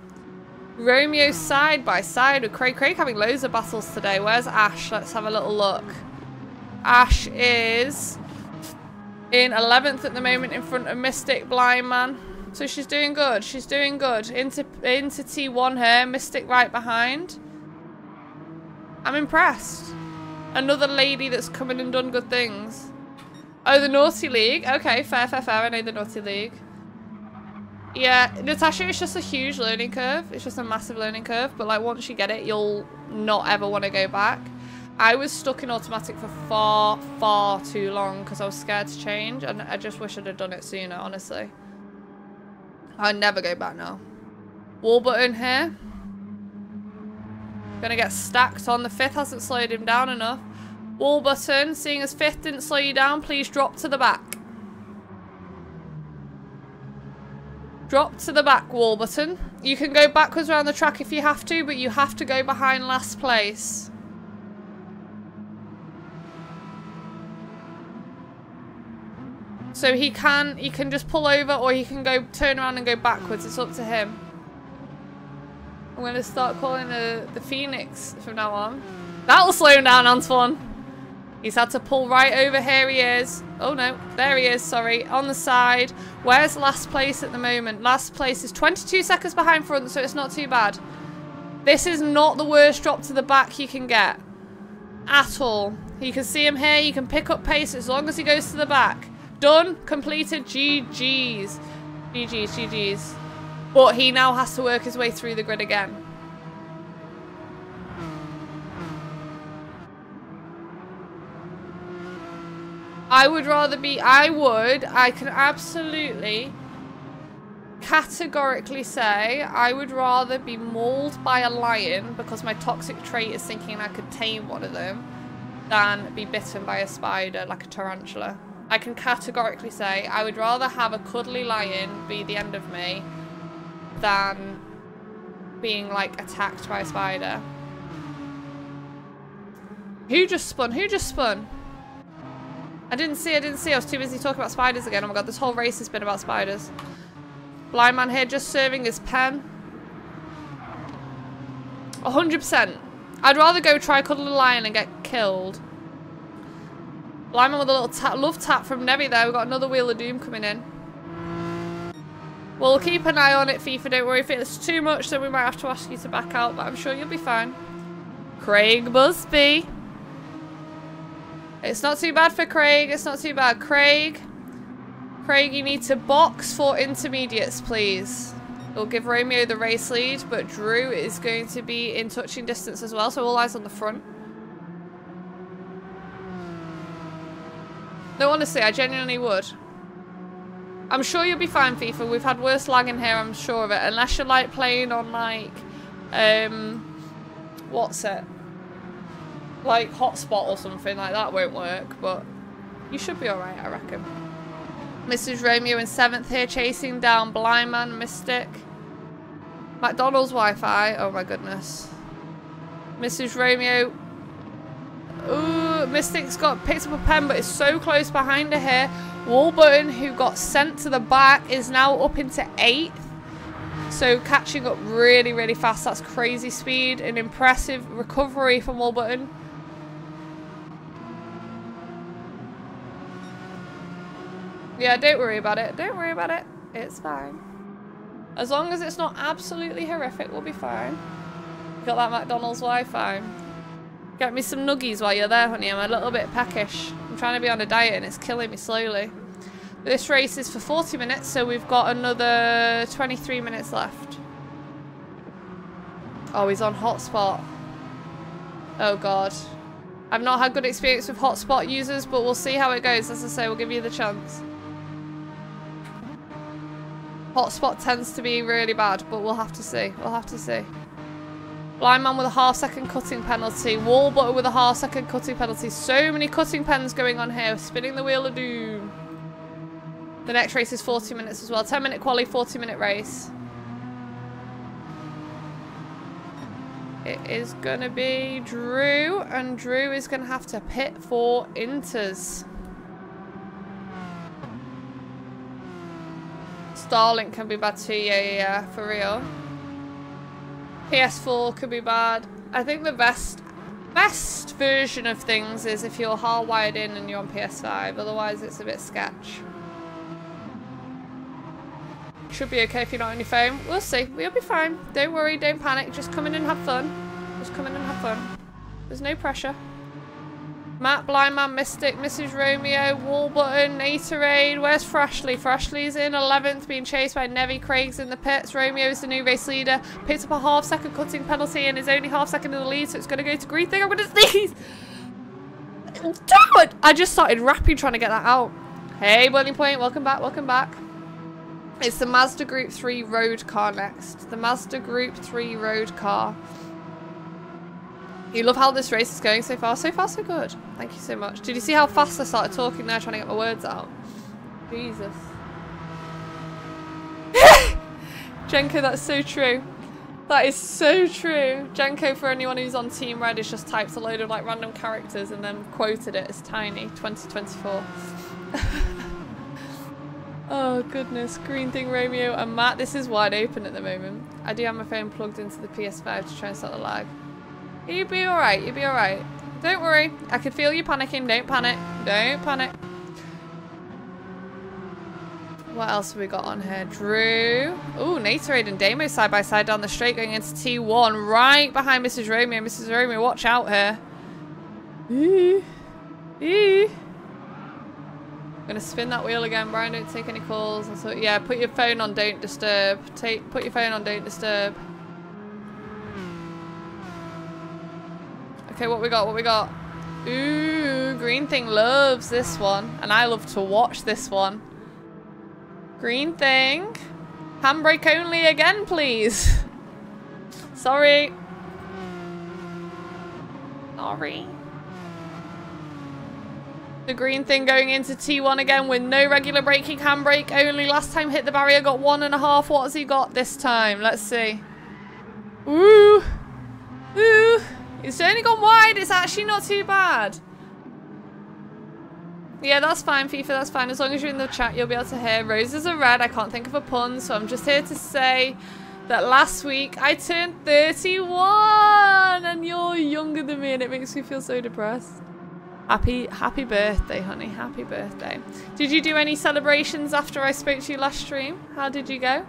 Romeo side by side with Craig. Craig having loads of battles today. Where's Ash? Let's have a little look. Ash is in 11th at the moment in front of Mystic Blindman. So she's doing good. She's doing good. Into, into T1 here. Mystic right behind. I'm impressed. Another lady that's come in and done good things. Oh, the Naughty League. Okay, fair, fair, fair. I know the Naughty League. Yeah, Natasha is just a huge learning curve. It's just a massive learning curve. But like once you get it, you'll not ever want to go back. I was stuck in automatic for far, far too long because I was scared to change. And I just wish I'd have done it sooner, honestly. I'll never go back now. Wall button here. Gonna get stacked on. The fifth hasn't slowed him down enough. Wall button. Seeing as fifth didn't slow you down, please drop to the back. Drop to the back wall button. You can go backwards around the track if you have to, but you have to go behind last place. So he can he can just pull over or he can go turn around and go backwards. It's up to him. I'm gonna start calling the, the Phoenix from now on. That'll slow him down, Antoine. He's had to pull right over. Here he is. Oh no, there he is, sorry. On the side. Where's last place at the moment? Last place is 22 seconds behind front, so it's not too bad. This is not the worst drop to the back you can get. At all. You can see him here. You can pick up pace as long as he goes to the back. Done. Completed. GG's. GG's. GG's. But he now has to work his way through the grid again. I would rather be... I would. I can absolutely categorically say I would rather be mauled by a lion because my toxic trait is thinking I could tame one of them than be bitten by a spider like a tarantula. I can categorically say I would rather have a cuddly lion be the end of me than being like attacked by a spider. Who just spun? Who just spun? I didn't see, I didn't see. I was too busy talking about spiders again. Oh my god, this whole race has been about spiders. Blindman here just serving his pen. 100%. I'd rather go try cuddle a lion and get killed Blindman with a little tap, love tap from Nevi there. We've got another Wheel of Doom coming in. We'll keep an eye on it, FIFA. Don't worry. If it's too much, then we might have to ask you to back out. But I'm sure you'll be fine. Craig Busby. It's not too bad for Craig. It's not too bad. Craig. Craig, you need to box for intermediates, please. We'll give Romeo the race lead, but Drew is going to be in touching distance as well. So all eyes on the front. No, honestly, I genuinely would. I'm sure you'll be fine, FIFA. We've had worse lag in here, I'm sure of it. Unless you're, like, playing on, like, um, what's it? Like, hotspot or something like that won't work, but you should be alright, I reckon. Mrs. Romeo in 7th here, chasing down Blindman, Mystic. McDonald's Wi-Fi, oh my goodness. Mrs. Romeo Ooh, Mystic's got picked up a pen, but it's so close behind her here. Wallbutton, who got sent to the back, is now up into 8th. So catching up really, really fast. That's crazy speed. An impressive recovery from Wallbutton. Yeah, don't worry about it. Don't worry about it. It's fine. As long as it's not absolutely horrific, we'll be fine. Got that McDonald's Wi-Fi. Get me some nuggies while you're there, honey. I'm a little bit peckish. I'm trying to be on a diet and it's killing me slowly. This race is for 40 minutes, so we've got another 23 minutes left. Oh, he's on hotspot. Oh, God. I've not had good experience with hotspot users, but we'll see how it goes. As I say, we'll give you the chance. Hotspot tends to be really bad, but we'll have to see. We'll have to see. Blindman with a half second cutting penalty. Wall butter with a half second cutting penalty. So many cutting pens going on here. Spinning the wheel of doom. The next race is 40 minutes as well. 10 minute quali, 40 minute race. It is going to be Drew, and Drew is going to have to pit for Inters. Starlink can be bad too, yeah, yeah, yeah, for real. PS4 could be bad. I think the best best version of things is if you're hardwired in and you're on PS5, otherwise it's a bit sketch. Should be okay if you're not on your phone. We'll see. We'll be fine. Don't worry, don't panic. Just come in and have fun. Just come in and have fun. There's no pressure. Matt, Blindman, Mystic, Mrs. Romeo, Wall Button, Aterade. Where's Frashley? Frashley's in 11th, being chased by Nevi. Craig's in the pits. Romeo is the new race leader. Picks up a half second cutting penalty and is only half second in the lead, so it's going to go to Green Thing. I'm going to sneeze! It! I just started rapping trying to get that out. Hey, Boiling Point, welcome back, welcome back. It's the Mazda Group 3 road car next. The Mazda Group 3 road car. You love how this race is going so far? So far, so good. Thank you so much. Did you see how fast I started talking there, trying to get my words out? Jesus. Jenko, that's so true. That is so true. Jenko, for anyone who's on Team Red, has just typed a load of like random characters and then quoted it as tiny 2024. oh goodness, Green Thing Romeo and Matt. This is wide open at the moment. I do have my phone plugged into the PS5 to try and start the lag. You'll be alright, you'll be alright. Don't worry. I can feel you panicking. Don't panic. Don't panic. What else have we got on here? Drew. Ooh, Natorade and Damo side by side down the straight going into T1. Right behind Mrs. Romeo. Mrs. Romeo, watch out here. Eee. Eee. I'm gonna spin that wheel again, Brian. Don't take any calls. So, yeah, put your phone on don't disturb. Take put your phone on don't disturb. Okay, what we got? What we got? Ooh, Green Thing loves this one. And I love to watch this one. Green Thing. Handbrake only again, please. Sorry. Sorry. The green thing going into T1 again with no regular braking handbrake only. Last time hit the barrier, got one and a half. What has he got this time? Let's see. Ooh. Ooh. It's only gone wide. It's actually not too bad. Yeah, that's fine, FIFA. That's fine. As long as you're in the chat, you'll be able to hear. Roses are red. I can't think of a pun, so I'm just here to say that last week I turned 31 and you're younger than me and it makes me feel so depressed. Happy, happy birthday, honey. Happy birthday. Did you do any celebrations after I spoke to you last stream? How did you go?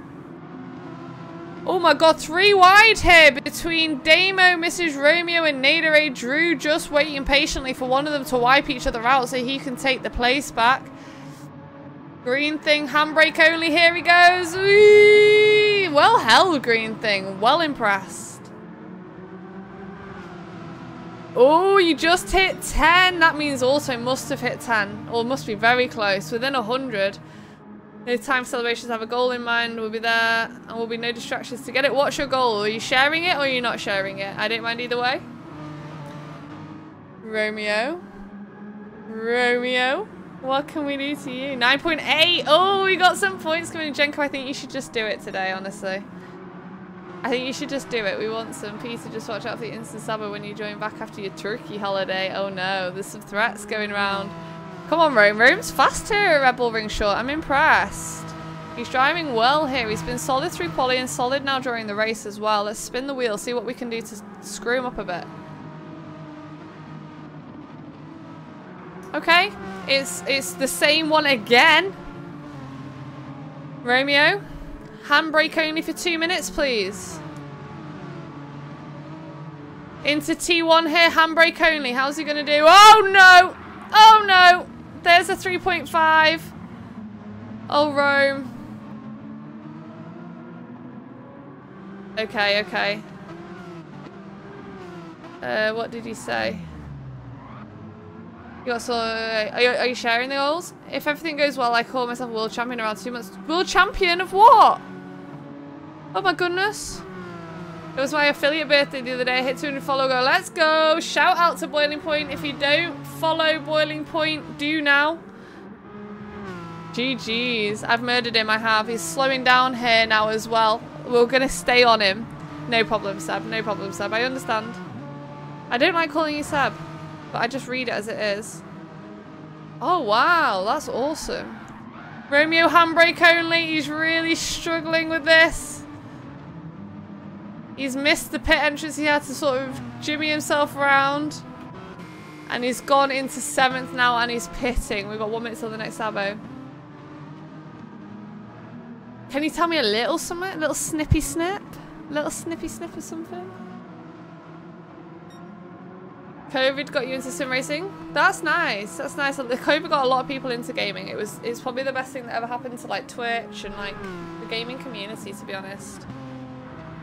Oh my god, three wide here between Damo, Mrs. Romeo, and Nadere Drew just waiting patiently for one of them to wipe each other out so he can take the place back. Green thing, handbrake only, here he goes. Whee! Well held, green thing. Well impressed. Oh, you just hit 10. That means also must have hit 10. Or must be very close, within 100. No time celebrations have a goal in mind. We'll be there and we'll be no distractions to get it. What's your goal? Are you sharing it or are you not sharing it? I don't mind either way. Romeo. Romeo. What can we do to you? 9.8. Oh, we got some points coming. Jenko, I think you should just do it today, honestly. I think you should just do it. We want some Peter. Just watch out for the instant sabber when you join back after your turkey holiday. Oh no, there's some threats going around. Come on, Rome. Rome's fast here at Red Bull Ring Short. I'm impressed. He's driving well here. He's been solid through quali and solid now during the race as well. Let's spin the wheel, see what we can do to screw him up a bit. Okay, it's it's the same one again. Romeo, handbrake only for two minutes, please. Into T1 here, handbrake only. How's he going to do? Oh, no! Oh, no! There's a 3.5. Oh, Rome. Okay, okay. Uh, what did he say? You got so, uh, are, you, are you sharing the goals? If everything goes well, I call myself world champion around two months. World champion of what? Oh my goodness. It was my affiliate birthday the other day. I hit 200 follow go. Let's go. Shout out to Boiling Point. If you don't follow Boiling Point, do now. GG's. I've murdered him. I have. He's slowing down here now as well. We're going to stay on him. No problem, Seb. No problem, Seb. I understand. I don't like calling you Seb, but I just read it as it is. Oh, wow. That's awesome. Romeo handbrake only. He's really struggling with this. He's missed the pit entrance. He had to sort of jimmy himself around. And he's gone into seventh now and he's pitting. We've got one minute till the next Abo. Can you tell me a little something? A little snippy snip? A little snippy snip or something? COVID got you into sim racing? That's nice. That's nice. The COVID got a lot of people into gaming. It was it's probably the best thing that ever happened to like Twitch and like the gaming community to be honest.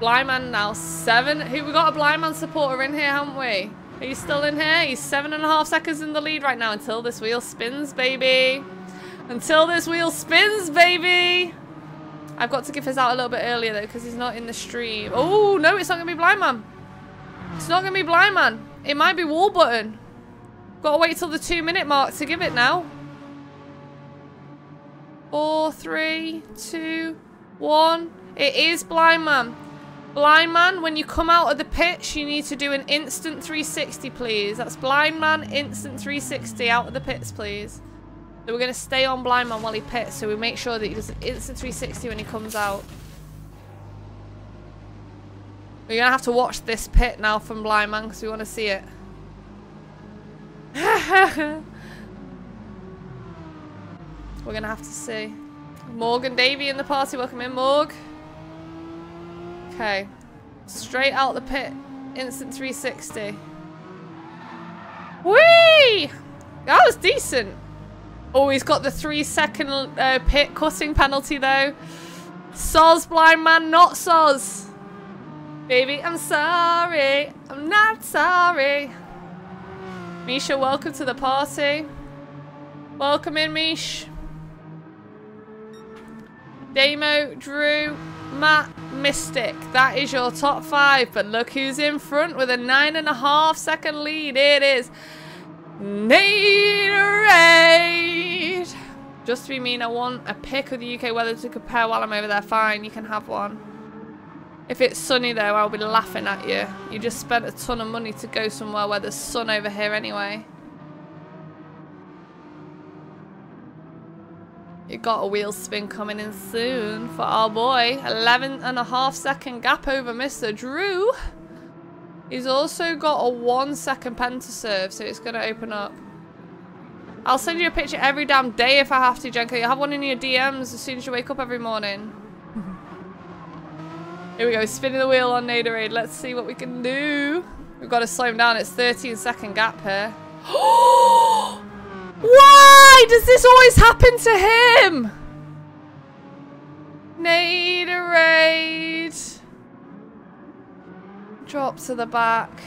Blindman now seven. Who we got a Blindman supporter in here, haven't we? Are you still in here? He's seven and a half seconds in the lead right now until this wheel spins, baby. Until this wheel spins, baby. I've got to give his out a little bit earlier though because he's not in the stream. Oh, no, it's not going to be Blindman. It's not going to be Blindman. It might be Wall Button. Got to wait till the two minute mark to give it now. Four, three, two, one. It is Blindman. Blindman, when you come out of the pitch, you need to do an instant 360, please. That's Blindman, instant 360 out of the pits, please. So we're going to stay on Blindman while he pits, so we make sure that he does an instant 360 when he comes out. We're going to have to watch this pit now from Blindman because we want to see it. we're going to have to see. Morgan Davey in the party. Welcome in, Morg. Okay. Straight out the pit. Instant 360. Whee! That was decent. Oh, he's got the three second uh, pit cutting penalty though. Soz, Blindman, not Soz. Baby, I'm sorry. I'm not sorry. Misha, welcome to the party. Welcome in, Mish. Damo, Drew, Matt, Mystic. That is your top five. But look who's in front with a nine and a half second lead. It is Natorade! Just to be mean, I want a pic of the UK weather to compare while I'm over there. Fine, you can have one. If it's sunny though, I'll be laughing at you. You just spent a ton of money to go somewhere where there's sun over here anyway. You got a wheel spin coming in soon for our boy. 11 and a half second gap over Mr. Drew. He's also got a one second pen to serve, so it's going to open up. I'll send you a picture every damn day if I have to, Jenko. You'll have one in your DMs as soon as you wake up every morning. Here we go, spinning the wheel on Natorade. Let's see what we can do. We've got to slow him down. It's 13 second gap here. Why does this always happen to him? Natorade. Drop to the back.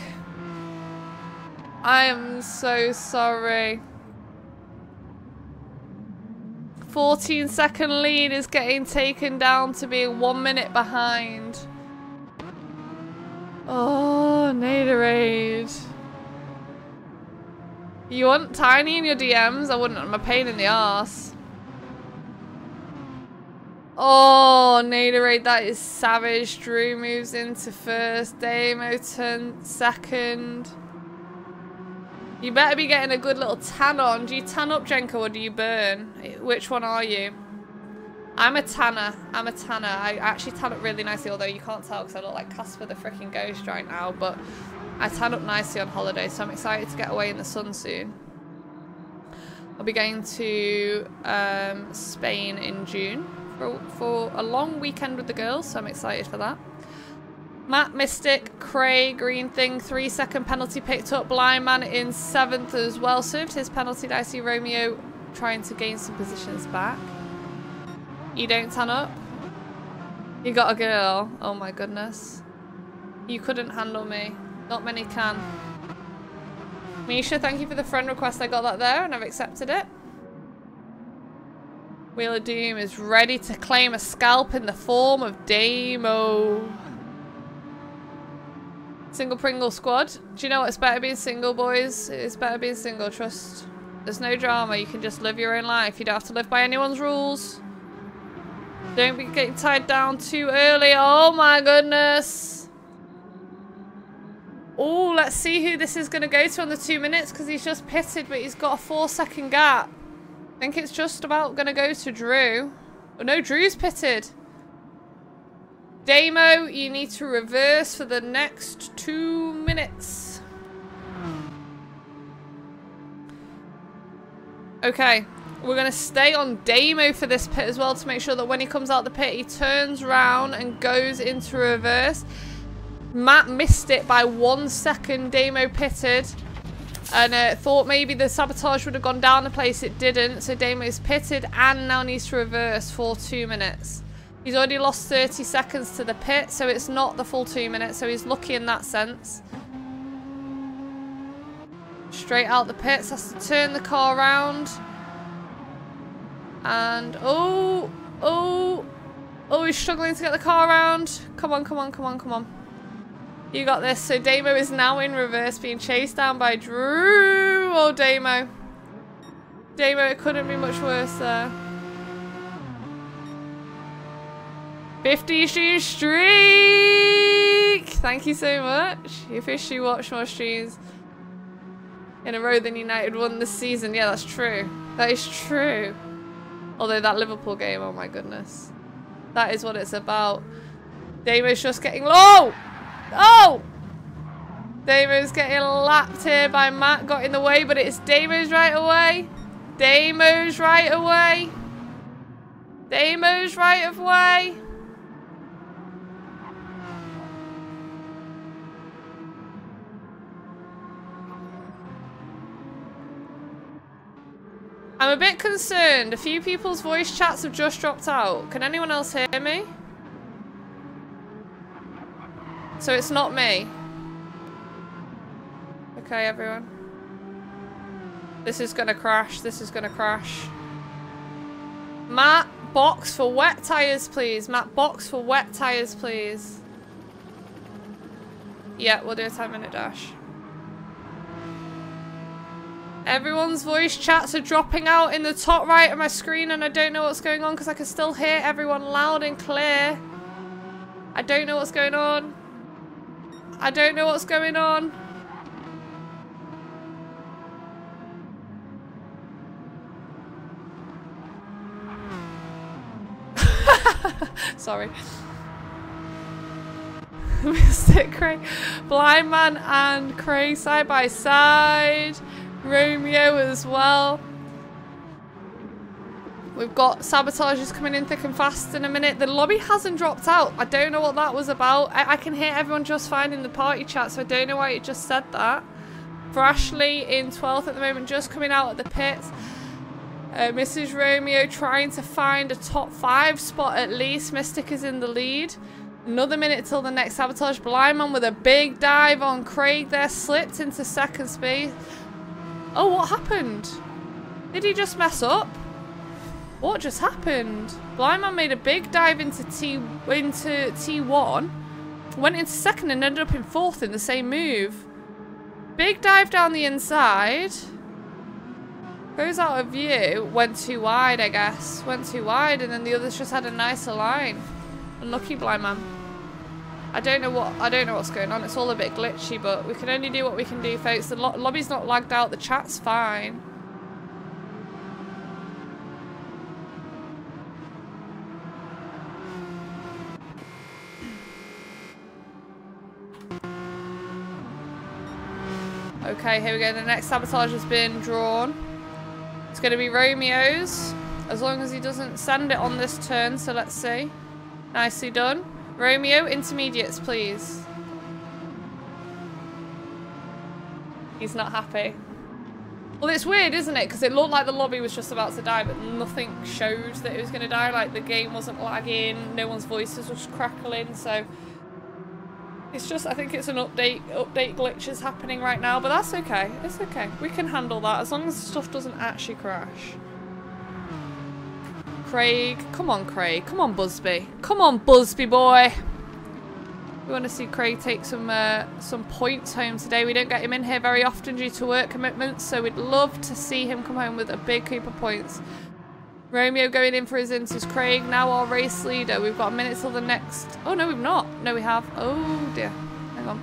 I am so sorry. 14 second lead is getting taken down to being one minute behind. Oh, Natorade. You want Tiny in your DMs? I wouldn't. I'm a pain in the ass. Oh, Natorade, that is savage. Drew moves into first. Damo turn second. You better be getting a good little tan on. Do you tan up, Jenko, or do you burn? Which one are you? I'm a tanner. I'm a tanner. I actually tan up really nicely, although you can't tell because I look like Casper the freaking Ghost right now. But I tan up nicely on holiday, so I'm excited to get away in the sun soon. I'll be going to um, Spain in June for, for a long weekend with the girls, so I'm excited for that. Matt Mystic, Cray, Green Thing, three second penalty picked up. Blindman in seventh as well. Served his penalty. I see Romeo trying to gain some positions back. You don't tan up? You got a girl. Oh my goodness. You couldn't handle me. Not many can. Misha, thank you for the friend request. I got that there and I've accepted it. Wheel of Doom is ready to claim a scalp in the form of Damo. Single Pringle squad. Do you know what? It's better being single, boys. It's better being single. Trust. There's no drama. You can just live your own life. You don't have to live by anyone's rules. Don't be getting tied down too early. Oh my goodness. Oh, let's see who this is going to go to on the two minutes because he's just pitted, but he's got a four second gap. I think it's just about going to go to Drew. Oh, no, Drew's pitted. Damo, you need to reverse for the next two minutes. Okay, we're going to stay on Damo for this pit as well to make sure that when he comes out the pit, he turns round and goes into reverse. Matt missed it by one second. Damo pitted. And uh, thought maybe the sabotage would have gone down the place. It didn't. So Damo's pitted and now needs to reverse for two minutes. He's already lost 30 seconds to the pit. So it's not the full two minutes. So he's lucky in that sense. Straight out the pits. Has to turn the car around. And oh, oh, oh, he's struggling to get the car around. Come on, come on, come on, come on. You got this. So Damo is now in reverse, being chased down by Drew. Oh, Damo. Damo, it couldn't be much worse there. 50 stream streak! Thank you so much. You officially watch more streams in a row than United won this season. Yeah, that's true. That is true. Although that Liverpool game, oh my goodness. That is what it's about. Damo's just getting low! Oh! Damo's getting lapped here by Matt. Got in the way, but it's Damo's right away. Damo's right away. Damo's right of way. I'm a bit concerned. A few people's voice chats have just dropped out. Can anyone else hear me? So it's not me. Okay, everyone. This is gonna crash. This is gonna crash. Matt, box for wet tires, please. Matt, box for wet tires, please. Yeah, we'll do a 10 minute dash. Everyone's voice chats are dropping out in the top right of my screen and I don't know what's going on because I can still hear everyone loud and clear. I don't know what's going on. I don't know what's going on. Sorry. Mystic Cray. Blindman and Cray side by side. Romeo as well. We've got sabotages coming in thick and fast in a minute. The lobby hasn't dropped out. I don't know what that was about. I, I can hear everyone just fine in the party chat, so I don't know why it just said that. Frashley in 12th at the moment, just coming out at the pits. Uh, Mrs. Romeo trying to find a top five spot at least. Mystic is in the lead. Another minute till the next sabotage. Blindman with a big dive on Craig there. Slipped into second space. Oh, what happened? Did he just mess up? What just happened? Blindman made a big dive into T into T1, went into second and ended up in fourth in the same move. Big dive down the inside. Goes out of view. Went too wide, I guess. Went too wide, and then the others just had a nicer line. Unlucky Blindman. I don't know what I don't know what's going on. It's all a bit glitchy, but we can only do what we can do, folks. The lo lobby's not lagged out. The chat's fine. Okay, here we go. The next sabotage has been drawn. It's going to be Romeo's. As long as he doesn't send it on this turn, so let's see. Nicely done. Romeo, intermediates, please. He's not happy. Well, it's weird, isn't it? Because it looked like the lobby was just about to die, but nothing showed that it was going to die. Like, the game wasn't lagging, no one's voices was crackling, so... It's just, I think it's an update, update glitch is happening right now, but that's okay. It's okay. We can handle that as long as stuff doesn't actually crash. Craig. Come on, Craig. Come on, Busby. Come on, Busby boy. We want to see Craig take some uh, some points home today. We don't get him in here very often due to work commitments, so we'd love to see him come home with a big heap of points. Romeo going in for his inches. Craig, now our race leader. We've got a minute till the next... Oh, no, we've not. No, we have. Oh, dear. Hang on.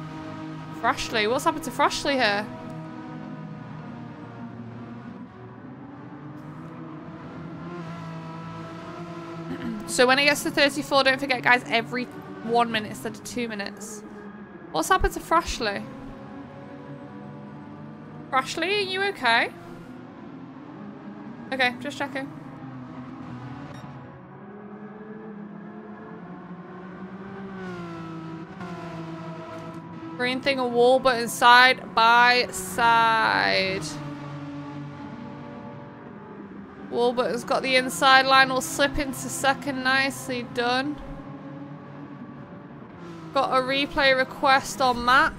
Frashley. What's happened to Frashley here? so when it gets to 34, don't forget, guys, every one minute instead of two minutes. What's happened to Frashley? Frashley, are you okay? Okay, just checking. Green thing, a wall button side by side. Wall button's got the inside line, will slip into second, nicely done. Got a replay request on Matt.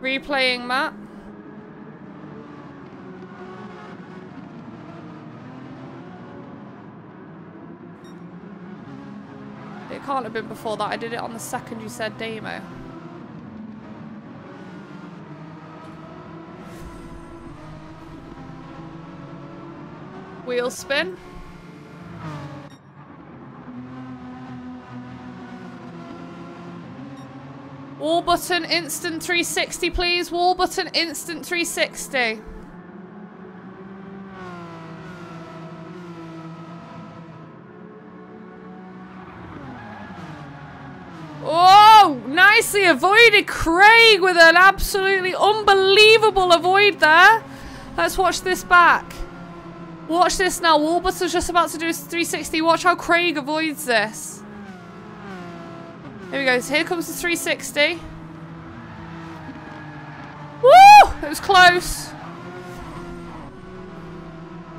Replaying Matt. Can't have been before that. I did it on the second you said demo. Wheel spin. Wall button instant 360 please. Wall button instant 360. Oh, nicely avoided Craig with an absolutely unbelievable avoid there. Let's watch this back. Watch this now. Wallbutter's just about to do his 360. Watch how Craig avoids this. Here we go. So here comes the 360. Woo! It was close.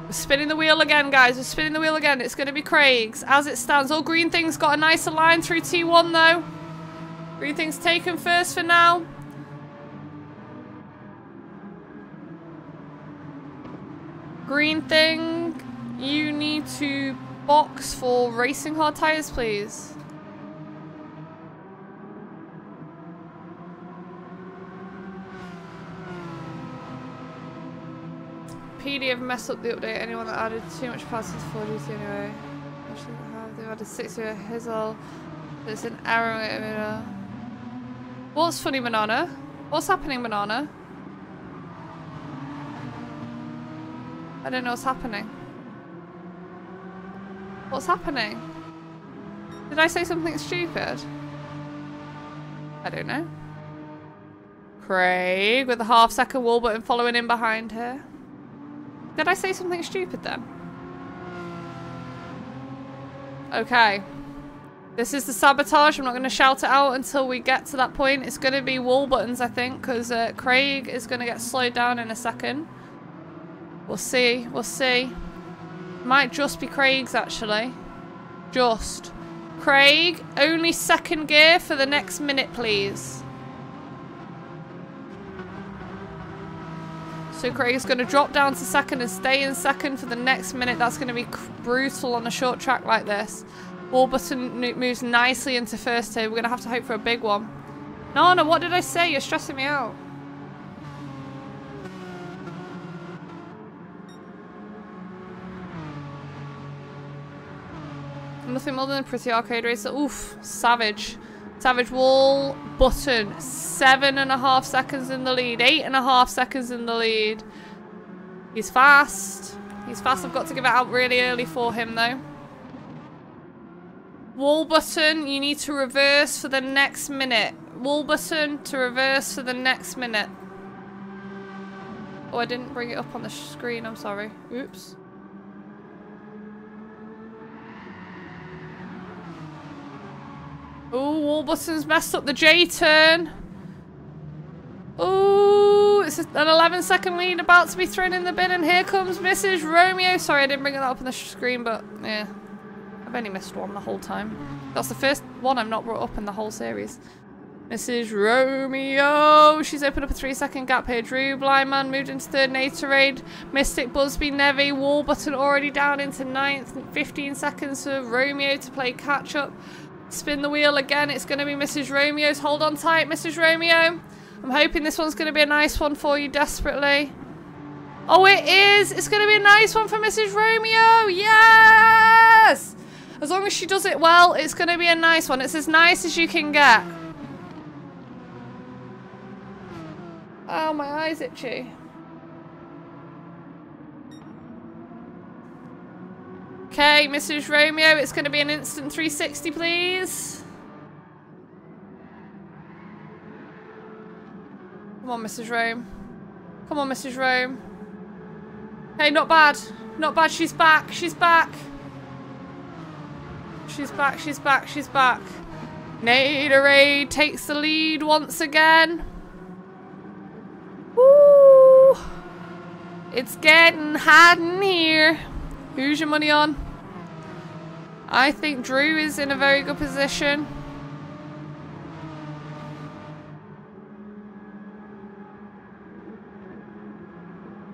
We're spinning the wheel again, guys. We're spinning the wheel again. It's going to be Craig's. As it stands, all green things got a nicer line through T1, though. Green things taken first for now. Green thing, you need to box for racing hard tires, please. PD have messed up the update. Anyone that added too much parts to 4GT anyway. Actually, have they've added six to a Hizzle. There's an error. What's funny, Banana? What's happening, Banana? I don't know what's happening. What's happening? Did I say something stupid? I don't know. Craig with a half second wall button following in behind her. Did I say something stupid then? Okay. This is the sabotage. I'm not going to shout it out until we get to that point. It's going to be wall buttons, I think, because uh, Craig is going to get slowed down in a second. We'll see. We'll see. Might just be Craig's, actually. Just. Craig, only second gear for the next minute, please. So Craig's going to drop down to second and stay in second for the next minute. That's going to be brutal on a short track like this. Wall button moves nicely into first here. We're going to have to hope for a big one. No, no, what did I say? You're stressing me out. Nothing more than a pretty arcade racer. Oof, savage. Savage wall button. Seven and a half seconds in the lead. Eight and a half seconds in the lead. He's fast. He's fast. I've got to give it out really early for him though. Wall button, you need to reverse for the next minute. Wall button to reverse for the next minute. Oh, I didn't bring it up on the screen. I'm sorry. Oops. Oh, wall button's messed up the J turn. Oh, it's an 11 second lead about to be thrown in the bin and here comes Mrs. Romeo. Sorry, I didn't bring that up on the screen, but yeah. I've only missed one the whole time. That's the first one I've not brought up in the whole series. Mrs. Romeo. She's opened up a three second gap here. Drew blind man, moved into third. Natorade. Mystic Busby Nevi. Wall button already down into ninth. 15 seconds for Romeo to play catch up. Spin the wheel again. It's going to be Mrs. Romeo's. Hold on tight, Mrs. Romeo. I'm hoping this one's going to be a nice one for you desperately. Oh, it is. It's going to be a nice one for Mrs. Romeo. Yes! As long as she does it well, it's going to be a nice one. It's as nice as you can get. Oh, my eye's itchy. Okay, Mrs. Romeo, it's going to be an instant 360, please. Come on, Mrs. Rome. Come on, Mrs. Rome. Hey, not bad. Not bad. She's back. She's back. She's back. She's back. She's back. Natorade takes the lead once again. Woo! It's getting hot in here. Who's your money on? I think Drew is in a very good position.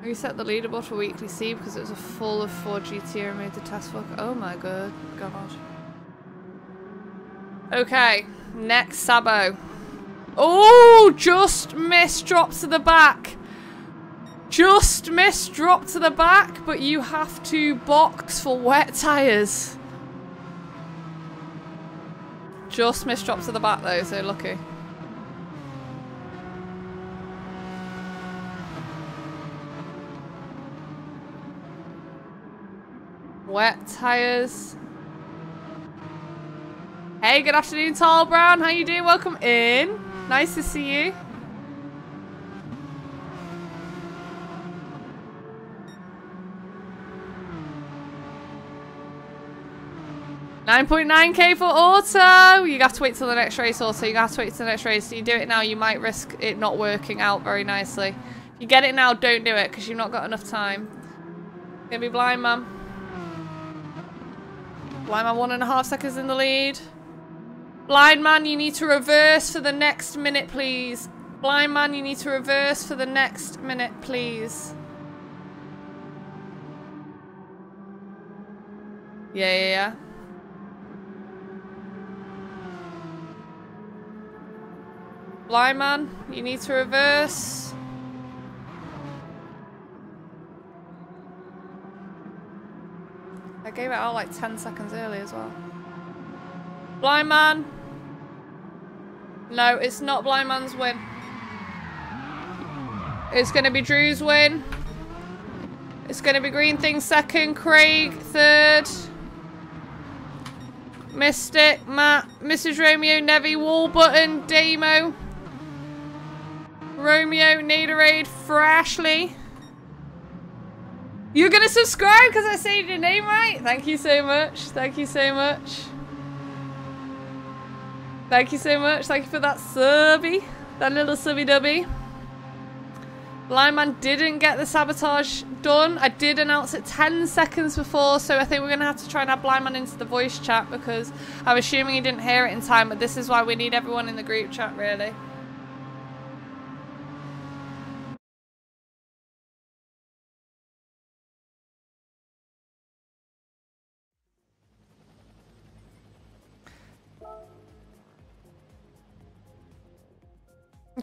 Reset the leaderboard for weekly C because it was a full of 4 GT and made the test book. Oh my god. God. Okay, next Sabo. Oh, just missed drop to the back. Just missed drop to the back, but you have to box for wet tyres. Just missed drop to the back though, so lucky. Wet tyres. Hey, good afternoon, Tall Brown. How you doing? Welcome in. Nice to see you. Nine point nine K for auto. You have to wait till the next race also. You have to wait till the next race. you do it now, you might risk it not working out very nicely. If you get it now, don't do it because you've not got enough time. Gonna be blind, man. Blind man one and a half seconds in the lead. Blind man, you need to reverse for the next minute, please. Blind man, you need to reverse for the next minute, please. Yeah, yeah, yeah. Blind man, you need to reverse. I gave it out like 10 seconds early as well. Blind man. No, it's not Blind Man's win. It's going to be Drew's win. It's going to be Green Thing second, Craig third. Mystic, Matt, Mrs. Romeo, Nevi, Wall Button, Damo. Romeo, Natorade, Frashley. You're gonna subscribe because I said your name right? Thank you so much. Thank you so much. Thank you so much. Thank you for that subby. That little subby dubby. Blind didn't get the sabotage done. I did announce it 10 seconds before, so I think we're going to have to try and have Blindman into the voice chat because I'm assuming he didn't hear it in time, but this is why we need everyone in the group chat, really.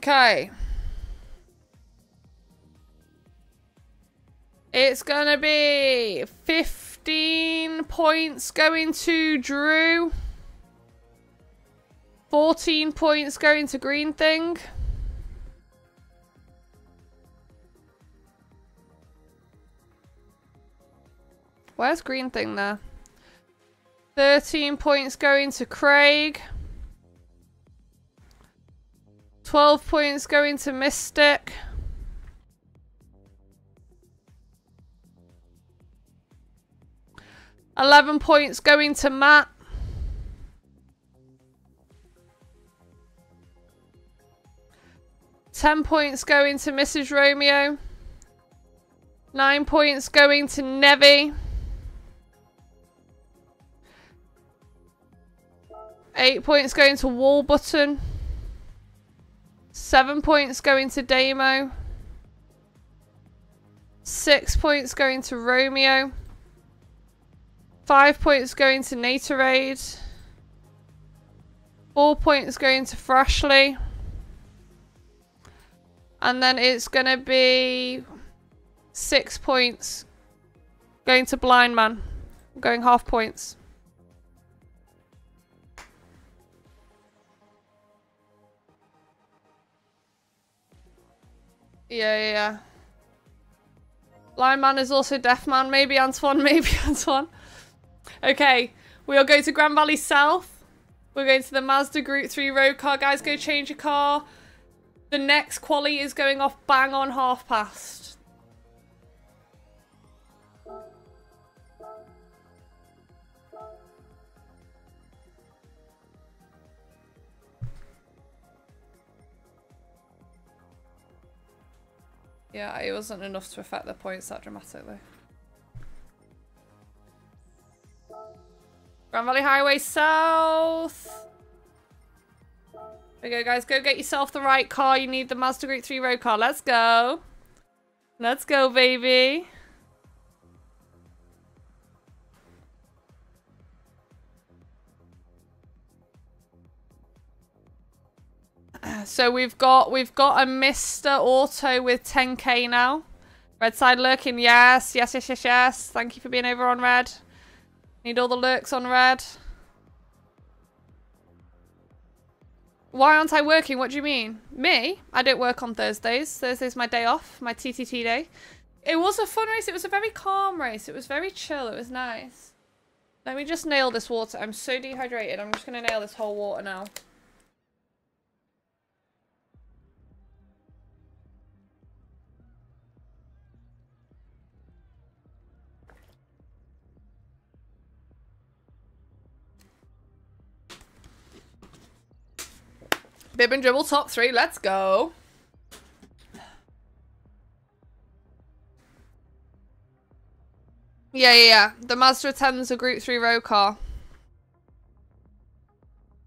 Okay. It's gonna be 15 points going to Drew. 14 points going to Green Thing. Where's Green Thing there? 13 points going to Craig. 12 points going to Mystic. Eleven points going to Matt. Ten points going to Mrs. Romeo. Nine points going to Nevi. Eight points going to Wall Button. Seven points going to Damo. Six points going to Romeo. Five points going to Natorade. Four points going to Frashley. And then it's going to be six points going to Blind Man. Going half points. Yeah, yeah, yeah. Blind man is also deaf man. Maybe Antoine, maybe Antoine. Okay, we'll go to Grand Valley South. We're going to the Mazda Group 3 road car. Guys, go change your car. The next quali is going off bang on half past. Yeah, it wasn't enough to affect the points that dramatically. Grand Valley Highway South. There we go, guys. Go get yourself the right car. You need the Mazda Group 3 road car. Let's go. Let's go, baby. So we've got we've got a Mr. Auto with 10k now. Red side lurking, yes, yes, yes, yes, yes. Thank you for being over on red. Need all the lurks on red. Why aren't I working? What do you mean? Me? I don't work on Thursdays. Thursday's my day off, my TTT day. It was a fun race. It was a very calm race. It was very chill. It was nice. Let me just nail this water. I'm so dehydrated. I'm just going to nail this whole water now. Bib and dribble top three. Let's go. Yeah, yeah, yeah. The Mazda 10's a Group 3 road car.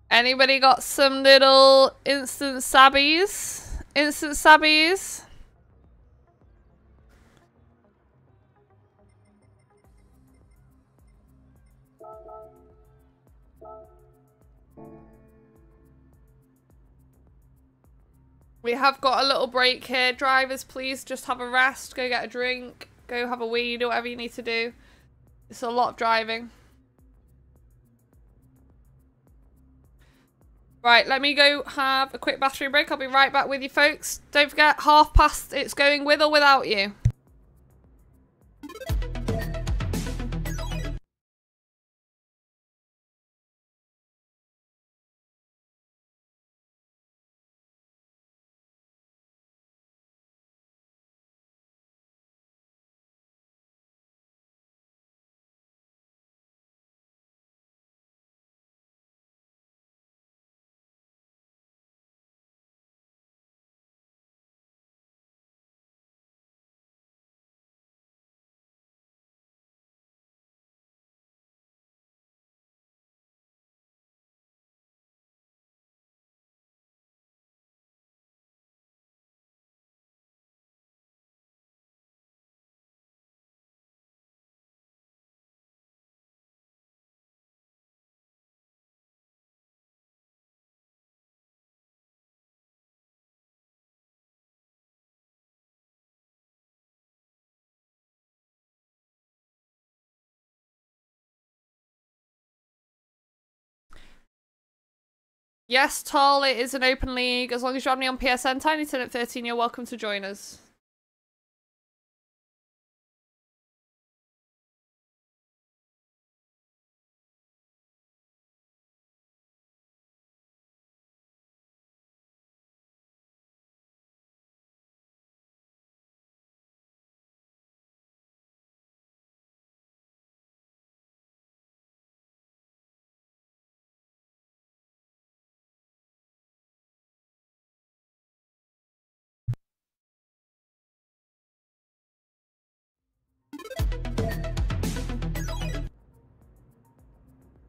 Anybody got some little instant sabbies? Instant sabbies? We have got a little break here. Drivers, please just have a rest. Go get a drink. Go have a wee. Do whatever you need to do. It's a lot of driving. Right, let me go have a quick bathroom break. I'll be right back with you folks. Don't forget, half past it's going with or without you. Yes, Tall, it is an open league. As long as you have me on PSN, Tiny at 13, you're welcome to join us.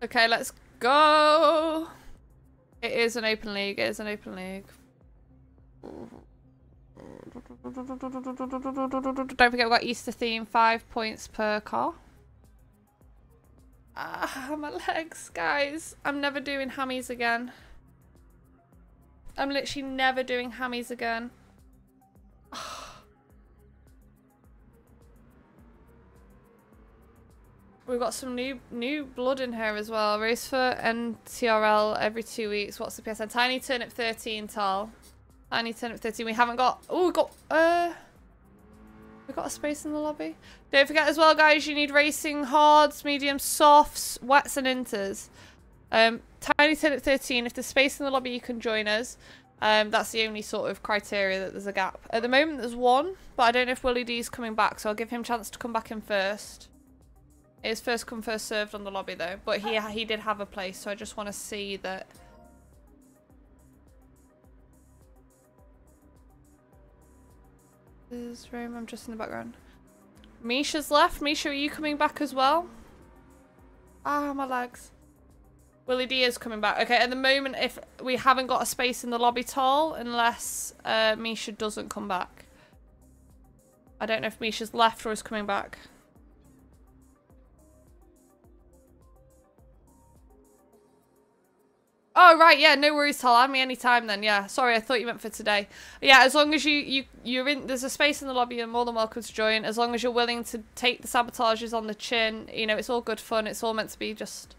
Okay, let's go. It is an open league. It is an open league. Don't forget we've got Easter theme. Five points per car. Ah, my legs, guys. I'm never doing hammies again. I'm literally never doing hammies again. We've got some new new blood in here as well. Race for NTRL every two weeks. What's the PSN? Tiny Turnip 13 tall. Tiny need to turn up 13. We haven't got... Oh, we got... Uh, we got a space in the lobby. Don't forget as well, guys, you need racing hards, medium softs, wets and inters. Um, Tiny Turnip 13. If there's space in the lobby, you can join us. Um, that's the only sort of criteria that there's a gap. At the moment, there's one, but I don't know if Willie D is coming back, so I'll give him a chance to come back in first. It is first come, first served on the lobby, though. But he, he did have a place, so I just want to see that This room, I'm just in the background. Misha's left. Misha, are you coming back as well? Ah, my legs. Willie D is coming back. Okay, at the moment, if we haven't got a space in the lobby tall, unless uh, Misha doesn't come back. I don't know if Misha's left or is coming back. Oh right, yeah, no worries, Tal. Add me anytime then. Yeah, sorry, I thought you meant for today. Yeah, as long as you you you're in, there's a space in the lobby. You're more than welcome to join. As long as you're willing to take the sabotages on the chin. You know, it's all good fun. It's all meant to be just.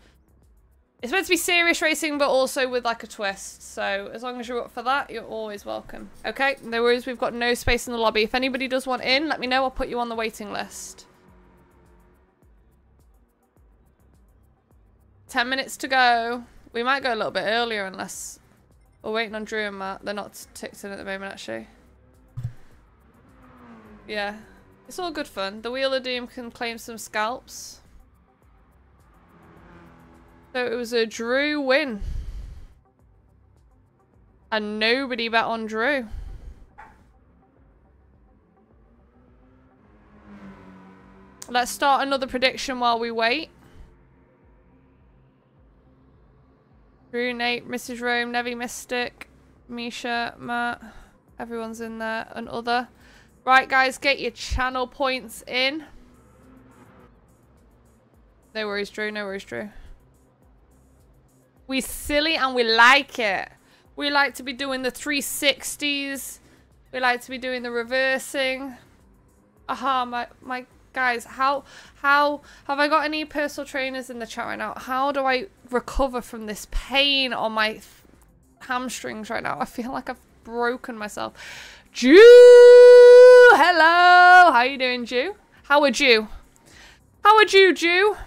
It's meant to be serious racing, but also with like a twist. So as long as you're up for that, you're always welcome. Okay, no worries. We've got no space in the lobby. If anybody does want in, let me know. I'll put you on the waiting list. Ten minutes to go. We might go a little bit earlier unless... We're waiting on Drew and Matt. They're not ticked in at the moment, actually. Yeah. It's all good fun. The Wheel of Doom can claim some scalps. So it was a Drew win. And nobody bet on Drew. Let's start another prediction while we wait. Drew, Nate, Mrs. Rome, Nevi Mystic, Misha, Matt. Everyone's in there. And other. Right, guys, get your channel points in. No worries, Drew. No worries, Drew. We silly and we like it. We like to be doing the 360s. We like to be doing the reversing. Aha, my, my guys, how, how, have I got any personal trainers in the chat right now? How do I recover from this pain on my hamstrings right now? I feel like I've broken myself. Jew! Hello! How are you doing, Jew? How are you? How are you, Jew?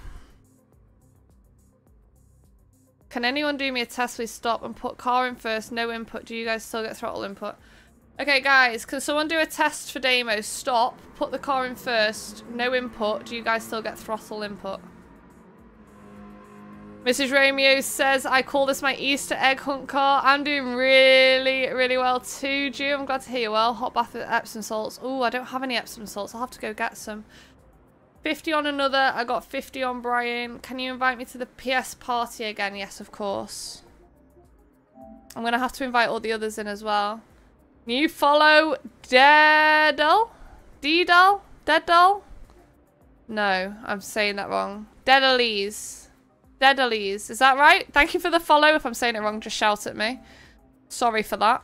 Can anyone do me a test? Please stop and put car in first. No input. Do you guys still get throttle input? Okay, guys, can someone do a test for Damo? Stop, put the car in first, no input. Do you guys still get throttle input? Mrs. Romeo says, I call this my Easter egg hunt car. I'm doing really, really well too, Jew. I'm glad to hear you well. Hot bath with Epsom salts. Oh, I don't have any Epsom salts. I'll have to go get some. 50 on another. I got 50 on Brian. Can you invite me to the PS party again? Yes, of course. I'm going to have to invite all the others in as well. You follow Dedal? Dedal? Dedal? No, I'm saying that wrong. Dedalese. Dedalese. Is that right? Thank you for the follow. If I'm saying it wrong, just shout at me. Sorry for that.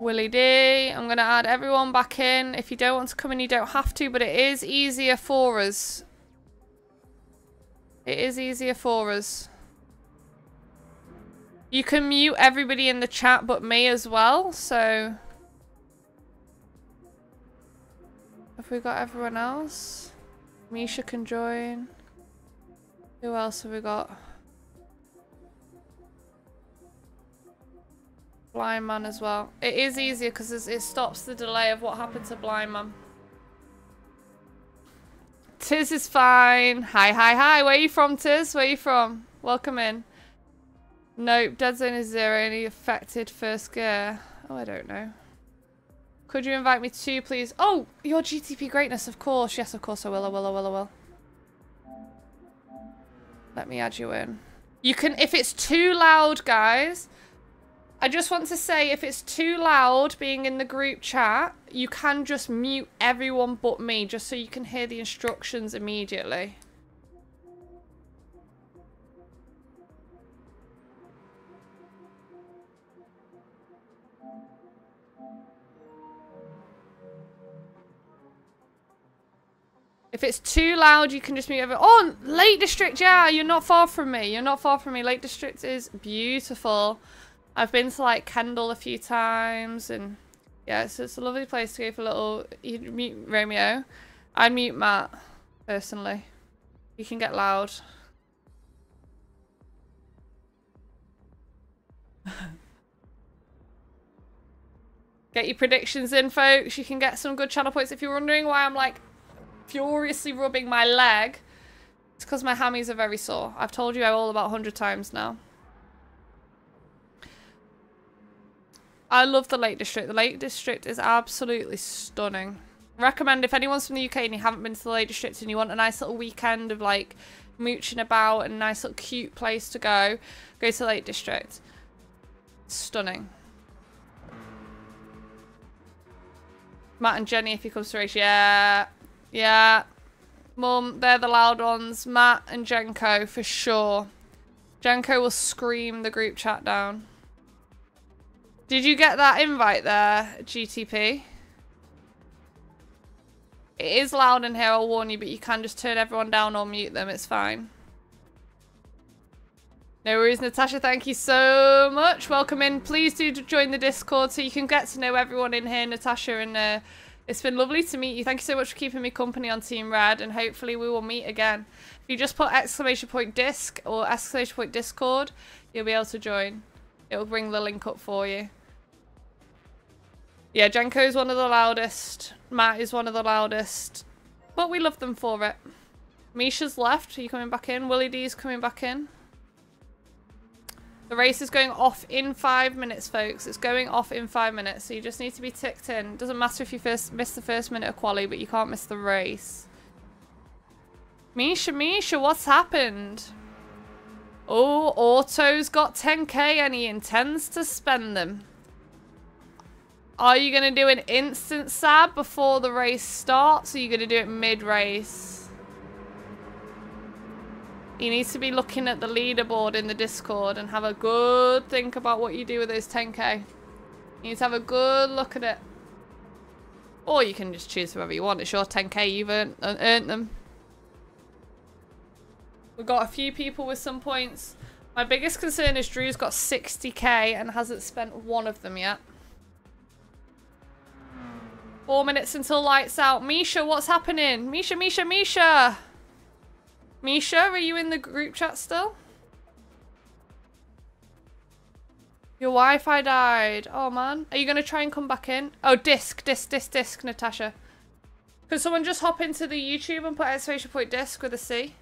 Willie D. I'm going to add everyone back in. If you don't want to come in, you don't have to, but it is easier for us. It is easier for us. You can mute everybody in the chat but me as well, so... Have we got everyone else? Misha can join. Who else have we got? Blind Man as well. It is easier because it stops the delay of what happened to Blind Man. Tiz is fine. Hi, hi, hi. Where are you from, Tiz? Where are you from? Welcome in. Nope, dead zone is zero, only affected first gear. Oh, I don't know. Could you invite me too, please? Oh, your GTP greatness, of course. Yes, of course I will, I will, I will, I will. Let me add you in. You can, if it's too loud, guys, I just want to say if it's too loud being in the group chat, you can just mute everyone but me, just so you can hear the instructions immediately. If it's too loud, you can just mute over. Oh, Lake District, yeah, you're not far from me. You're not far from me. Lake District is beautiful. I've been to like Kendal a few times and yeah, so it's a lovely place to go for a little, you mute Romeo. I'd mute Matt, personally. You can get loud. get your predictions in, folks. You can get some good channel points. If you're wondering why I'm like furiously rubbing my leg. It's because my hammies are very sore. I've told you all about 100 times now. I love the Lake District. The Lake District is absolutely stunning. Recommend if anyone's from the UK and you haven't been to the Lake District and you want a nice little weekend of like mooching about and a nice little cute place to go, go to the Lake District. Stunning. Matt and Jenny if he comes to race. Yeah. Yeah. Mum, they're the loud ones. Matt and Jenko, for sure. Jenko will scream the group chat down. Did you get that invite there, GTP? It is loud in here, I'll warn you, but you can just turn everyone down or mute them, it's fine. No worries, Natasha, thank you so much. Welcome in. Please do join the Discord so you can get to know everyone in here, Natasha, and uh, it's been lovely to meet you. Thank you so much for keeping me company on Team Red, and hopefully we will meet again. If you just put exclamation point disc or exclamation point Discord, you'll be able to join. It'll bring the link up for you. Yeah, Jenko is one of the loudest. Matt is one of the loudest. But we love them for it. Misha's left. Are you coming back in? Willie D's coming back in. The race is going off in five minutes, folks. It's going off in five minutes, so you just need to be ticked in. Doesn't matter if you first miss the first minute of quali, but you can't miss the race. Misha, Misha, what's happened? Oh, Auto's got 10k and he intends to spend them. Are you going to do an instant sab before the race starts, or are you going to do it mid-race? You need to be looking at the leaderboard in the Discord and have a good think about what you do with those 10k. You need to have a good look at it. Or you can just choose whoever you want. It's your 10k. You've earned, earned them. We've got a few people with some points. My biggest concern is Drew's got 60k and hasn't spent one of them yet. Four minutes until lights out. Misha, what's happening? Misha, Misha, Misha! Misha, are you in the group chat still? Your Wi-Fi died. Oh, man. Are you going to try and come back in? Oh, disc, disc, disc, disc, Natasha. Could someone just hop into the YouTube and put exclamation point disc with a C?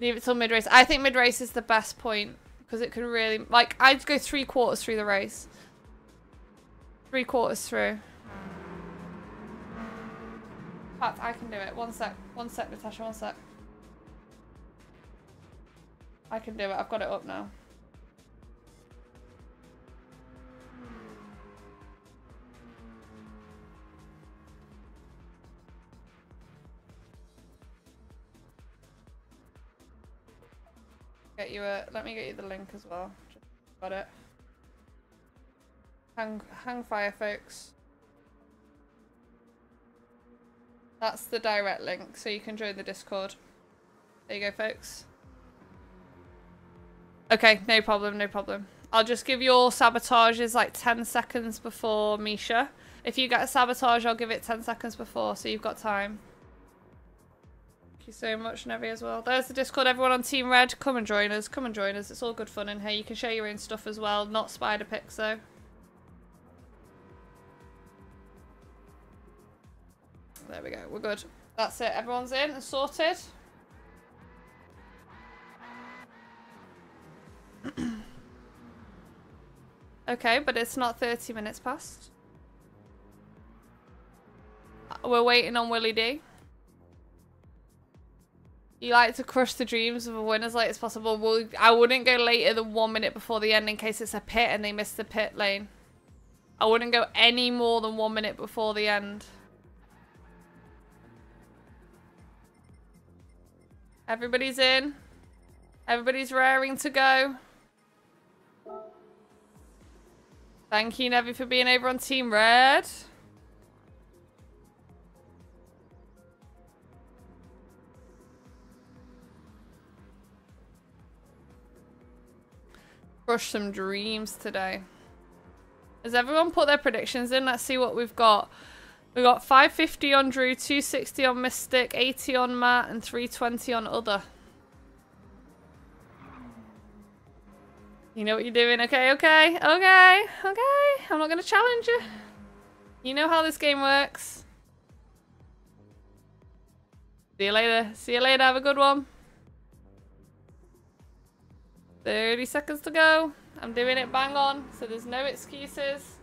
Leave it till mid-race. I think mid-race is the best point because it can really... Like, I'd go three quarters through the race. Three quarters through fact, I can do it. One sec. One sec, Natasha. One sec. I can do it. I've got it up now. Get you a. Let me get you the link as well. Just got it. Hang, hang fire, folks. That's the direct link, so you can join the Discord. There you go, folks. Okay, no problem, no problem. I'll just give your sabotages like 10 seconds before Misha. If you get a sabotage, I'll give it 10 seconds before, so you've got time. Thank you so much, Nevi, as well. There's the Discord. Everyone on Team Red, come and join us. Come and join us. It's all good fun in here. You can share your own stuff as well. Not spider pics, though. There we go. We're good. That's it. Everyone's in and sorted. okay, but it's not 30 minutes past. Uh, we're waiting on Willie D. You like to crush the dreams of a win as late as possible. Well, I wouldn't go later than one minute before the end in case it's a pit and they miss the pit lane. I wouldn't go any more than one minute before the end. Everybody's in. Everybody's raring to go. Thank you, Nevi, for being over on Team Red. Crush some dreams today. Has everyone put their predictions in? Let's see what we've got. We've got 550 on Drew, 260 on Mystic, 80 on Matt, and 320 on Other. You know what you're doing. Okay, okay, okay, okay. I'm not going to challenge you. You know how this game works. See you later. See you later. Have a good one. 30 seconds to go. I'm doing it bang on, so there's no excuses.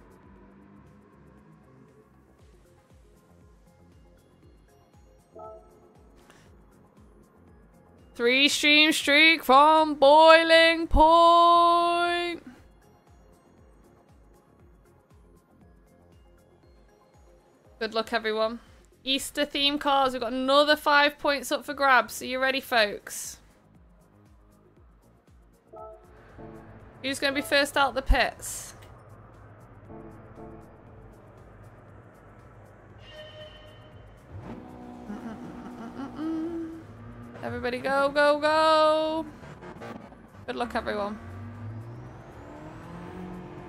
Three stream streak from Boiling Point. Good luck, everyone. Easter theme cards. We've got another five points up for grabs. Are you ready, folks? Who's going to be first out the pits? Everybody go, go, go. Good luck, everyone.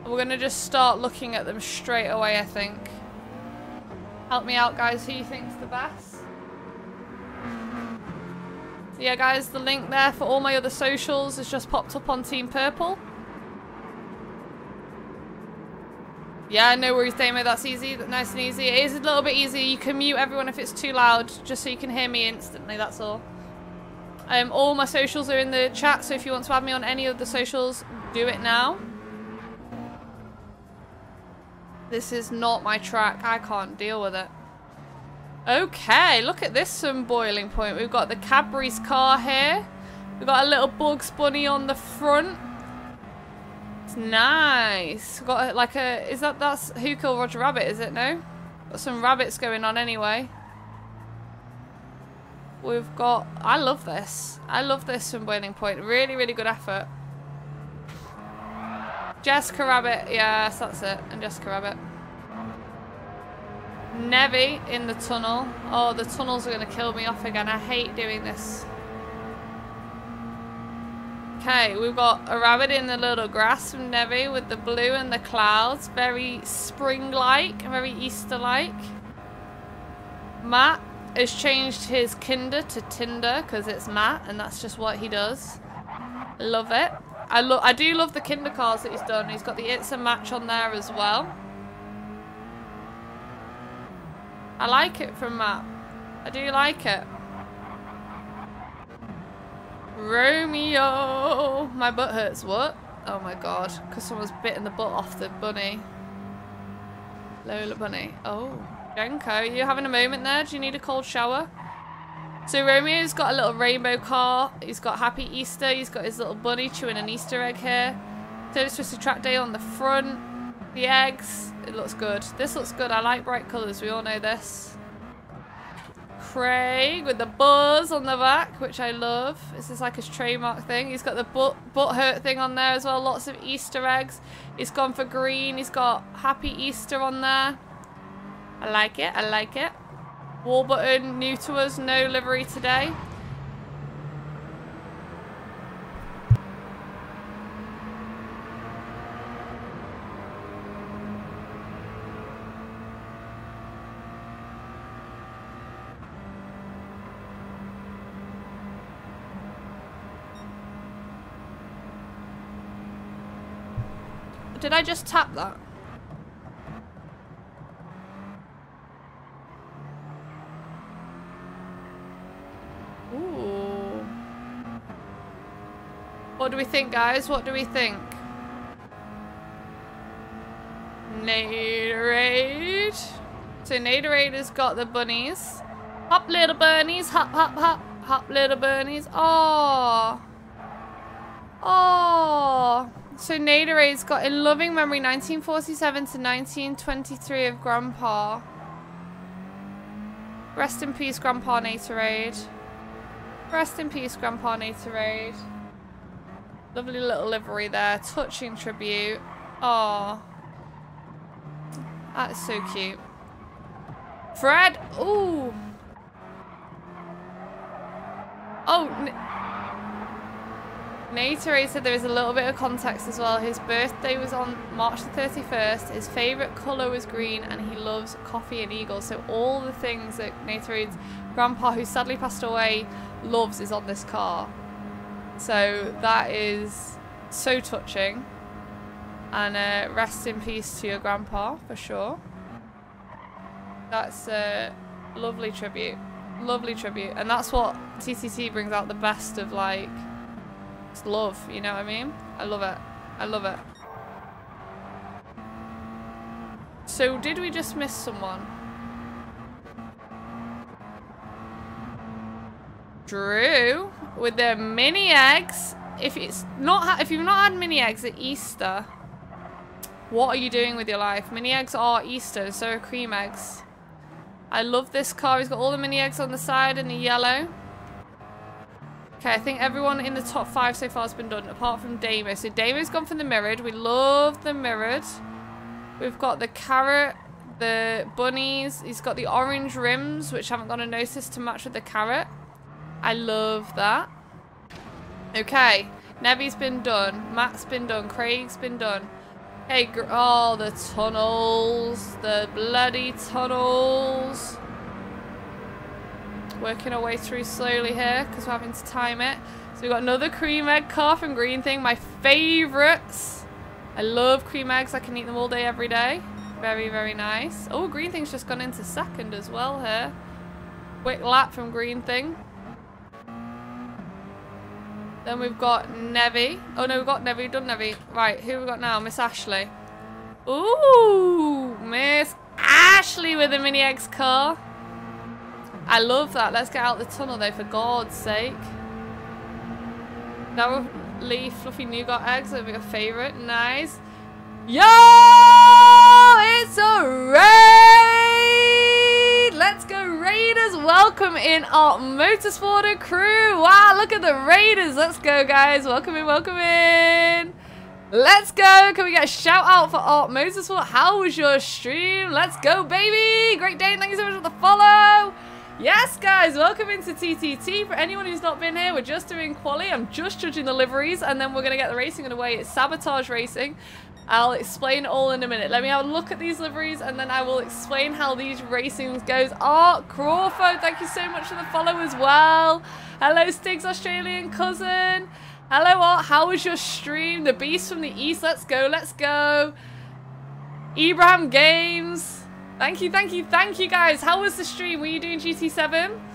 We're going to just start looking at them straight away, I think. Help me out, guys. Who you think's the best? So yeah, guys, the link there for all my other socials has just popped up on Team Purple. Yeah, no worries, Damo. That's easy. Nice and easy. It is a little bit easy. You can mute everyone if it's too loud, just so you can hear me instantly. That's all. Um, all my socials are in the chat, so if you want to add me on any of the socials, do it now. This is not my track. I can't deal with it. Okay, look at this some boiling point. We've got the Cadbury's car here. We've got a little Bugs Bunny on the front. It's nice. We've got like a, is that, that's Who Killed Roger Rabbit, is it? No? Got some rabbits going on anyway. We've got... I love this. I love this from Boiling Point. Really, really good effort. Jessica Rabbit. Yes, that's it. And Jessica Rabbit. Nevi in the tunnel. Oh, the tunnels are going to kill me off again. I hate doing this. Okay, we've got a rabbit in the little grass from Nevi with the blue and the clouds. Very spring-like, very Easter-like. Matt has changed his kinder to Tinder because it's Matt and that's just what he does. Love it. I love. I do love the kinder cards that he's done. He's got the It's a Match on there as well. I like it from Matt. I do like it. Romeo. My butt hurts. What? Oh my god. Because someone's bitten the butt off the bunny. Lola bunny. Oh. Jenko, you having a moment there? Do you need a cold shower? So Romeo's got a little rainbow car. He's got Happy Easter. He's got his little bunny chewing an Easter egg here. So it's just a Track Day on the front. The eggs. It looks good. This looks good. I like bright colours. We all know this. Craig with the buzz on the back, which I love. This is like his trademark thing. He's got the butt, butt hurt thing on there as well. Lots of Easter eggs. He's gone for green. He's got Happy Easter on there. I like it. I like it. Warburton, new to us, no livery today. Did I just tap that? What do we think, guys? What do we think? Natorade. So Natorade has got the bunnies. Hop, little bunnies. Hop, hop, hop. Hop, little bunnies. Oh. Oh. So Natorade's got in loving memory 1947 to 1923 of Grandpa. Rest in peace, Grandpa Natorade. Rest in peace, Grandpa Natorade. Lovely little livery there. Touching tribute. Oh, That's so cute. Fred! Ooh! Oh! Natorade said there is a little bit of context as well. His birthday was on March the 31st. His favourite colour was green and he loves coffee and eagles. So all the things that Natorade's grandpa, who sadly passed away, loves is on this car. So that is so touching. And uh, rest in peace to your grandpa, for sure. That's a lovely tribute. Lovely tribute. And that's what TTT brings out the best of, like, love, you know what I mean? I love it. I love it. So, did we just miss someone? Drew with the mini eggs. If it's not, if you've not had mini eggs at Easter, what are you doing with your life? Mini eggs are Easter, so are cream eggs. I love this car. He's got all the mini eggs on the side in the yellow. Okay, I think everyone in the top five so far has been done, apart from Damo. So Damo's gone for the mirrored. We love the mirrored. We've got the carrot, the bunnies. He's got the orange rims, which haven't got a notice to match with the carrot. I love that. Okay, Nevi's been done. Matt's been done. Craig's been done. Hey, oh, the tunnels. The bloody tunnels. Working our way through slowly here because we're having to time it. So we've got another cream egg car from Green Thing. My favourites. I love cream eggs. I can eat them all day, every day. Very, very nice. Oh, Green Thing's just gone into second as well here. Quick lap from Green Thing. Then we've got Nevi. Oh no, we've got Nevi. We've done Nevi. Right, who we got now? Miss Ashley. Ooh, Miss Ashley with the Mini X car. I love that. Let's get out the tunnel though, for God's sake. Now Lee Fluffy Nougat Eggs are a favourite. Nice. Yo! It's a raid! Let's go Raiders! Welcome in our Motorsport crew! Wow, look at the Raiders! Let's go guys! Welcome in, welcome in! Let's go! Can we get a shout out for Art Motorsport? How was your stream? Let's go, baby! Great day, thank you so much for the follow! Yes, guys, welcome into TTT. For anyone who's not been here, we're just doing quali. I'm just judging the liveries, and then we're going to get the racing underway. It's Sabotage Racing. I'll explain all in a minute. Let me have a look at these liveries, and then I will explain how these racings goes. Art Crawford, thank you so much for the follow as well. Hello, Stig's Australian cousin. Hello, Art. How was your stream? The Beast from the East. Let's go, let's go. Ibrahim Games. Thank you, thank you, thank you guys. How was the stream? Were you doing GT7?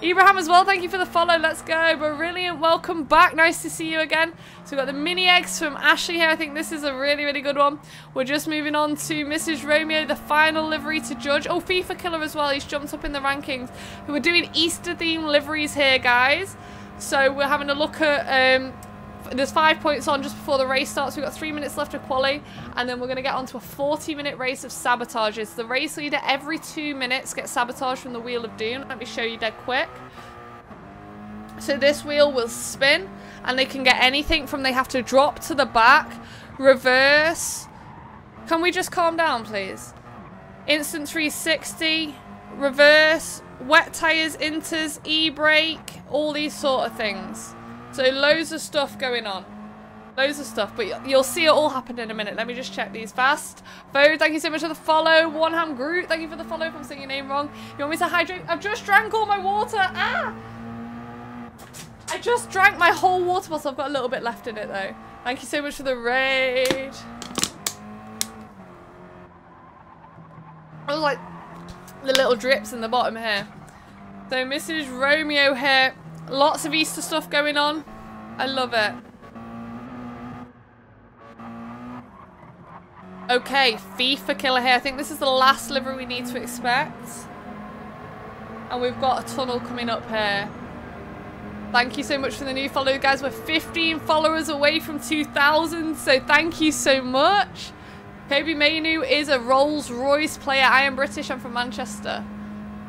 Ibrahim as well, thank you for the follow. Let's go. Brilliant. Welcome back. Nice to see you again. So we've got the mini eggs from Ashley here. I think this is a really, really good one. We're just moving on to Mrs. Romeo, the final livery to judge. Oh, FIFA Killer as well. He's jumped up in the rankings. We're doing Easter theme liveries here, guys. So we're having a look at um, there's five points on just before the race starts. We've got three minutes left of quali, and then we're going to get onto a 40-minute race of sabotages. The race leader every two minutes gets sabotaged from the Wheel of Doom. Let me show you dead quick. So this wheel will spin, and they can get anything from they have to drop to the back, reverse. Can we just calm down, please? Instant 360, reverse, wet tires, inters, e-brake, all these sort of things. So loads of stuff going on. Loads of stuff, but you'll see it all happen in a minute. Let me just check these fast. Fo, thank you so much for the follow. One Ham Groot, thank you for the follow if I'm saying your name wrong. You want me to hydrate? I've just drank all my water. Ah! I just drank my whole water bottle. I've got a little bit left in it though. Thank you so much for the raid. I was like the little drips in the bottom here. So Mrs. Romeo here Lots of Easter stuff going on. I love it. Okay, FIFA Killer here. I think this is the last livery we need to expect. And we've got a tunnel coming up here. Thank you so much for the new follow, guys. We're 15 followers away from 2,000, so thank you so much. Kobbie Mainoo is a Rolls-Royce player. I am British. I'm from Manchester.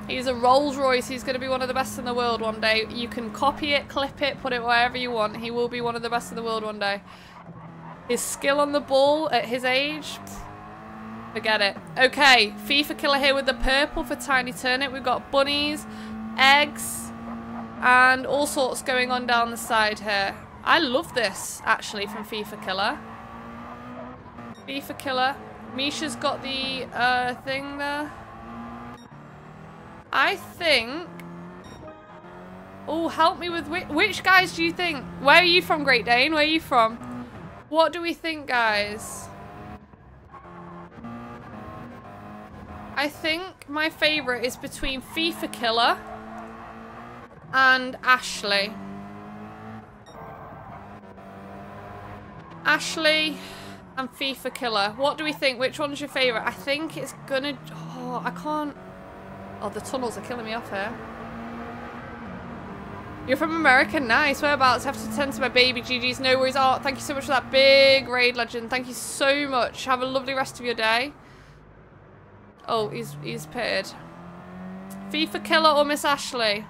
He's a Rolls Royce. He's going to be one of the best in the world one day. You can copy it, clip it, put it wherever you want. He will be one of the best in the world one day. His skill on the ball at his age, forget it. Okay, FIFA Killer here with the purple for Tiny Turnip. We've got bunnies, eggs, and all sorts going on down the side here. I love this, actually, from FIFA Killer. FIFA Killer. Misha's got the uh, thing there. I think... Oh, help me with which, which guys do you think? Where are you from, Great Dane? Where are you from? What do we think, guys? I think my favourite is between FIFA Killer and Ashley. Ashley and FIFA Killer. What do we think? Which one's your favourite? I think it's gonna... Oh, I can't... Oh, the tunnels are killing me off here. You're from America? Nice. Whereabouts? Have to tend to my baby. GG's. No worries. Oh, thank you so much for that big raid legend. Thank you so much. Have a lovely rest of your day. Oh, he's, he's paid. FIFA Killer or Miss Ashley?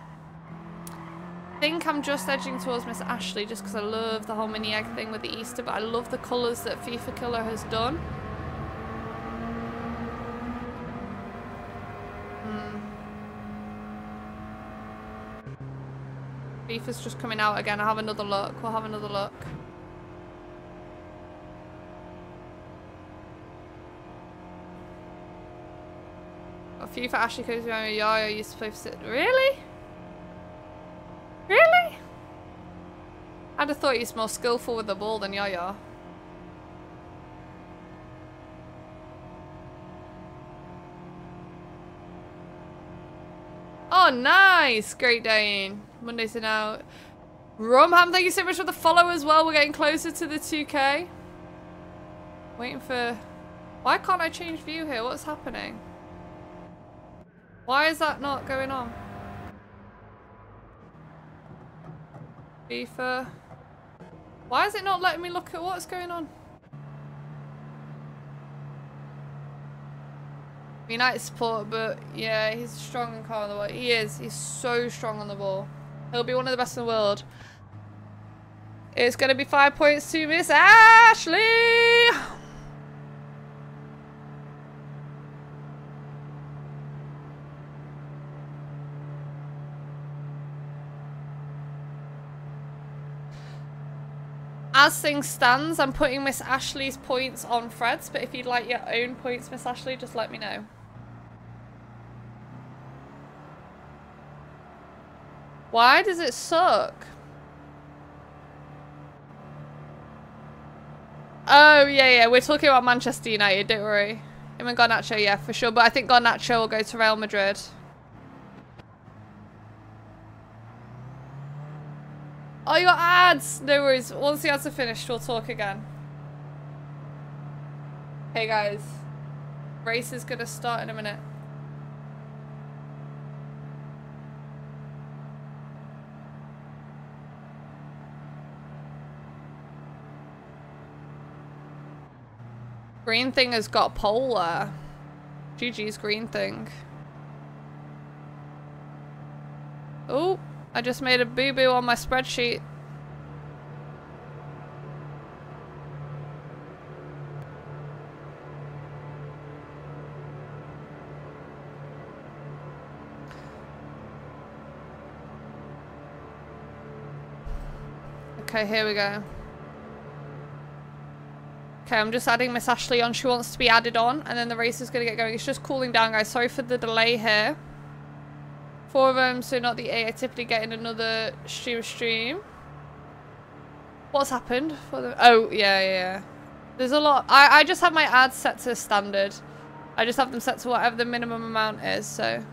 I think I'm just edging towards Miss Ashley just because I love the whole mini egg thing with the Easter, but I love the colours that FIFA Killer has done. FIFA's just coming out again. I'll have another look. We'll have another look. A few for Ashley comes around Yaya used to play for Really? Really? I'd have thought he's more skillful with the ball than Yaya. Oh, nice! Great Dane. Mondays are now. Rumham, thank you so much for the follow as well. We're getting closer to the 2k. Waiting for... Why can't I change view here? What's happening? Why is that not going on? FIFA. Why is it not letting me look at what's going on? United support, but yeah, he's strong and calm on the ball. He is. He's so strong on the ball. He'll be one of the best in the world. It's going to be five points to Miss Ashley. As things stands, I'm putting Miss Ashley's points on Fred's, but if you'd like your own points, Miss Ashley, just let me know. Why does it suck? Oh, yeah, yeah. We're talking about Manchester United, don't worry. Him and Garnacho, yeah, for sure. But I think Garnacho will go to Real Madrid. Oh, you got ads! No worries. Once the ads are finished, we'll talk again. Hey, guys. Race is going to start in a minute. Green thing has got polar. GG's green thing. Oh, I just made a boo-boo on my spreadsheet. Okay, here we go. Okay, I'm just adding Miss Ashley on. She wants to be added on, and then the race is going to get going. It's just cooling down, guys. Sorry for the delay here. Four of them, so not the eight. I typically get in another stream stream. What's happened? For the oh, yeah, yeah. There's a lot. I, I just have my ads set to standard. I just have them set to whatever the minimum amount is, so.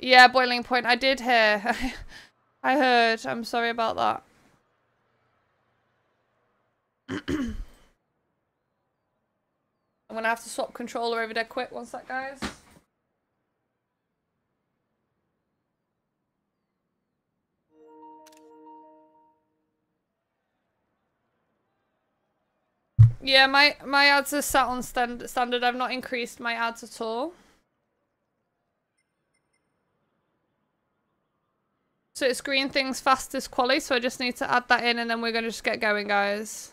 Yeah, boiling point. I did hear. I heard. I'm sorry about that. I'm gonna have to swap controller over there quick. One sec, guys. Yeah, my my ads are set on stand standard. I've not increased my ads at all. So it's green things fastest quality, so I just need to add that in and then we're gonna just get going, guys.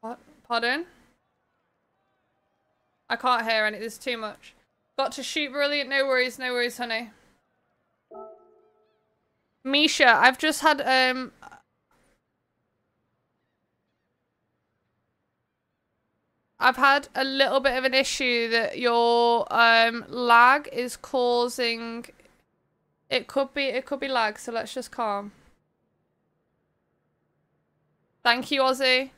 What? Pardon? I can't hear any. There's too much. Got to shoot brilliant. No worries. No worries, honey. Misha, I've just had um I've had a little bit of an issue that your um lag is causing it could be it could be lag, so let's just calm. Thank you, Ozzy.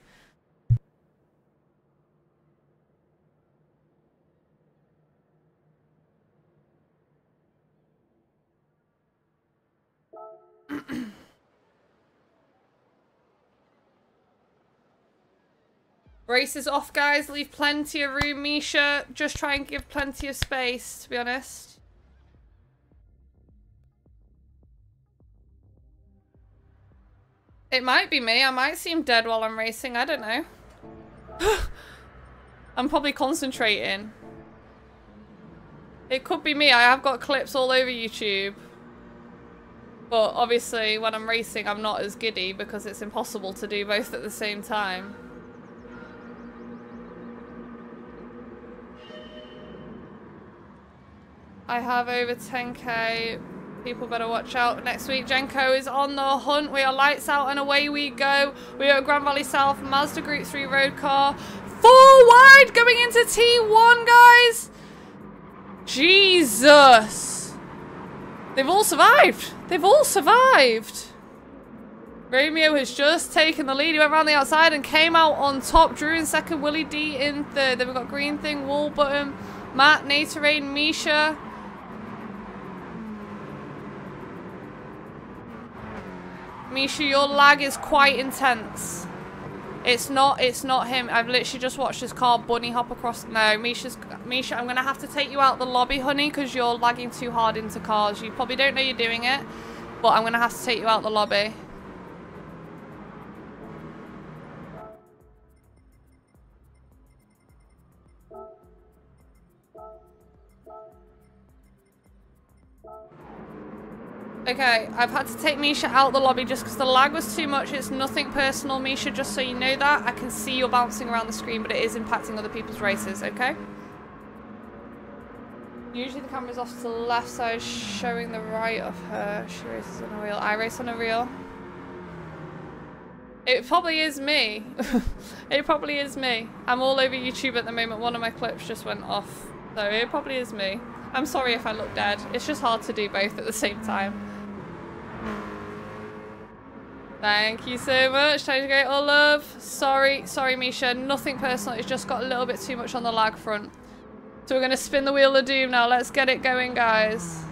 Race is off, guys. Leave plenty of room, Misha. Just try and give plenty of space, to be honest. It might be me. I might seem dead while I'm racing. I don't know. I'm probably concentrating. It could be me. I have got clips all over YouTube. But obviously, when I'm racing, I'm not as giddy because it's impossible to do both at the same time. I have over 10k. People better watch out. Next week, Jenko is on the hunt. We are lights out and away we go. We are at Grand Valley South, Mazda Group 3 road car. Four wide going into T1, guys. Jesus. They've all survived. They've all survived. Romeo has just taken the lead. He went around the outside and came out on top. Drew in second. Willie D in third. Then we've got Green Thing, Wall Button, Matt, Natorade, Misha. Misha, your lag is quite intense. It's not, it's not him. I've literally just watched his car bunny hop across. No, Misha's, Misha, I'm going to have to take you out the lobby, honey, because you're lagging too hard into cars. You probably don't know you're doing it, but I'm going to have to take you out the lobby. Okay, I've had to take Misha out the lobby just because the lag was too much. It's nothing personal, Misha, just so you know that. I can see you're bouncing around the screen, but it is impacting other people's races, okay? Usually the camera's off to the left side, showing the right of her. She races on a reel. I race on a reel. It probably is me. it probably is me. I'm all over YouTube at the moment. One of my clips just went off. So it probably is me. I'm sorry if I look dead. It's just hard to do both at the same time. Thank you so much. Time to go all love. Sorry, sorry, Misha. Nothing personal. It's just got a little bit too much on the lag front. So we're going to spin the wheel of doom now. Let's get it going, guys.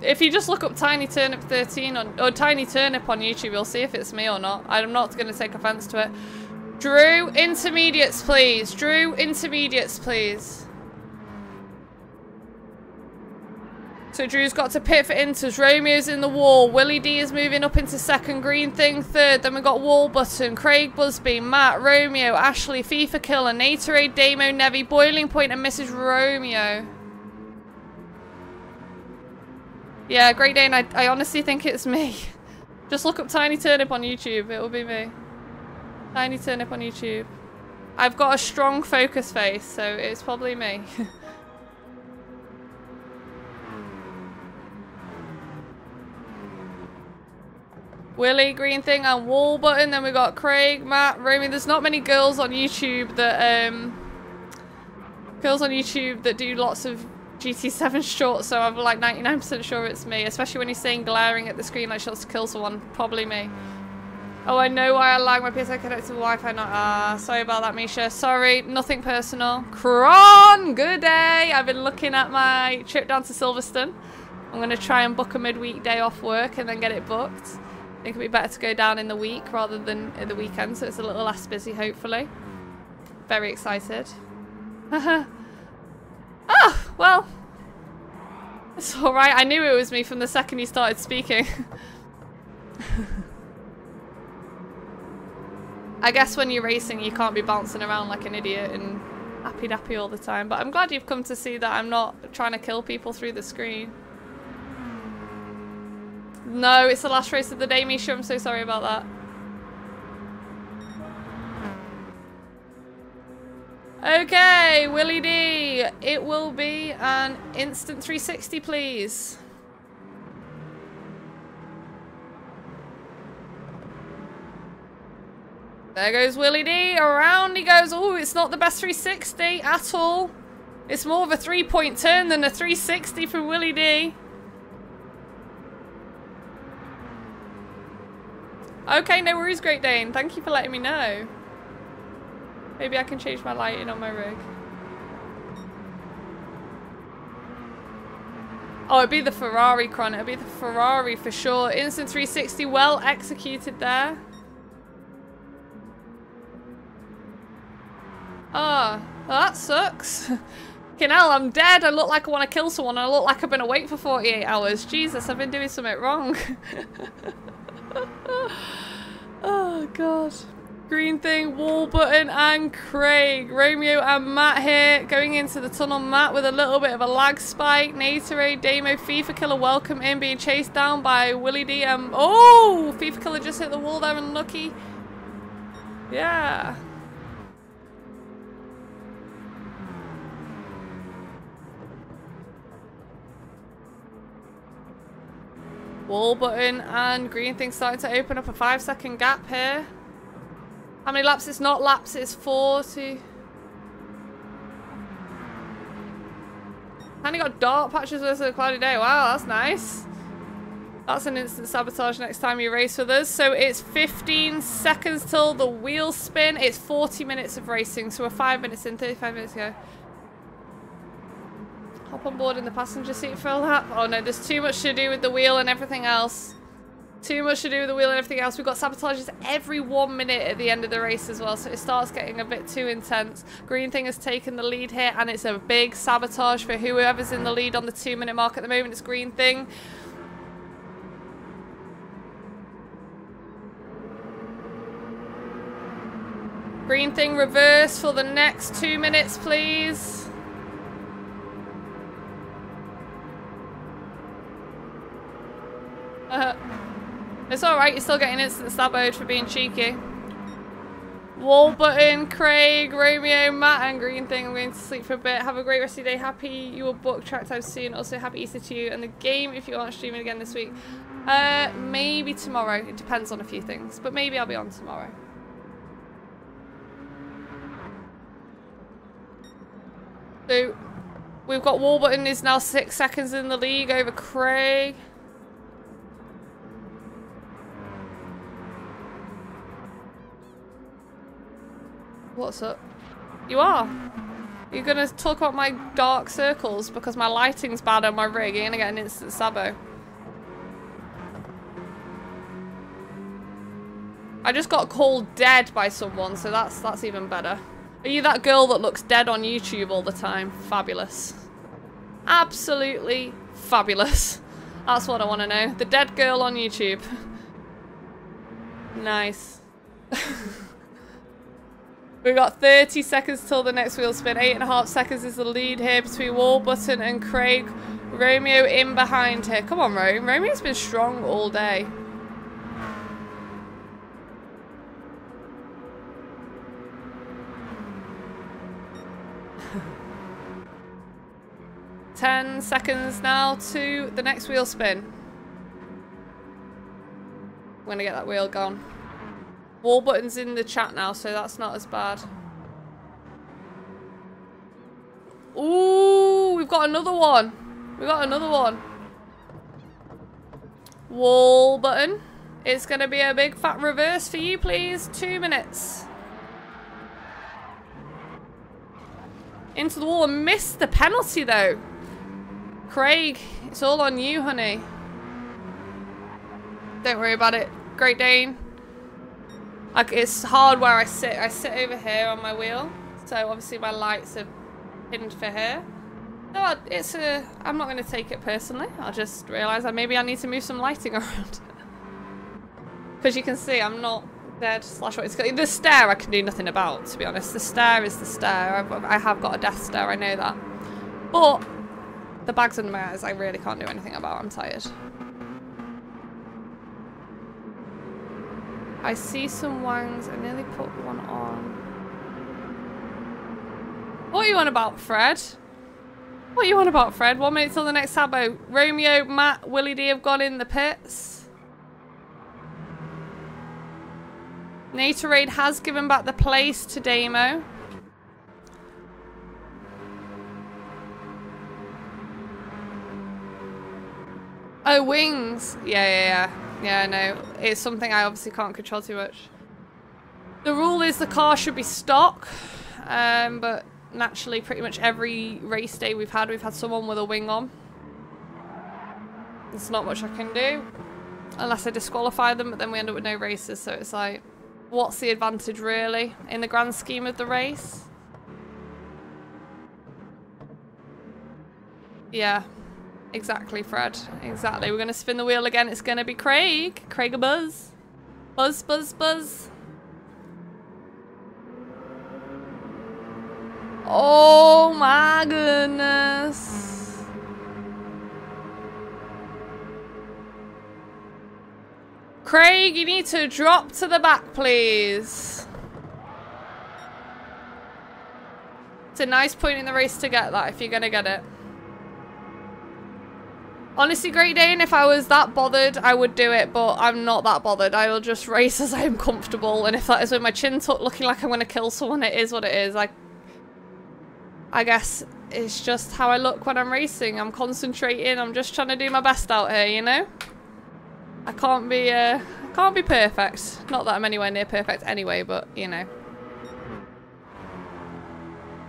If you just look up Tiny Turnip 13 on, or Tiny Turnip on YouTube, you'll see if it's me or not. I'm not going to take offense to it. Drew, intermediates, please. Drew, intermediates, please. So Drew's got to pit for inters. Romeo's in the wall. Willie D is moving up into second. Green Thing third. Then we've got Wall Button, Craig Busby, Matt, Romeo, Ashley, FIFA Killer, Natorade, Damo, Nevi, Boiling Point, and Mrs. Romeo. Yeah, great day, and I, I honestly think it's me. Just look up Tiny Turnip on YouTube. It will be me. Tiny Turnip on YouTube. I've got a strong focus face, so it's probably me. Willie, Green Thing, and Wall Button. Then we got Craig, Matt, Romy. There's not many girls on YouTube that, um, girls on YouTube that do lots of GT7 shorts, so I'm like 99% sure it's me, especially when he's saying glaring at the screen like she wants to kill someone. Probably me. Oh, I know why I lag my PSI connected to Wi-Fi. Not ah, sorry about that, Misha. Sorry, nothing personal. Kron, good day. I've been looking at my trip down to Silverstone. I'm gonna try and book a midweek day off work and then get it booked. I think it'd be better to go down in the week rather than in the weekend, so it's a little less busy, hopefully. Very excited. ah, well. It's alright. I knew it was me from the second he started speaking. I guess when you're racing, you can't be bouncing around like an idiot and happy-dappy all the time. But I'm glad you've come to see that I'm not trying to kill people through the screen. No, it's the last race of the day, Misha. I'm so sorry about that. Okay, Willie D. It will be an instant 360, please. There goes Willie D. Around he goes. Oh, it's not the best 360 at all. It's more of a three-point turn than a 360 from Willie D. Okay, no worries, Great Dane. Thank you for letting me know. Maybe I can change my lighting on my rig. Oh, it'd be the Ferrari, Cron. It'd be the Ferrari for sure. Instant 360, well executed there. Ah, oh, that sucks. Fucking I'm dead. I look like I want to kill someone. I look like I've been awake for 48 hours. Jesus, I've been doing something wrong. oh, God. Green thing, wall button, and Craig. Romeo and Matt here, going into the tunnel. Matt with a little bit of a lag spike. Nature, Damo, FIFA Killer, welcome in, being chased down by Willie D. Um, oh, FIFA Killer just hit the wall there, unlucky. Yeah. Wall button and green thing starting to open up a five second gap here. How many laps? It's not laps, it's 40. And you got dark patches versus a cloudy day. Wow, that's nice. That's an instant sabotage next time you race with us. So it's 15 seconds till the wheel spin. It's 40 minutes of racing. So we're 5 minutes in, 35 minutes ago. Hop on board in the passenger seat for a lap. Oh no, there's too much to do with the wheel and everything else. Too much to do with the wheel and everything else. We've got sabotages every one minute at the end of the race as well, so it starts getting a bit too intense. Green thing has taken the lead here, and it's a big sabotage for whoever's in the lead on the two minute mark at the moment. It's green thing. Green thing reverse for the next two minutes, please. Uh, it's alright, you're still getting instant saboed for being cheeky. Wall button, Craig, Romeo, Matt, and Green Thing. I'm going to sleep for a bit. Have a great rest of your day. Happy you will book track time soon. Also, happy Easter to you and the game if you aren't streaming again this week. Uh, maybe tomorrow. It depends on a few things, but maybe I'll be on tomorrow. So, we've got Wall button is now six seconds in the league over Craig. What's up? You are? You're gonna talk about my dark circles because my lighting's bad on my rig. You're gonna get an instant sabo. I just got called dead by someone, so that's that's even better. Are you that girl that looks dead on YouTube all the time? Fabulous. Absolutely fabulous. That's what I want to know. The dead girl on YouTube. nice. We've got 30 seconds till the next wheel spin. Eight and a half seconds is the lead here between Wall Button and Craig. Romeo in behind here. Come on, Rome. Romeo's been strong all day. Ten seconds now to the next wheel spin. I'm gonna get that wheel gone. Wall button's in the chat now, so that's not as bad. Ooh, we've got another one. We've got another one. Wall button. It's going to be a big fat reverse for you, please. Two minutes. Into the wall and missed the penalty, though. Craig, it's all on you, honey. Don't worry about it. Great Dane. Like it's hard where I sit. I sit over here on my wheel, so obviously my lights are pinned for here. No, it's a. I'm not going to take it personally. I'll just realise that maybe I need to move some lighting around. Because you can see, I'm not dead slash what it's the stair I can do nothing about. To be honest, the stair is the stair. I've, I have got a death stare. I know that. But the bags under my eyes, I really can't do anything about. I'm tired. I see some wangs. I nearly put one on. What are you on about, Fred? What are you on about, Fred? One minute till the next sabo. Romeo, Matt, Willie D have gone in the pits. Natorade has given back the place to Damo. Oh, wings. Yeah, yeah, yeah. Yeah, no. It's something I obviously can't control too much. The rule is the car should be stock. Um, but naturally, pretty much every race day we've had, we've had someone with a wing on. There's not much I can do. Unless I disqualify them, but then we end up with no races. So it's like, what's the advantage really in the grand scheme of the race? Yeah. Exactly, Fred. Exactly. We're going to spin the wheel again. It's going to be Craig. Craig a buzz. Buzz, buzz, buzz. Oh my goodness. Craig, you need to drop to the back, please. It's a nice point in the race to get that if you're going to get it. Honestly, Great Dane, if I was that bothered, I would do it, but I'm not that bothered. I will just race as I am comfortable, and if that is with my chin tucked looking like I'm going to kill someone, it is what it is. I, I guess it's just how I look when I'm racing. I'm concentrating, I'm just trying to do my best out here, you know? I can't be, uh, can't be perfect. Not that I'm anywhere near perfect anyway, but, you know.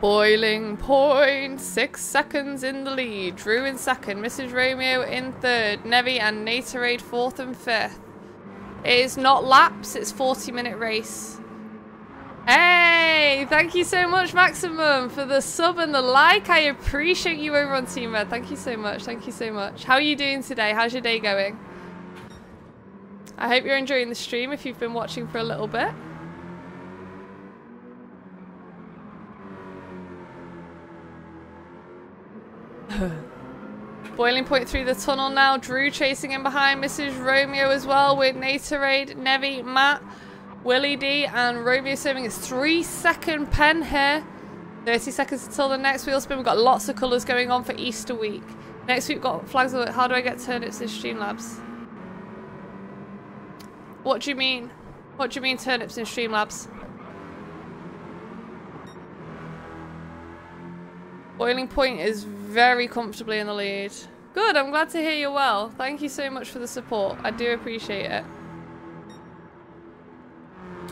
Boiling point, six seconds in the lead. Drew in second, Mrs. Romeo in third, Nevi and Natorade fourth and fifth. It is not laps, it's 40 minute race. Hey, thank you so much, Maximum, for the sub and the like. I appreciate you over on Team Red. Thank you so much. Thank you so much. How are you doing today? How's your day going? I hope you're enjoying the stream if you've been watching for a little bit. Boiling point through the tunnel now. Drew chasing in behind. Mrs. Romeo as well with Natorade, Nevi, Matt, Willie D, and Romeo serving his three second pen here. 30 seconds until the next wheel spin. We've got lots of colours going on for Easter week. Next week, we've got flags of How do I get turnips in Streamlabs? What do you mean? What do you mean turnips in Streamlabs? Boiling Point is very comfortably in the lead. Good, I'm glad to hear you're well. Thank you so much for the support. I do appreciate it.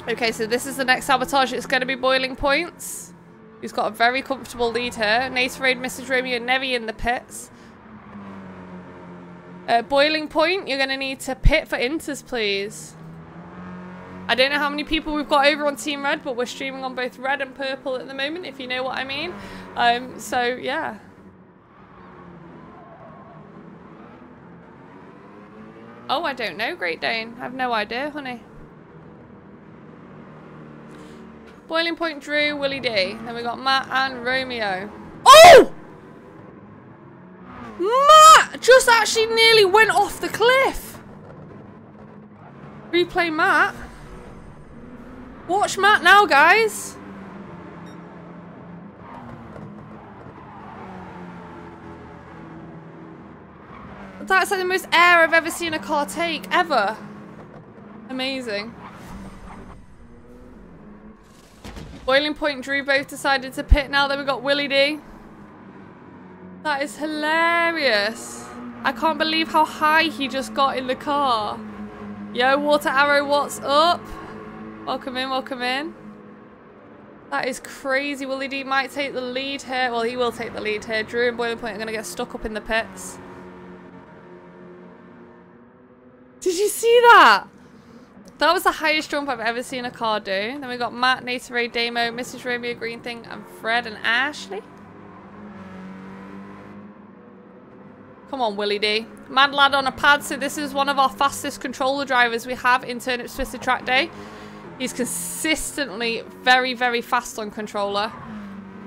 Okay, so this is the next sabotage. It's going to be Boiling Points. He's got a very comfortable lead here. Natorade, Mrs. Romeo, Nevi in the pits. Uh, boiling Point, you're going to need to pit for inters, please. I don't know how many people we've got over on Team Red, but we're streaming on both red and purple at the moment, if you know what I mean. Um, so, yeah. Oh, I don't know, Great Dane. I have no idea, honey. Boiling Point Drew, Willie D. Then we got Matt and Romeo. Oh! Matt just actually nearly went off the cliff. Replay Matt. Watch Matt now, guys. That's like the most air I've ever seen a car take, ever. Amazing. Boiling Point Drew both decided to pit now. that we got Willie D. That is hilarious. I can't believe how high he just got in the car. Yo, Water Arrow, what's up? Welcome in, welcome in. That is crazy. Willie D might take the lead here. Well, he will take the lead here. Drew and Boiling Point are going to get stuck up in the pits. Did you see that? That was the highest jump I've ever seen a car do. Then we got Matt, Natorade, Damo, Mrs. Romeo, Green Thing, and Fred and Ashley. Come on, Willie D. Mad lad on a pad. So this is one of our fastest controller drivers we have in Turnip Twisted Track Day. He's consistently very, very fast on controller.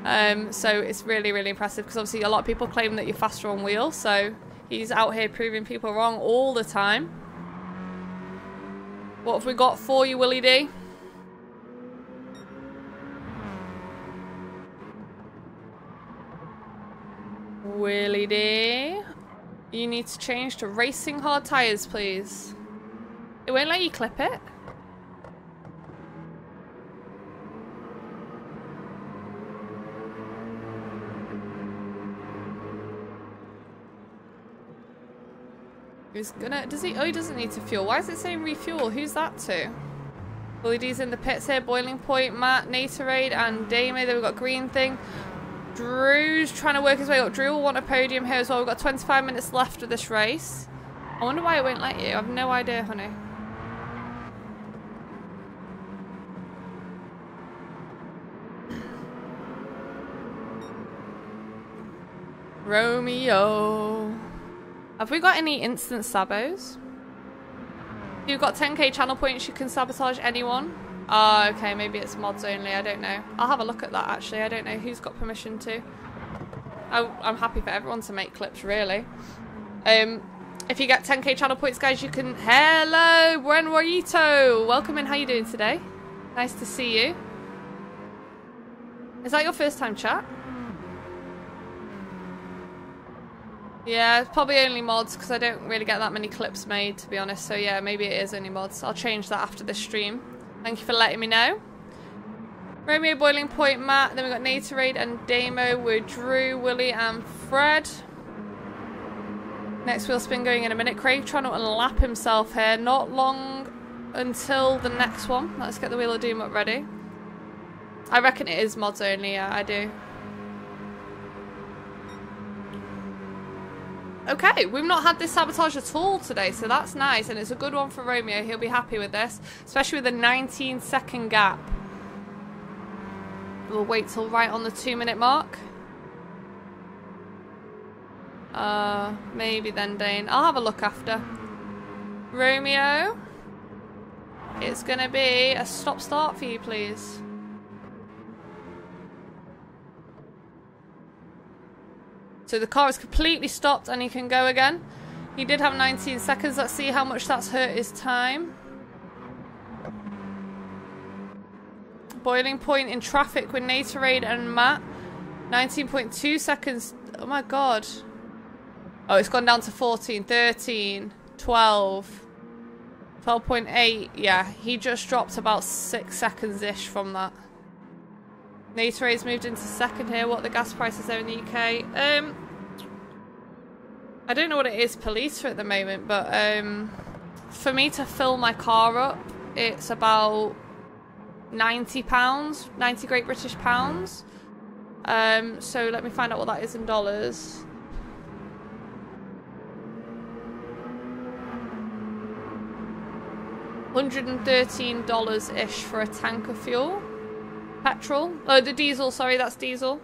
Um, so it's really, really impressive because obviously a lot of people claim that you're faster on wheel. So he's out here proving people wrong all the time. What have we got for you, Willie D? Willie D. You need to change to racing hard tires, please. It won't let you clip it. He's gonna, does he, oh he doesn't need to fuel. Why is it saying refuel? Who's that to? Willie D's in the pits here, Boiling Point, Matt, Natorade and Damo. Then we've got Green Thing. Drew's trying to work his way up. Drew will want a podium here as well. We've got 25 minutes left of this race. I wonder why it won't let you. I have no idea, honey. Romeo. Have we got any instant sabos? You've got 10k channel points, you can sabotage anyone. Oh, okay, maybe it's mods only, I don't know. I'll have a look at that actually, I don't know who's got permission to. I, I'm happy for everyone to make clips, really. Um, if you get 10k channel points, guys, you can... Hello, buen Buenwarito! Welcome in, how you doing today? Nice to see you. Is that your first time chat? Yeah, it's probably only mods because I don't really get that many clips made, to be honest. So yeah, maybe it is only mods. I'll change that after this stream. Thank you for letting me know. Romeo, Boiling Point, Matt. Then we've got Natorade and Damo with Drew, Willie and Fred. Next wheel spin going in a minute. Craig trying to unlap himself here. Not long until the next one. Let's get the Wheel of Doom up ready. I reckon it is mods only, yeah, I do. Okay, we've not had this sabotage at all today, so that's nice, and it's a good one for Romeo. He'll be happy with this, especially with a 19 second gap. We'll wait till right on the two minute mark. Uh, maybe then Dane. I'll have a look after. Romeo, it's gonna be a stop start for you, please. So the car is completely stopped and he can go again. He did have 19 seconds. Let's see how much that's hurt his time. Boiling point in traffic with Natorade and Matt. 19.2 seconds. Oh my god. Oh, it's gone down to 14, 13, 12, 12.8. Yeah, he just dropped about 6 seconds-ish from that. Natorade's moved into second here. What the gas prices there in the UK? Um, I don't know what it is police for at the moment, but um, for me to fill my car up, it's about ninety pounds, ninety Great British pounds. Um, so let me find out what that is in dollars. $113-ish for a tank of fuel. Petrol. Oh, the diesel, sorry, that's diesel.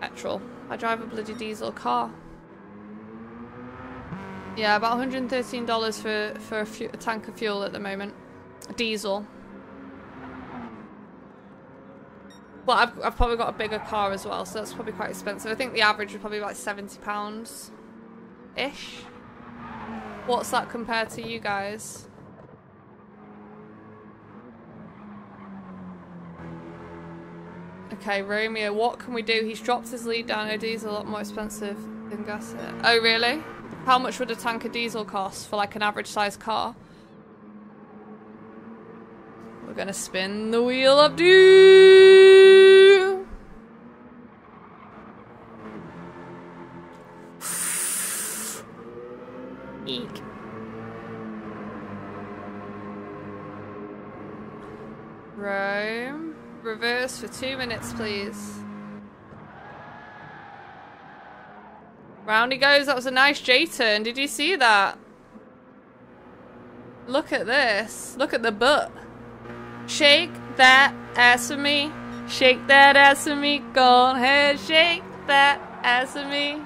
Petrol. I drive a bloody diesel car. Yeah, about $113 for, for a, a, tank of fuel at the moment. Diesel. But I've, I've probably got a bigger car as well, so that's probably quite expensive. I think the average would probably be like £70-ish. What's that compared to you guys? Okay, Romeo, what can we do? He's dropped his lead down. Diesel a lot more expensive than gas. Oh, really? How much would a tank of diesel cost for like an average size car? We're gonna spin the wheel of doom. Eek. Rome. Reverse for two minutes, please. Round he goes. That was a nice J-turn. Did you see that? Look at this. Look at the butt. Shake that ass for me. Shake that ass for me. Go ahead, shake that ass for me.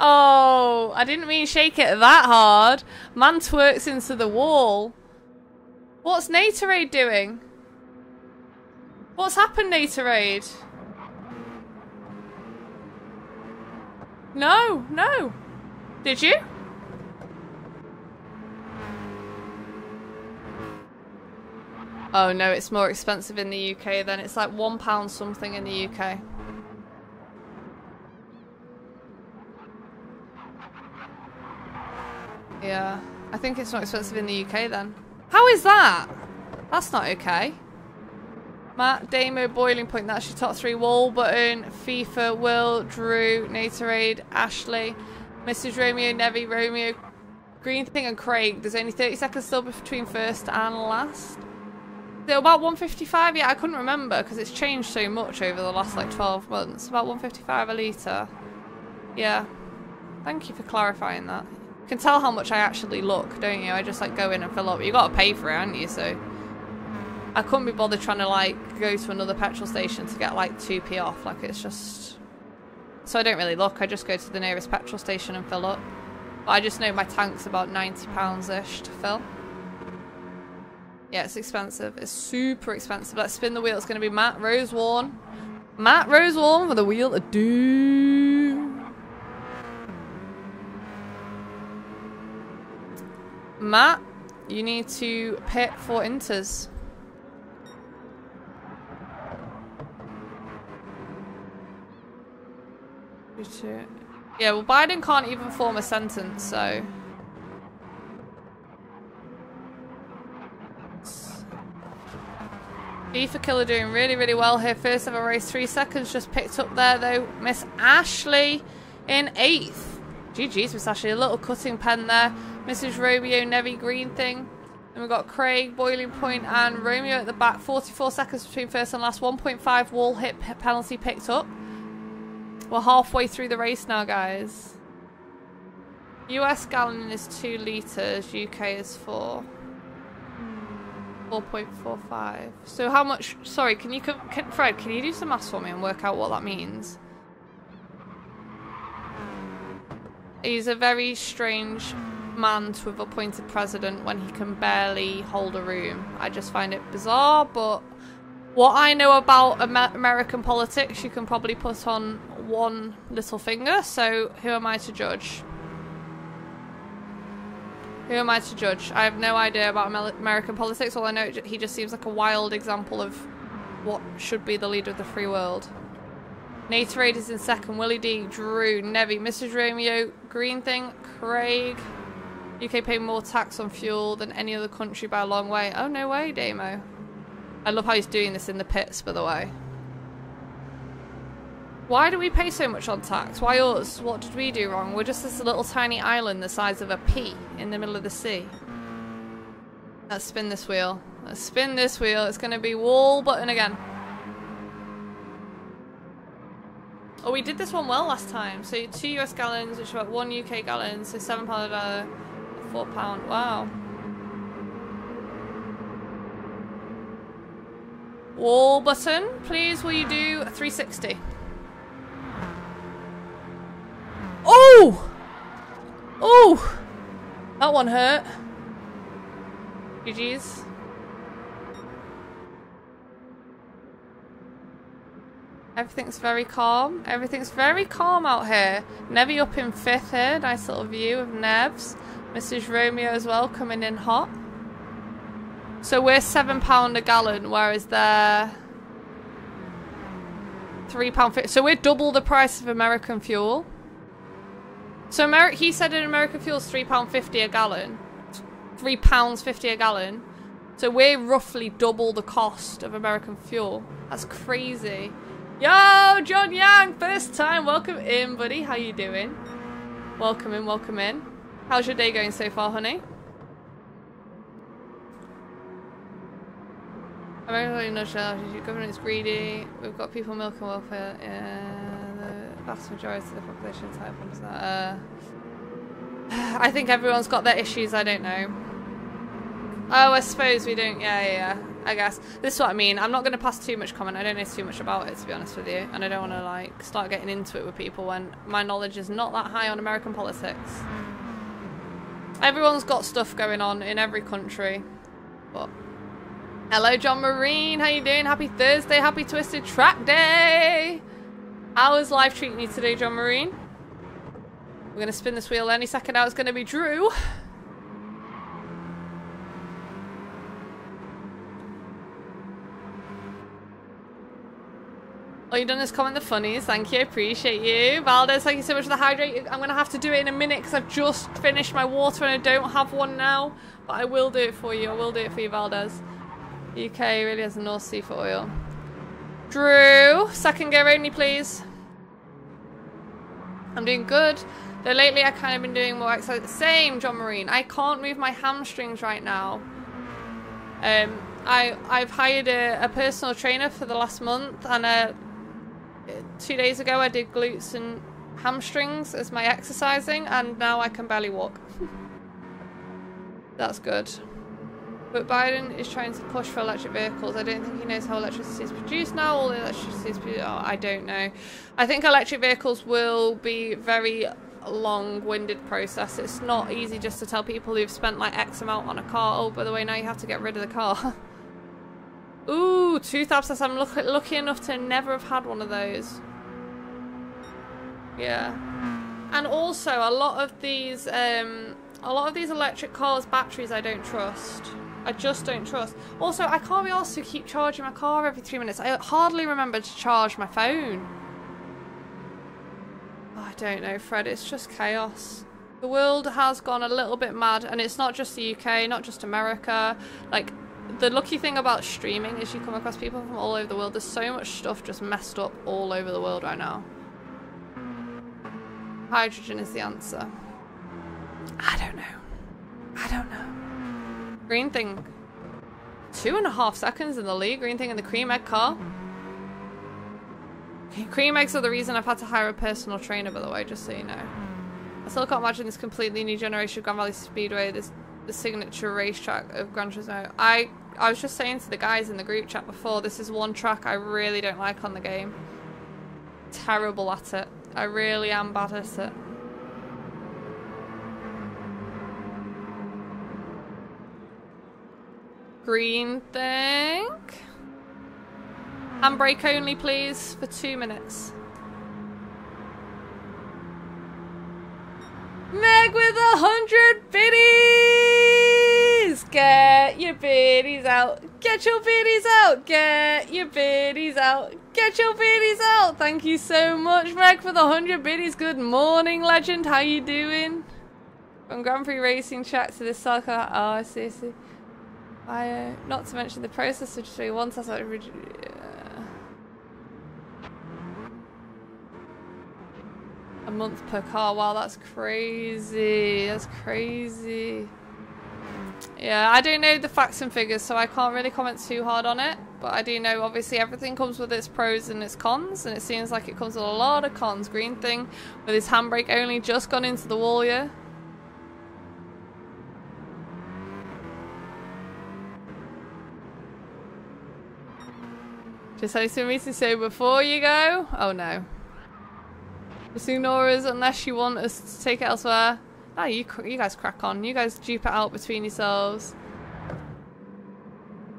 Oh, I didn't mean shake it that hard. Man twerks into the wall. What's Natorade doing? What's happened, Natorade? No, no. Did you? Oh no, it's more expensive in the UK then. It's like one pound something in the UK. Yeah. I think it's not expensive in the UK then. How is that? That's not okay. Matt, Damo, Boiling Point, that's your top three. Wall Button, FIFA, Will, Drew, Natorade, Ashley, Mrs. Romeo, Nevi, Romeo, Green Thing and Craig. There's only 30 seconds still between first and last. So about 155? Yeah, I couldn't remember because it's changed so much over the last like 12 months. About 155 a litre. Yeah. Thank you for clarifying that. You can tell how much I actually look, don't you? I just like go in and fill up. You got to pay for it, haven't you? So I couldn't be bothered trying to like go to another petrol station to get like 2p off. Like it's just... So I don't really look. I just go to the nearest petrol station and fill up. But I just know my tank's about £90-ish to fill. Yeah, it's expensive. It's super expensive. Let's spin the wheel. It's going to be Matt Rosewarn. Matt Rosewarn for the wheel of doom. Matt, you need to pit for inters. Yeah, well, Biden can't even form a sentence, so... E for Killer doing really, really well here. First ever race, three seconds just picked up there, though. Miss Ashley in eighth. GG's, Miss Ashley. A little cutting pen there. Mrs. Romeo, Nevi Green thing. Then we've got Craig, Boiling Point, and Romeo at the back. 44 seconds between first and last. 1.5 wall hit penalty picked up. We're halfway through the race now, guys. US gallon is 2 litres, UK is 4. Hmm. 4.45. So how much... Sorry, can you... Can, Fred, can you do some maths for me and work out what that means? Hmm. He's a very strange man to have appointed president when he can barely hold a room. I just find it bizarre, but what I know about Amer American politics, you can probably put on one little finger, so who am I to judge? Who am I to judge? I have no idea about American politics. All I know, he just seems like a wild example of what should be the leader of the free world. Natorade is in second. Willie D, Drew, Nevi, Mrs. Romeo, Green Thing, Craig. UK pay more tax on fuel than any other country by a long way. Oh, no way, Damo. I love how he's doing this in the pits, by the way. Why do we pay so much on tax? Why us? What did we do wrong? We're just this little tiny island the size of a pea in the middle of the sea. Let's spin this wheel. Let's spin this wheel. It's going to be wall button again. Oh, we did this one well last time. So two US gallons, which is about one UK gallon, so seven pound a dollar, four pound. Wow. Wall button, please. Will you do 360? Oh! Oh! That one hurt. GG's. Everything's very calm. Everything's very calm out here. Nevi up in fifth here. Nice little view of Nevs. Mrs. Romeo as well coming in hot. So we're £7 a gallon, whereas they're £3.50. So we're double the price of American fuel. So Ameri he said in American fuel is £3.50 a gallon. £3.50 a gallon. So we're roughly double the cost of American fuel. That's crazy. Yo, John Young, first time. Welcome in, buddy. How you doing? Welcome in, welcome in. How's your day going so far, honey? American nutshell, government is greedy. We've got people milking welfare. Yeah, the vast majority of the population type ones that. Uh, I think everyone's got their issues. I don't know. Oh, I suppose we don't. Yeah, yeah, yeah. I guess. This is what I mean. I'm not going to pass too much comment. I don't know too much about it, to be honest with you. And I don't want to, like, start getting into it with people when my knowledge is not that high on American politics. Everyone's got stuff going on in every country. But... Hello, John Marine. How you doing? Happy Thursday. Happy Twisted Track Day. How is life treating you today, John Marine? We're going to spin this wheel any second now. It's going to be Drew. Oh, you've done is comment the funnies. Thank you. Appreciate you. Valdez, thank you so much for the hydrate. I'm going to have to do it in a minute because I've just finished my water and I don't have one now. But I will do it for you. I will do it for you, Valdez. UK really has a North Sea for oil. Drew, second gear only, please. I'm doing good. Though lately I've kind of been doing more exercise. Same, John Marine. I can't move my hamstrings right now. Um, I, I've hired a, a personal trainer for the last month and uh, two days ago I did glutes and hamstrings as my exercising and now I can barely walk. That's good. But Biden is trying to push for electric vehicles. I don't think he knows how electricity is produced now. All electricity is produced. Oh, I don't know. I think electric vehicles will be very long-winded process. It's not easy just to tell people who've spent like X amount on a car, oh, by the way, now you have to get rid of the car. Ooh, tooth abscess. I'm lucky, lucky enough to never have had one of those. Yeah. And also, a lot of these, um, a lot of these electric cars' batteries I don't trust. I just don't trust. Also, I can't be asked to keep charging my car every three minutes. I hardly remember to charge my phone. I don't know, Fred. It's just chaos. The world has gone a little bit mad, and it's not just the UK, not just America. Like, the lucky thing about streaming is you come across people from all over the world. There's so much stuff just messed up all over the world right now. Hydrogen is the answer. I don't know. I don't know. Green thing. Two and a half seconds in the lead. Green thing in the cream egg car. Cream eggs are the reason I've had to hire a personal trainer, by the way, just so you know. I still can't imagine this completely new generation of Grand Valley Speedway, this the signature racetrack of Gran Turismo. I I was just saying to the guys in the group chat before, this is one track I really don't like on the game. Terrible at it. I really am bad at it. Green thing. Handbrake only, please, for two minutes. Meg with a hundred biddies! Get your biddies out. Get your biddies out. Get your biddies out. Get your biddies out. Thank you so much, Meg, for the hundred biddies. Good morning, legend. How you doing? From Grand Prix Racing track to the soccer. Oh, I see, I see. I, uh, not to mention the process just doing one test. Uh, a month per car. Wow, that's crazy. That's crazy. Yeah, I don't know the facts and figures, so I can't really comment too hard on it. But I do know, obviously, everything comes with its pros and its cons, and it seems like it comes with a lot of cons. Green thing with his handbrake only just gone into the wall, yeah. Just anything me to say before you go? Oh no. Nora's, unless you want us to take it elsewhere. Ah, you, you guys crack on. You guys dupe it out between yourselves.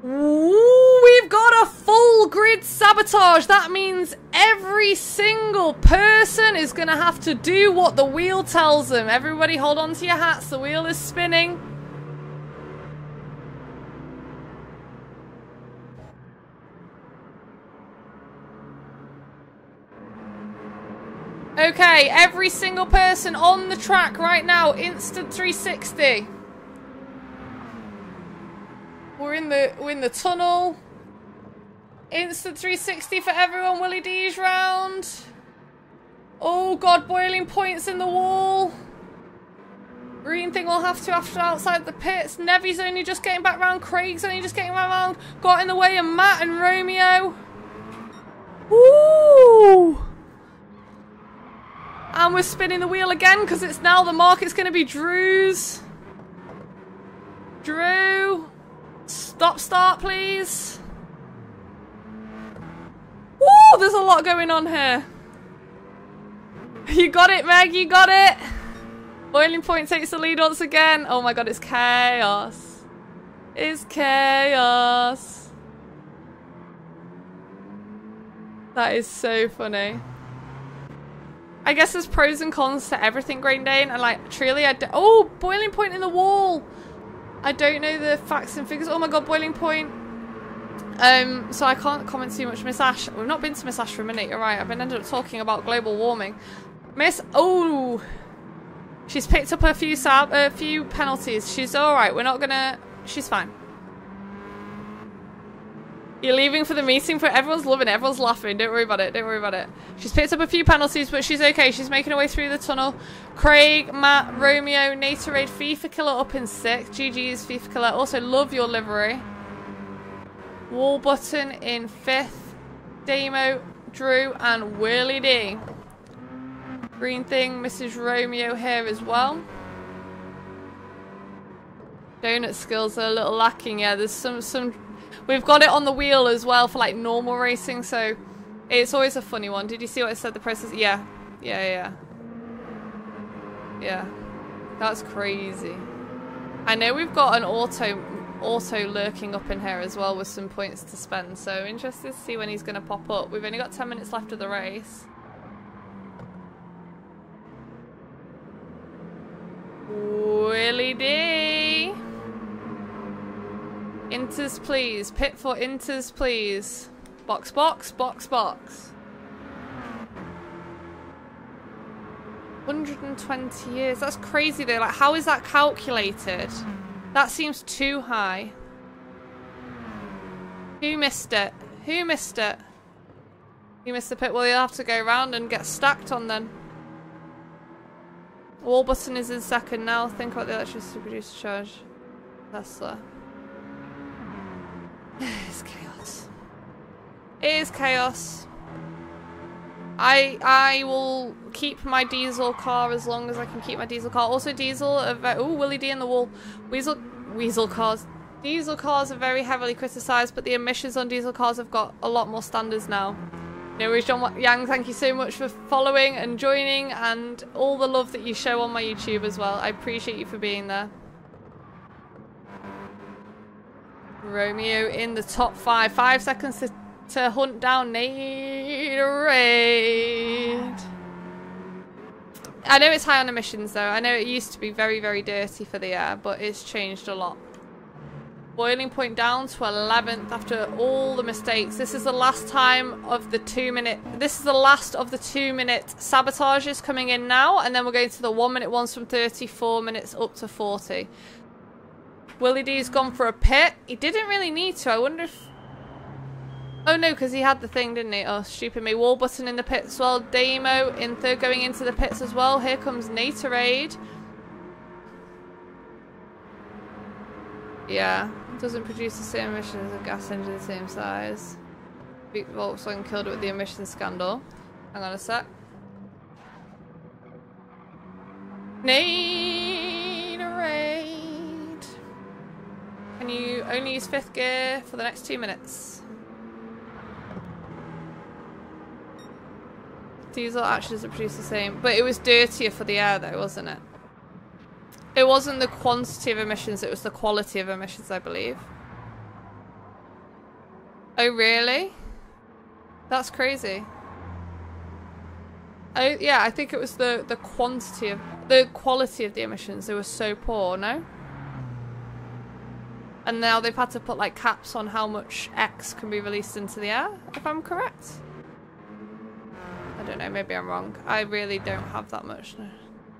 Ooh, we've got a full grid sabotage. That means every single person is going to have to do what the wheel tells them. Everybody hold on to your hats. The wheel is spinning. Okay, every single person on the track right now, instant 360. We're in the we're in the tunnel. Instant 360 for everyone, Willie D's round. Oh god, boiling points in the wall. Green thing will have to after outside the pits. Nevy's only just getting back round. Craig's only just getting back round. Got in the way of Matt and Romeo. Woo! And we're spinning the wheel again because it's now the market's going to be Drew's. Drew. Stop start, please. Woo! There's a lot going on here. You got it, Meg. You got it. Boiling Point takes the lead once again. Oh my god, it's chaos. It's chaos. That is so funny. I guess there's pros and cons to everything Green Dane, and like truly, I do oh boiling point in the wall. I don't know the facts and figures. Oh my god, boiling point. Um, so I can't comment too much. Miss Ash, we've not been to Miss Ash for a minute. You're right. I've been ended up talking about global warming. Miss, oh, she's picked up a few sab, a few penalties. She's all right. We're not gonna. She's fine. You're leaving for the meeting, but everyone's loving it. Everyone's laughing. Don't worry about it. Don't worry about it. She's picked up a few penalties, but she's okay. She's making her way through the tunnel. Craig, Matt, Romeo, Natorade, FIFA Killer up in sixth. GG's FIFA Killer. Also, love your livery. Wall Button in fifth. Damo, Drew, and Willie D. Green Thing, Mrs. Romeo here as well. Donut skills are a little lacking. Yeah, there's some some We've got it on the wheel as well for like normal racing, so it's always a funny one. Did you see what it said? The process? Yeah. Yeah, yeah. Yeah. That's crazy. I know we've got an auto auto lurking up in here as well with some points to spend, so interested to see when he's going to pop up. We've only got 10 minutes left of the race. Willie D. Inters, please. Pit for inters, please. Box, box, box, box. 120 years. That's crazy though. Like, how is that calculated? That seems too high. Who missed it? Who missed it? You missed the pit. Well, you'll have to go around and get stacked on then. Wall button is in second now. Think about the electricity producer charge. Tesla. It's chaos. It is chaos. I I will keep my diesel car as long as I can keep my diesel car. Also, diesel. Oh, Willie D in the wall. Weasel weasel cars. Diesel cars are very heavily criticised, but the emissions on diesel cars have got a lot more standards now. No worries, John Yang. Thank you so much for following and joining, and all the love that you show on my YouTube as well. I appreciate you for being there. Romeo in the top five. Five seconds to, to hunt down Natorade. I know it's high on emissions though. I know it used to be very, very dirty for the air, but it's changed a lot. Boiling point down to 11th after all the mistakes. This is the last time of the two minute. This is the last of the two minute sabotages coming in now, and then we're going to the one minute ones from 34 minutes up to 40. Willie D's gone for a pit. He didn't really need to. I wonder if... Oh no, because he had the thing, didn't he? Oh, stupid me. Wall button in the pits as well. Damo in third going into the pits as well. Here comes Natorade. Yeah. Doesn't produce the same emissions as a gas engine the same size. Volkswagen killed it with the emissions scandal. Hang on a sec. Natorade. Can you only use fifth gear for the next two minutes? Diesel actually doesn't produce the same. But it was dirtier for the air though, wasn't it? It wasn't the quantity of emissions, it was the quality of emissions, I believe. Oh, really? That's crazy. Oh, yeah, I think it was the, the quantity of... The quality of the emissions. They were so poor, no? And now they've had to put like caps on how much X can be released into the air, if I'm correct. I don't know, maybe I'm wrong. I really don't have that much.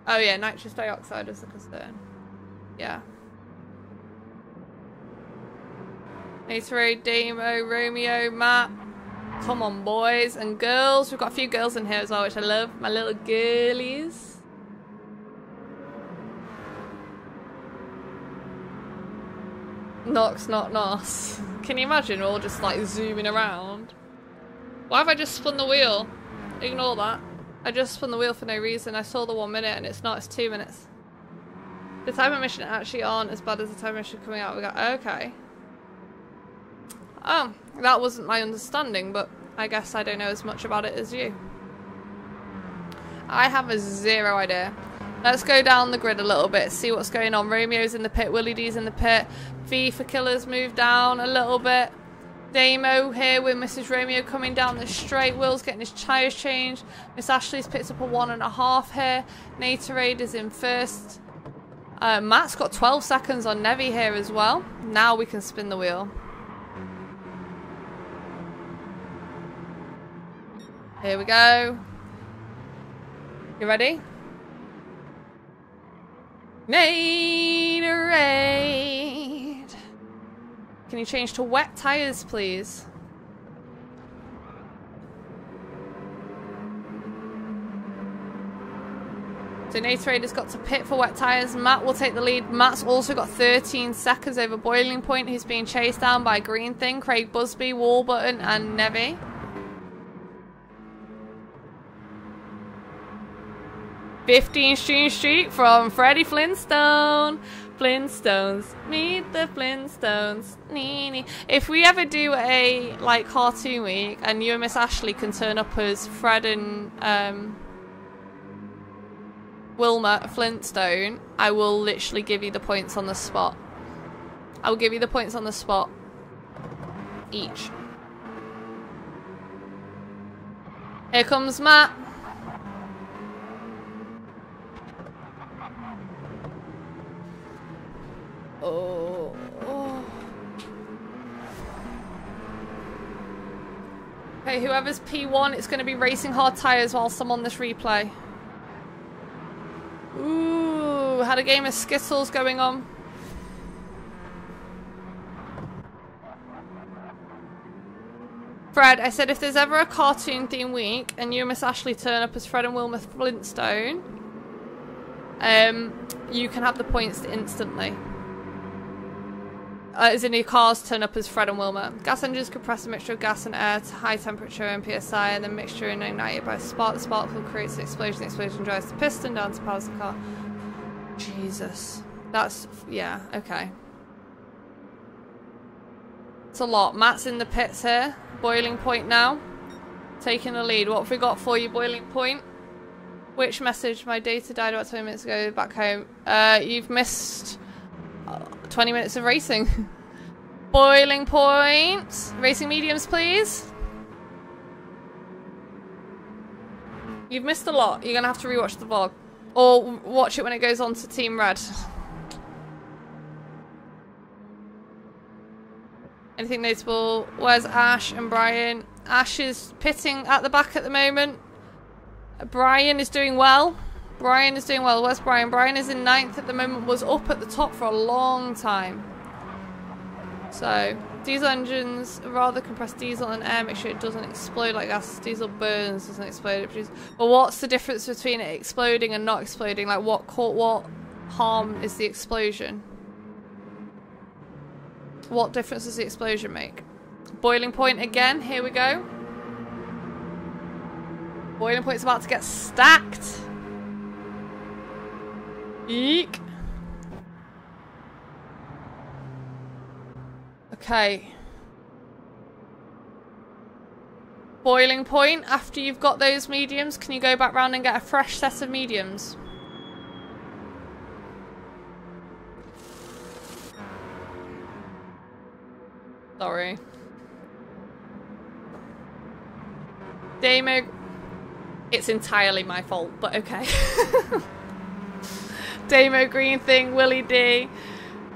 Oh yeah, nitrous dioxide is a concern. Yeah. Natorade, Damo, Romeo, Matt. Come on, boys and girls. We've got a few girls in here as well, which I love. My little girlies. Nox, not Nos. Can you imagine all just like zooming around? Why have I just spun the wheel? Ignore that. I just spun the wheel for no reason. I saw the one minute and it's not, it's two minutes. The time emission actually aren't as bad as the time emission coming out. We got, okay. Oh, that wasn't my understanding, but I guess I don't know as much about it as you. I have a zero idea. Let's go down the grid a little bit, see what's going on. Romeo's in the pit, Willie D's in the pit. FIFA Killer's moved down a little bit. Damo here with Mrs. Romeo coming down the straight. Will's getting his tyres changed. Miss Ashley's picked up a one and a half here. Natorade is in first. Uh, Matt's got 12 seconds on Nevi here as well. Now we can spin the wheel. Here we go. You ready? Natorade. Can you change to wet tires, please? So Natorade has got to pit for wet tyres. Matt will take the lead. Matt's also got 13 seconds over Boiling Point, He's being chased down by Green Thing, Craig Busby, Wallbutton, and Nevi. Fifteen Street Street from Freddie Flintstone. Flintstones, meet the Flintstones. Nee, nee. If we ever do a like cartoon week, and you and Miss Ashley can turn up as Fred and um, Wilma Flintstone, I will literally give you the points on the spot. I will give you the points on the spot. Each. Here comes Matt. Oh. oh. Okay, whoever's P1, it's going to be racing hard tyres whilst I'm on this replay. Ooh, had a game of Skittles going on. Fred, I said if there's ever a cartoon theme week and you and Miss Ashley turn up as Fred and Wilma Flintstone, um, you can have the points instantly. Uh, as in your cars turn up as Fred and Wilma. Gas engines compress a mixture of gas and air to high temperature and PSI, and then mixture and ignited by a spark. The spark will create an explosion. The explosion drives the piston down to power the car. Jesus. That's, yeah, okay. It's a lot. Matt's in the pits here. Boiling point now. Taking the lead. What have we got for you, boiling point? Which message? My data died about 20 minutes ago. Back home. Uh, you've missed 20 minutes of racing. Boiling point. Racing mediums, please. You've missed a lot. You're going to have to rewatch the vlog. Or watch it when it goes on to Team Red. Anything notable? Where's Ash and Brian? Ash is pitting at the back at the moment. Brian is doing well. Brian is doing well. Where's Brian? Brian is in ninth at the moment, was up at the top for a long time. So, diesel engines, rather compress diesel and air, make sure it doesn't explode like gas. Diesel burns, doesn't explode. It produces... But what's the difference between it exploding and not exploding? Like, what, what harm is the explosion? What difference does the explosion make? Boiling point again, here we go. Boiling point's about to get stacked. Eek. Okay. Boiling point, after you've got those mediums, can you go back round and get a fresh set of mediums? Sorry. Damo, it's entirely my fault, but okay. Damo Green Thing, Willie D,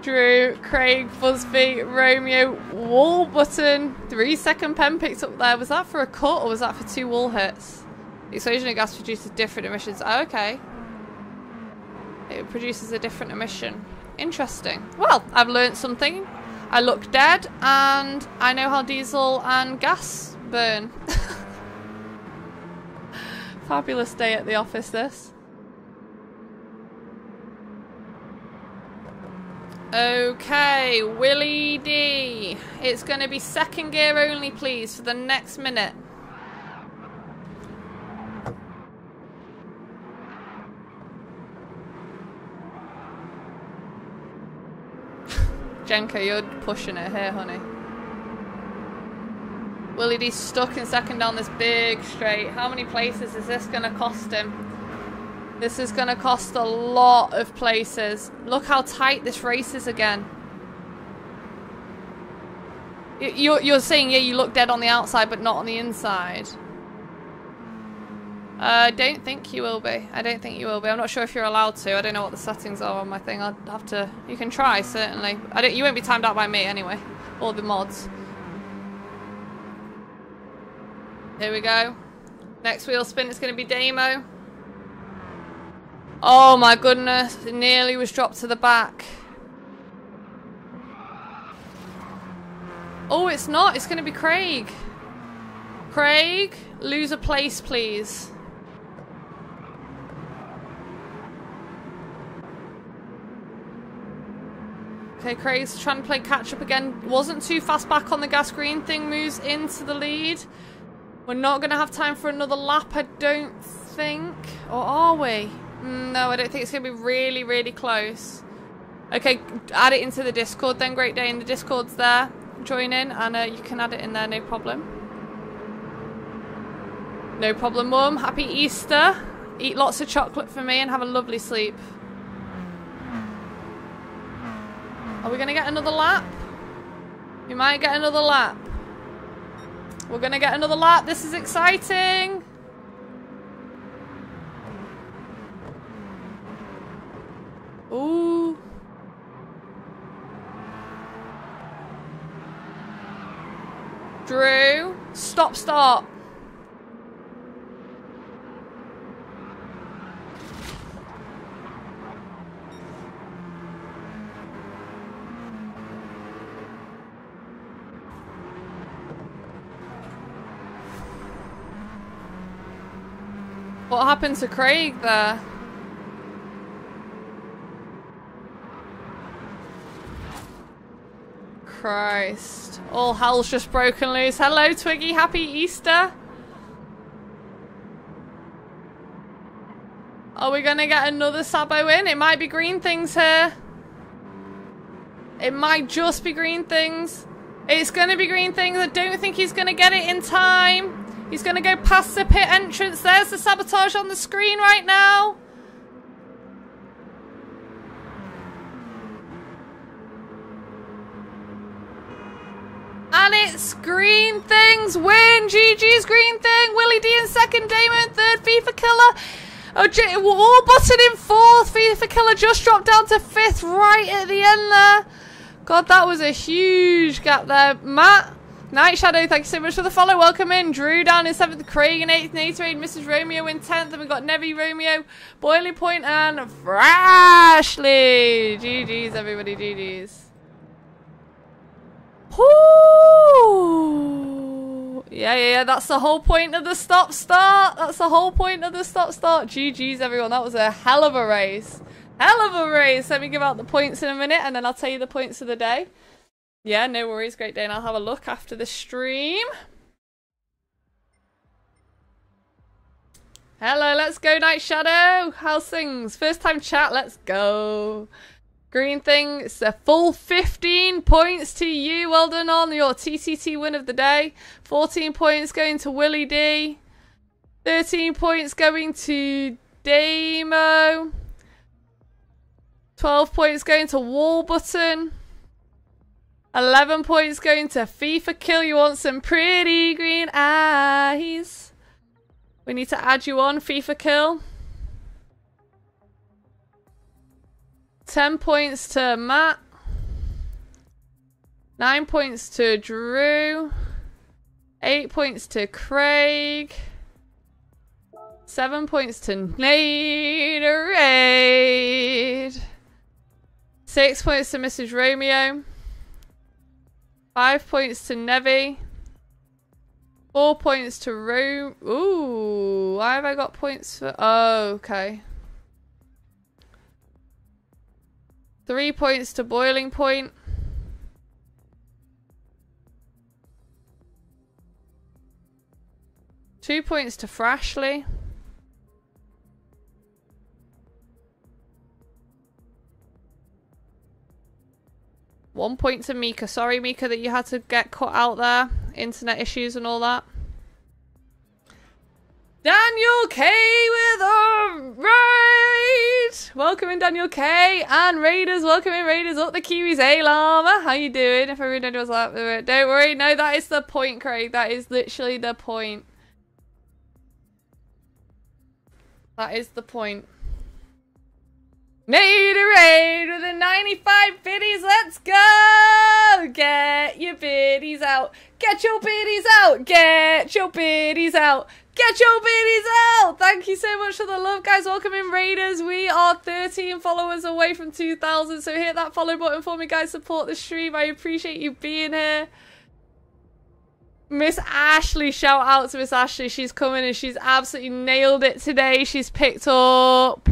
Drew, Craig, Busby, Romeo, Wall Button. Three second pen picked up there. Was that for a cut or was that for two wall hits? The explosion of gas produces different emissions. Oh, okay. It produces a different emission. Interesting. Well, I've learned something. I look dead and I know how diesel and gas burn. Fabulous day at the office this. Okay, Willie D. It's going to be second gear only, please, for the next minute. Jenko, you're pushing it here, honey. Willie D's stuck in second down this big straight. How many places is this going to cost him? This is going to cost a lot of places. Look how tight this race is again. You're, you're saying, yeah, you look dead on the outside, but not on the inside. Uh, I don't think you will be. I don't think you will be. I'm not sure if you're allowed to. I don't know what the settings are on my thing. I'll have to... You can try, certainly. I don't, you won't be timed out by me, anyway. Or the mods. Here we go. Next wheel spin is going to be Damo. Oh my goodness, it nearly was dropped to the back. Oh, it's not. It's going to be Craig. Craig, lose a place, please. Okay, Craig's trying to play catch up again. Wasn't too fast back on the gas green thing. Moves into the lead. We're not going to have time for another lap, I don't think. Or are we? No, I don't think it's going to be really, really close. Okay, add it into the Discord then. Great day in the Discord's there. Join in and uh, you can add it in there, no problem. No problem, Mum. Happy Easter. Eat lots of chocolate for me and have a lovely sleep. Are we going to get another lap? We might get another lap. We're going to get another lap. This is exciting. Ooh. Drew. Stop, start. What happened to Craig there? Christ. All hell's just broken loose. Hello, Twiggy. Happy Easter. Are we going to get another Sabo win? It might be green things here. It might just be green things. It's going to be green things. I don't think he's going to get it in time. He's going to go past the pit entrance. There's the sabotage on the screen right now. And it's Green Things win. GG's Green Thing. Willie D in second. Damon third. FIFA Killer. Oh, J all button in fourth. FIFA Killer just dropped down to fifth right at the end there. God, that was a huge gap there. Matt Night Shadow, thank you so much for the follow. Welcome in. Drew down in 7th, Craig in 8th, Natorade, Mrs. Romeo in 10th, and we've got Nevi Romeo, Boiling Point, and Frashley. GG's, everybody, GG's. Yeah, yeah, yeah, that's the whole point of the stop start. That's the whole point of the stop start. GG's, everyone. That was a hell of a race. Hell of a race. Let me give out the points in a minute, and then I'll tell you the points of the day. Yeah, no worries. Great day. And I'll have a look after the stream. Hello, let's go, Night Shadow. How's things? First time chat, let's go. Green thing, it's a full 15 points to you. Well done on your TTT win of the day. 14 points going to Willie D. 13 points going to Damo. 12 points going to Wall Button. 11 points going to FIFA Kill. You want some pretty green eyes. We need to add you on, FIFA Kill. 10 points to Matt. 9 points to Drew. 8 points to Craig. 7 points to Natorade. 6 points to Mrs. Romeo. Five points to Nevi. Four points to Rome. Ooh, why have I got points for... Oh, okay. Three points to Boiling Point. Two points to Frashley. One point to Mika. Sorry, Mika, that you had to get cut out there. Internet issues and all that. Daniel K with a raid! Welcome in Daniel K and Raiders, welcome in Raiders up the Kiwis. Hey Llama, how you doing? If I everyone was like, don't worry, no, that is the point, Craig. That is literally the point. That is the point. Natorade with the 95 biddies. Let's go. Get your biddies out. Get your biddies out. Get your biddies out. Get your biddies out. Thank you so much for the love, guys. Welcome in, Raiders. We are 13 followers away from 2,000. So hit that follow button for me, guys. Support the stream. I appreciate you being here. Miss Ashley, shout out to Miss Ashley. She's coming and she's absolutely nailed it today. She's picked up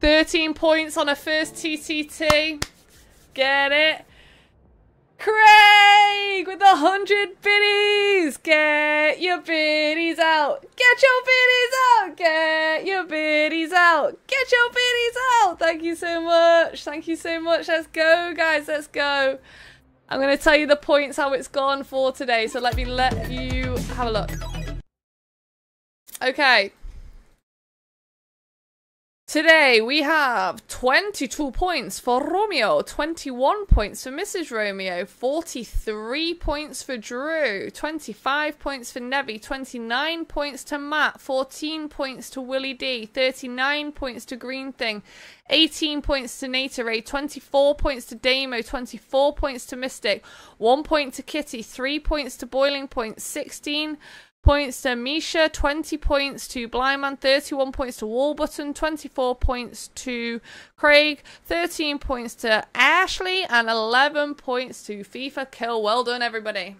13 points on her first TTT. Get it? Craig with a hundred biddies. Get your biddies out. Get your biddies out. Get your biddies out. Get your biddies out. Thank you so much. Thank you so much. Let's go, guys. Let's go. I'm going to tell you the points how it's gone for today. So let me let you have a look. Okay. Today we have 22 points for Romeo, 21 points for Mrs. Romeo, 43 points for Drew, 25 points for Nevi, 29 points to Matt, 14 points to Willie D, 39 points to Green Thing, 18 points to Natorade, 24 points to Damo, 24 points to Mystic, 1 point to Kitty, 3 points to Boiling Point, 16 points to Misha, 20 points to Blindman, 31 points to Wallbutton, 24 points to Craig, 13 points to Ashley, and 11 points to FIFA Kill. Well done, everybody.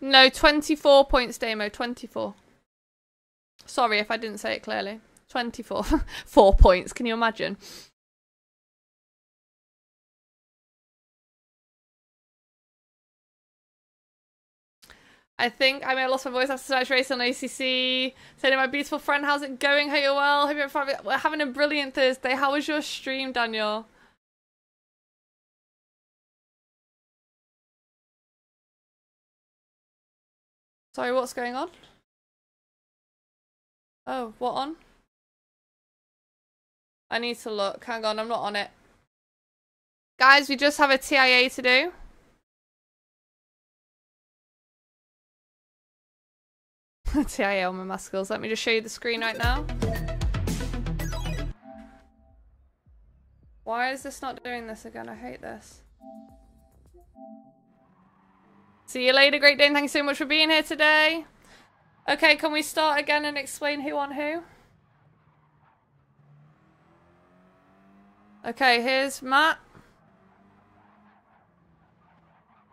No, 24 points, Damo, 24. Sorry if I didn't say it clearly. 24. Four points, can you imagine? I think I may have lost my voice after tonight's race on ACC. Saying, my beautiful friend, how's it going? Hope you're well. Hope you're we're having a brilliant Thursday. How was your stream, Daniel? Sorry, what's going on? Oh, what on? I need to look. Hang on, I'm not on it. Guys, we just have a TIA to do. TIA on my muscles. Let me just show you the screen right now. Why is this not doing this again? I hate this. See you later, Great Dane. Thank you so much for being here today. Okay, can we start again and explain who on who? Okay, here's Matt.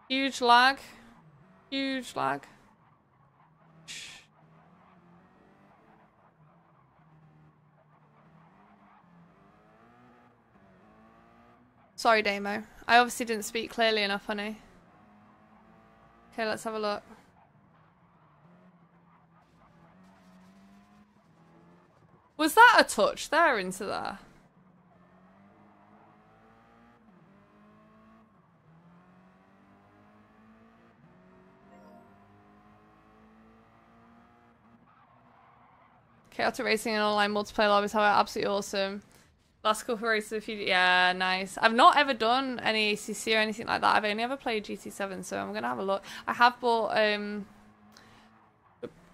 Huge lag. Huge lag. Sorry, Damo. I obviously didn't speak clearly enough, honey. Okay, let's have a look. Was that a touch there into there? Chaotic Racing and online multiplayer lobbies are absolutely awesome. Last couple races, if you yeah, nice. I've not ever done any ACC or anything like that. I've only ever played GT7, so I'm gonna have a look. I have bought um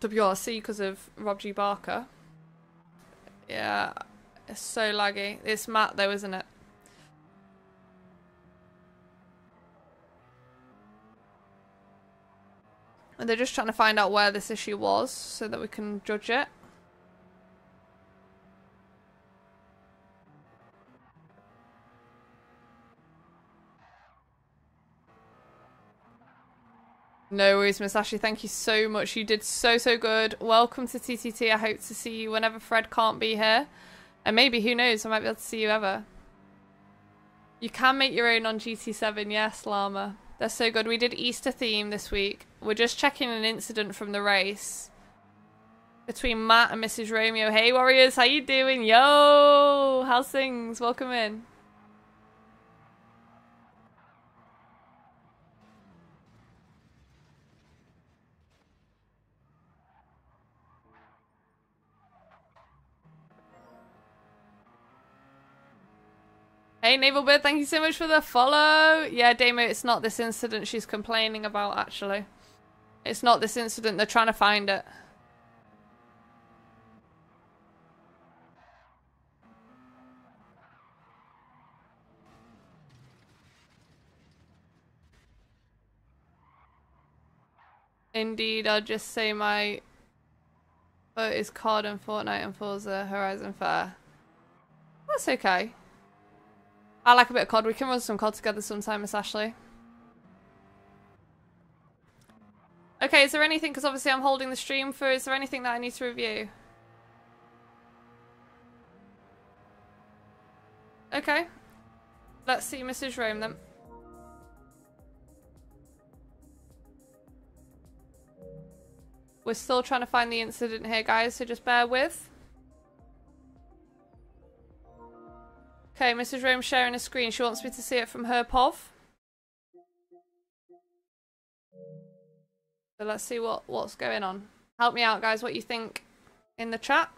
WRC because of Rob G Barker. Yeah, it's so laggy. It's Matt though, isn't it? And they're just trying to find out where this issue was so that we can judge it. No worries, Miss Ashley. Thank you so much. You did so, so good. Welcome to TTT. I hope to see you whenever Fred can't be here. And maybe, who knows, I might be able to see you ever. You can make your own on GT7. Yes, Llama. They're so good. We did Easter theme this week. We're just checking an incident from the race. Between Matt and Mrs. Romeo. Hey, Warriors. How you doing? Yo! How's things? Welcome in. Hey, Navalbird, thank you so much for the follow. Yeah, Damo, it's not this incident she's complaining about, actually. It's not this incident. They're trying to find it. Indeed, I'll just say my vote is COD and Fortnite and Forza Horizon Fair. That's okay. I like a bit of COD. We can run some COD together sometime, Miss Ashley. Okay, is there anything, because obviously I'm holding the stream for, is there anything that I need to review? Okay. Let's see Mrs. Rome then. We're still trying to find the incident here, guys, so just bear with. Okay, Mrs. Rome sharing a screen. She wants me to see it from her POV. So let's see what, what's going on. Help me out, guys, what you think in the chat.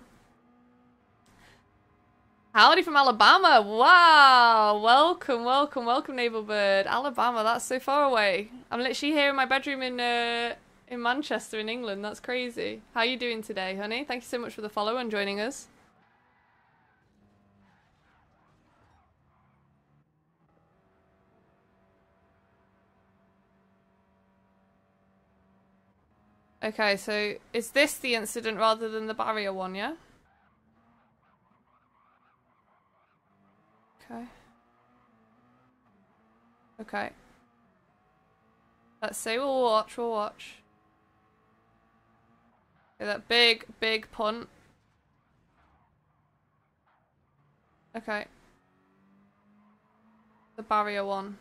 Howdy from Alabama. Wow. Welcome, welcome, welcome, Naval Bird. Alabama, that's so far away. I'm literally here in my bedroom in uh, in Manchester in England. That's crazy. How are you doing today, honey? Thank you so much for the follow and joining us. Okay, so is this the incident rather than the barrier one, yeah? Okay. Okay. Let's see, we'll watch, we'll watch. Okay, that big, big punt. Okay. The barrier one.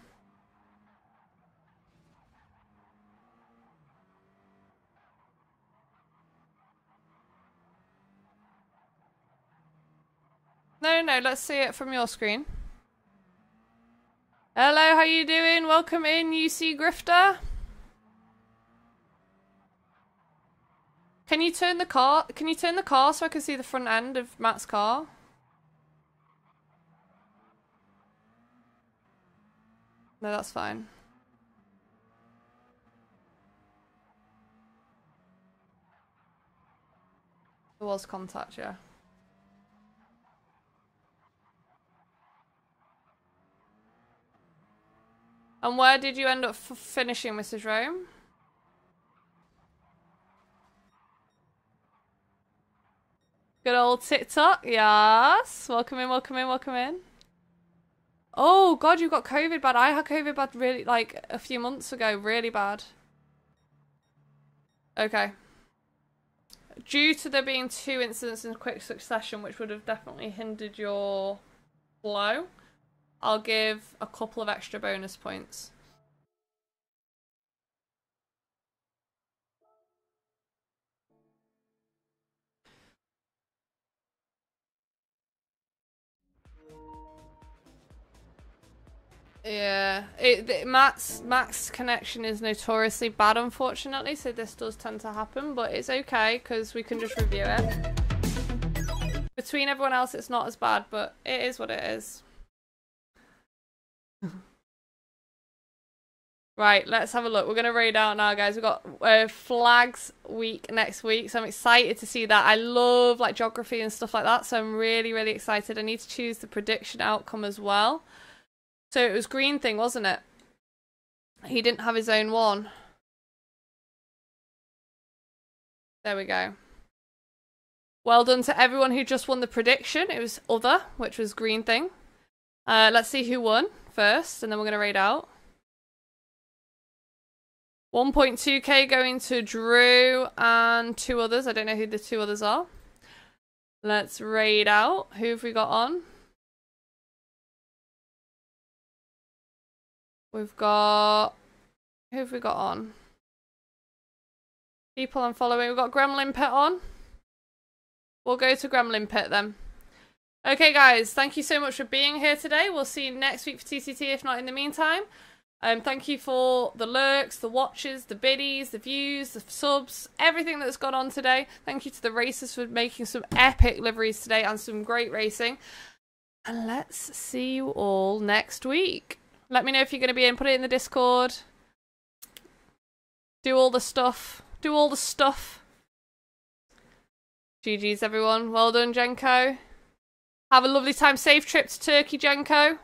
No, no, let's see it from your screen. Hello, how you doing? Welcome in, UC Grifter. Can you turn the car? Can you turn the car so I can see the front end of Matt's car? No, that's fine. There was contact, yeah. And where did you end up finishing, Mrs. Rome? Good old TikTok, yes. Welcome in, welcome in, welcome in. Oh god, you got COVID bad. I had COVID bad really like a few months ago, really bad. Okay. Due to there being two incidents in quick succession, which would have definitely hindered your flow, I'll give a couple of extra bonus points. Yeah, it, it, Matt's Matt's connection is notoriously bad, unfortunately. So this does tend to happen, but it's okay because we can just review it. Between everyone else, it's not as bad, but it is what it is. Right, let's have a look. We're gonna raid out now, guys. We've got uh, flags week next week, so I'm excited to see that. I love like geography and stuff like that, so I'm really, really excited. I need to choose the prediction outcome as well. So it was green thing, wasn't it? He didn't have his own one. There we go. Well done to everyone who just won the prediction. It was other, which was green thing. Uh, let's see who won first, and then we're going to rate out. 1.2k going to Drew and two others. I don't know who the two others are. Let's raid out. Who have we got on? We've got... Who have we got on? People I'm following. We've got Gremlin Pit on. We'll go to Gremlin Pit then. Okay, guys. Thank you so much for being here today. We'll see you next week for TTT, if not in the meantime. Um, thank you for the lurks, the watches, the biddies, the views, the subs, everything that's gone on today. Thank you to the racers for making some epic liveries today and some great racing. And let's see you all next week. Let me know if you're going to be in. Put it in the Discord. Do all the stuff. Do all the stuff. GG's, everyone. Well done, Jenko. Have a lovely time. Safe trip to Turkey, Jenko.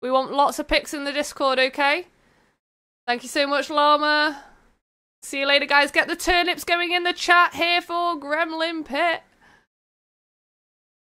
We want lots of pics in the Discord, okay? Thank you so much, Llama. See you later, guys. Get the turnips going in the chat here for Gremlin Pit.